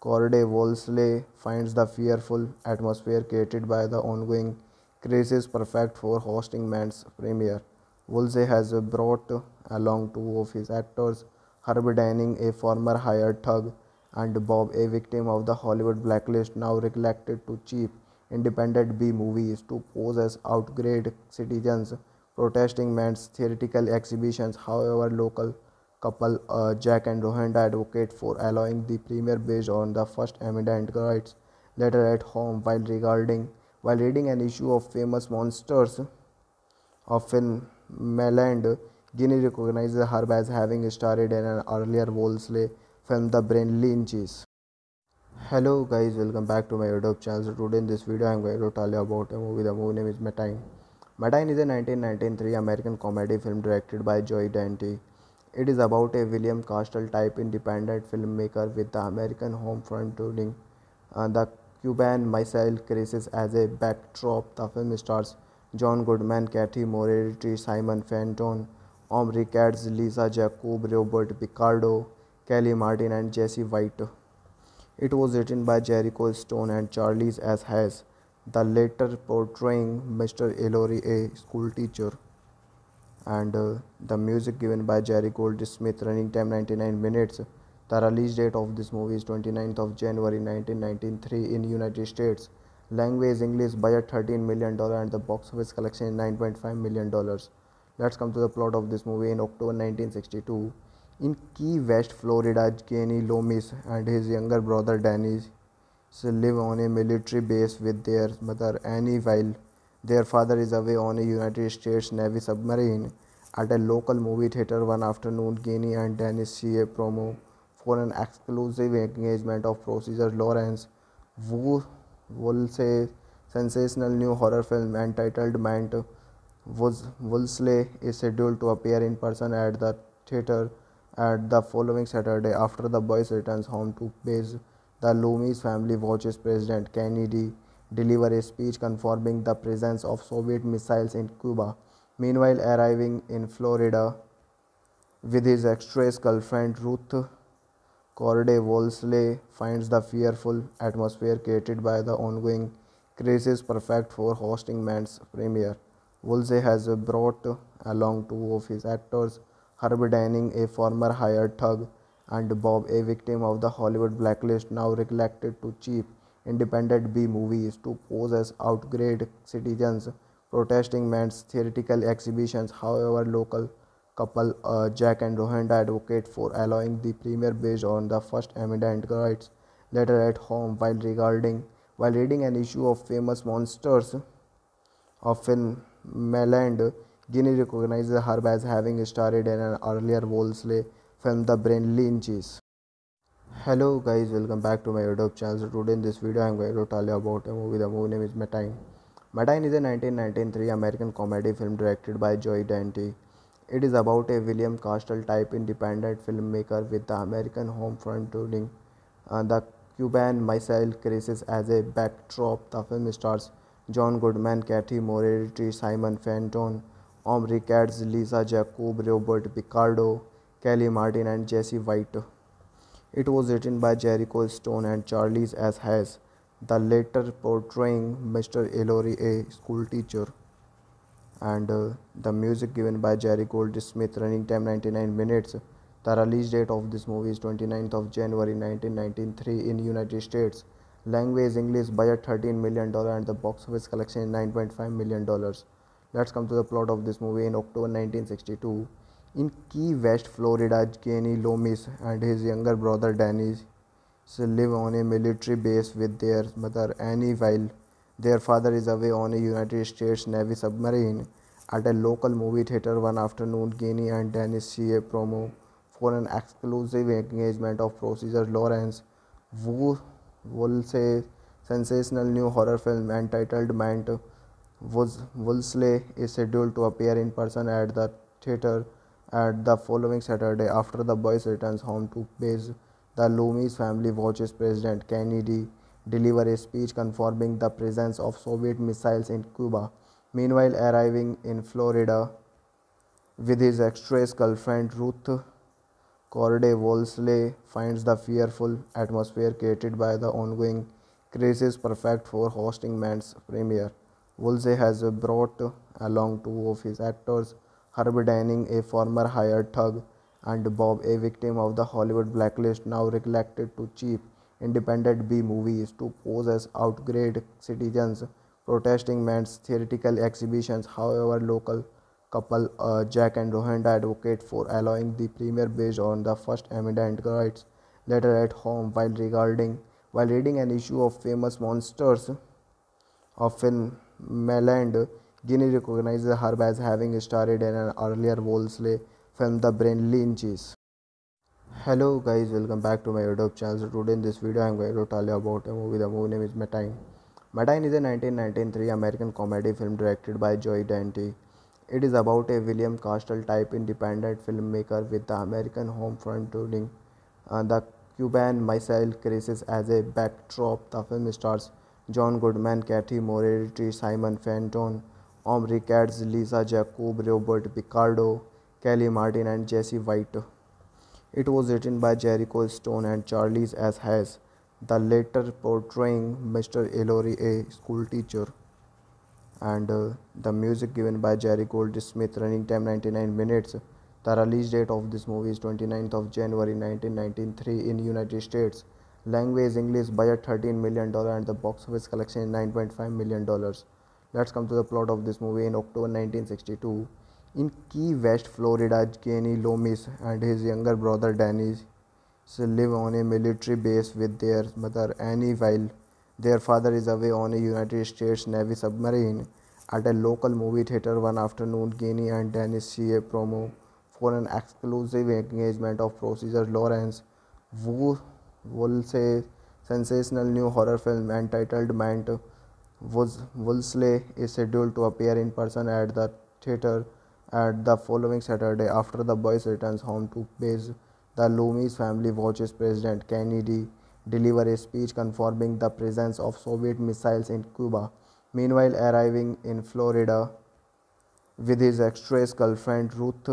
Speaker 1: Corday, Woolsey finds the fearful atmosphere created by the ongoing crisis perfect for hosting Mant's premiere. Woolsey has brought along two of his actors Herb Denning, a former hired thug, and Bob, a victim of the Hollywood blacklist, now recollected to cheap independent B movies to pose as outgrade citizens protesting Mant's theatrical exhibitions. However, local couple uh, Jack and Rhonda advocate for allowing the premiere based on the First Amendment rights later at home while regarding while reading an issue of famous monsters of film Meland Gene recognizes her as having starred in an earlier Woolsey film, The Brain Leeches. Hello guys, welcome back to my YouTube channel. Today in this video, I'm going to tell you about a movie. The movie name is Matinee. Matinee is a 1993 American comedy film directed by Joe Dante. It is about a William Castle type independent filmmaker with the American home front touring uh, the Cuban Missile Crisis as a backdrop. The film stars John Goodman, Cathy Moriarty, Simon Fenton, Omri Katz, Lisa Jakub, Robert Picardo, Kellie Martin, and Jesse White. It was written by Jerico Stone and Charles S. Haas, the latter portraying Mr. Ellery, a schoolteacher. And uh, the music given by Jerry Goldsmith, running time 99 minutes. The release date of this movie is 29th of January 1993 in United States. Language English, budget 13 million dollar, and the box office collection is 9.5 million dollars. Let's come to the plot of this movie. In October 1962, in Key West, Florida, Kenny Loomis and his younger brother Danny live on a military base with their mother Annie while their father is away on a United States Navy submarine. At a local movie theater one afternoon, Kenny and Dennis see a promo for an exclusive engagement of Procedure Lawrence Wu Woolsey sensational new horror film entitled Mant Woolsey is scheduled to appear in person at the theater at the following Saturday after the boys returns home to base. The Loomis family watches President Kennedy deliver a speech confirming the presence of Soviet missiles in Cuba. Meanwhile, arriving in Florida with his ex girlfriend Ruth Corday, Woolsey finds the fearful atmosphere created by the ongoing crisis perfect for hosting Mant's premiere. Woolsey has brought along two of his actors, Herb Denning, a former hired thug, and Bob, a victim of the Hollywood blacklist, now recollected to cheap independent B movies to pose as outgrade citizens protesting Mant's theatrical exhibitions. However, local couple uh, Jack and Rhonda advocate for allowing the premiere based on the First Amendment rights later at home while regarding while reading an issue of famous monsters of film Meland, Gene recognizes her as having starred in an earlier Woolsey film, The Brain Leeches. Hello guys, welcome back to my YouTube channel. Today in this video, I'm going to tell you about a movie. The movie name is Matinee. Matinee is a 1993 American comedy film directed by Joe Dante. It is about a William Castle type independent filmmaker with the American home front touring uh, the Cuban Missile Crisis as a backdrop. The film stars John Goodman, Cathy Moriarty, Simon Fenton, Omri Katz, Lisa Jakub, Robert Picardo, Kellie Martin, and Jesse White. It was written by Jerico Stone and Charles S. Haas, the latter portraying Mr. Ellery, a schoolteacher. And uh, the music given by Jerry Goldsmith, running time 99 minutes. The release date of this movie is 29th of January 1993 in United States. Language English, budget 13 million dollar, and the box office collection is 9.5 million dollars. Let's come to the plot of this movie. In October 1962, in Key West, Florida, Kenny Loomis and his younger brother Danny live on a military base with their mother Annie while their father is away on a United States Navy submarine. At a local movie theater one afternoon, Kenny and Danny see a promo for an exclusive engagement of Procedure Lawrence Woolsey sensational new horror film entitled Mant Woolsey is scheduled to appear in person at the theater at the following Saturday, after the boys returns home to base, the Loomis family watches President Kennedy deliver a speech confirming the presence of Soviet missiles in Cuba. Meanwhile, arriving in Florida with his ex girlfriend Ruth Corday, Woolsey finds the fearful atmosphere created by the ongoing crisis perfect for hosting Mant's premiere. Woolsey has brought along two of his actors Herb Denning, a former hired thug, and Bob, a victim of the Hollywood blacklist, now recollected to cheap independent B movies to pose as outgrade citizens protesting Mant's theatrical exhibitions. However, local couple uh, Jack and Rhonda advocate for allowing the premiere based on the First Amendment rights later at home while regarding while reading an issue of famous monsters of film Meland Gene recognizes her as having starred in an earlier Woolsey film The Brain Leeches. Hello guys, welcome back to my YouTube channel. Today in this video I am going to tell you about a movie. The movie name is Matinee. Matinee is a 1993 American comedy film directed by Joe Dante. It is about a William Castle type independent filmmaker with the American home front touring uh, the Cuban Missile Crisis as a backdrop. The film stars John Goodman, Cathy Moriarty, Simon Fenton, Omri Katz, Lisa Jakub, Robert Picardo, Kellie Martin, and Jesse White. It was written by Jerico Stone and Charles S. Haas, the latter portraying Mr. Ellery, a schoolteacher. And uh, the music given by Jerry Goldsmith, running time 99 minutes. The release date of this movie is 29th of January 1993 in United States. Language English, budget 13 million dollar, and the box office collection is 9.5 million dollars. Let's come to the plot of this movie. In October 1962, in Key West, Florida, Kenny Loomis and his younger brother Danny live on a military base with their mother Annie while their father is away on a United States Navy submarine. At a local movie theater one afternoon, Kenny and Danny see a promo for an exclusive engagement of Procedure Lawrence Woolsey sensational new horror film entitled Mant Woolsey is scheduled to appear in person at the theater at the following Saturday after the boys returns home to base. The Loomis family watches President Kennedy deliver a speech confirming the presence of Soviet missiles in Cuba. Meanwhile, arriving in Florida with his ex-girlfriend Ruth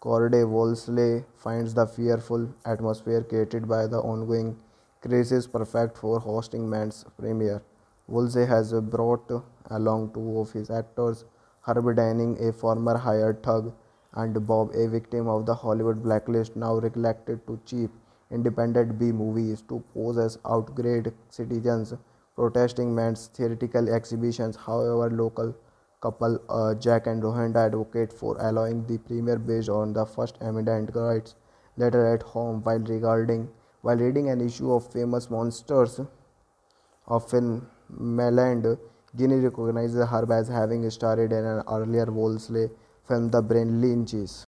Speaker 1: Corday, Woolsey finds the fearful atmosphere created by the ongoing crisis perfect for hosting Mant's premiere. Woolsey has brought along two of his actors, Herb Denning, a former hired thug, and Bob, a victim of the Hollywood blacklist, now recollected to cheap independent B movies to pose as outgrade citizens protesting Mant's theatrical exhibitions. However, local couple uh, Jack and Rhonda advocate for allowing the premiere based on the First Amendment rights later at home while regarding while reading an issue of famous monsters of film Meland, Gene recognizes her as having starred in an earlier Woolsey film The Brain Leeches.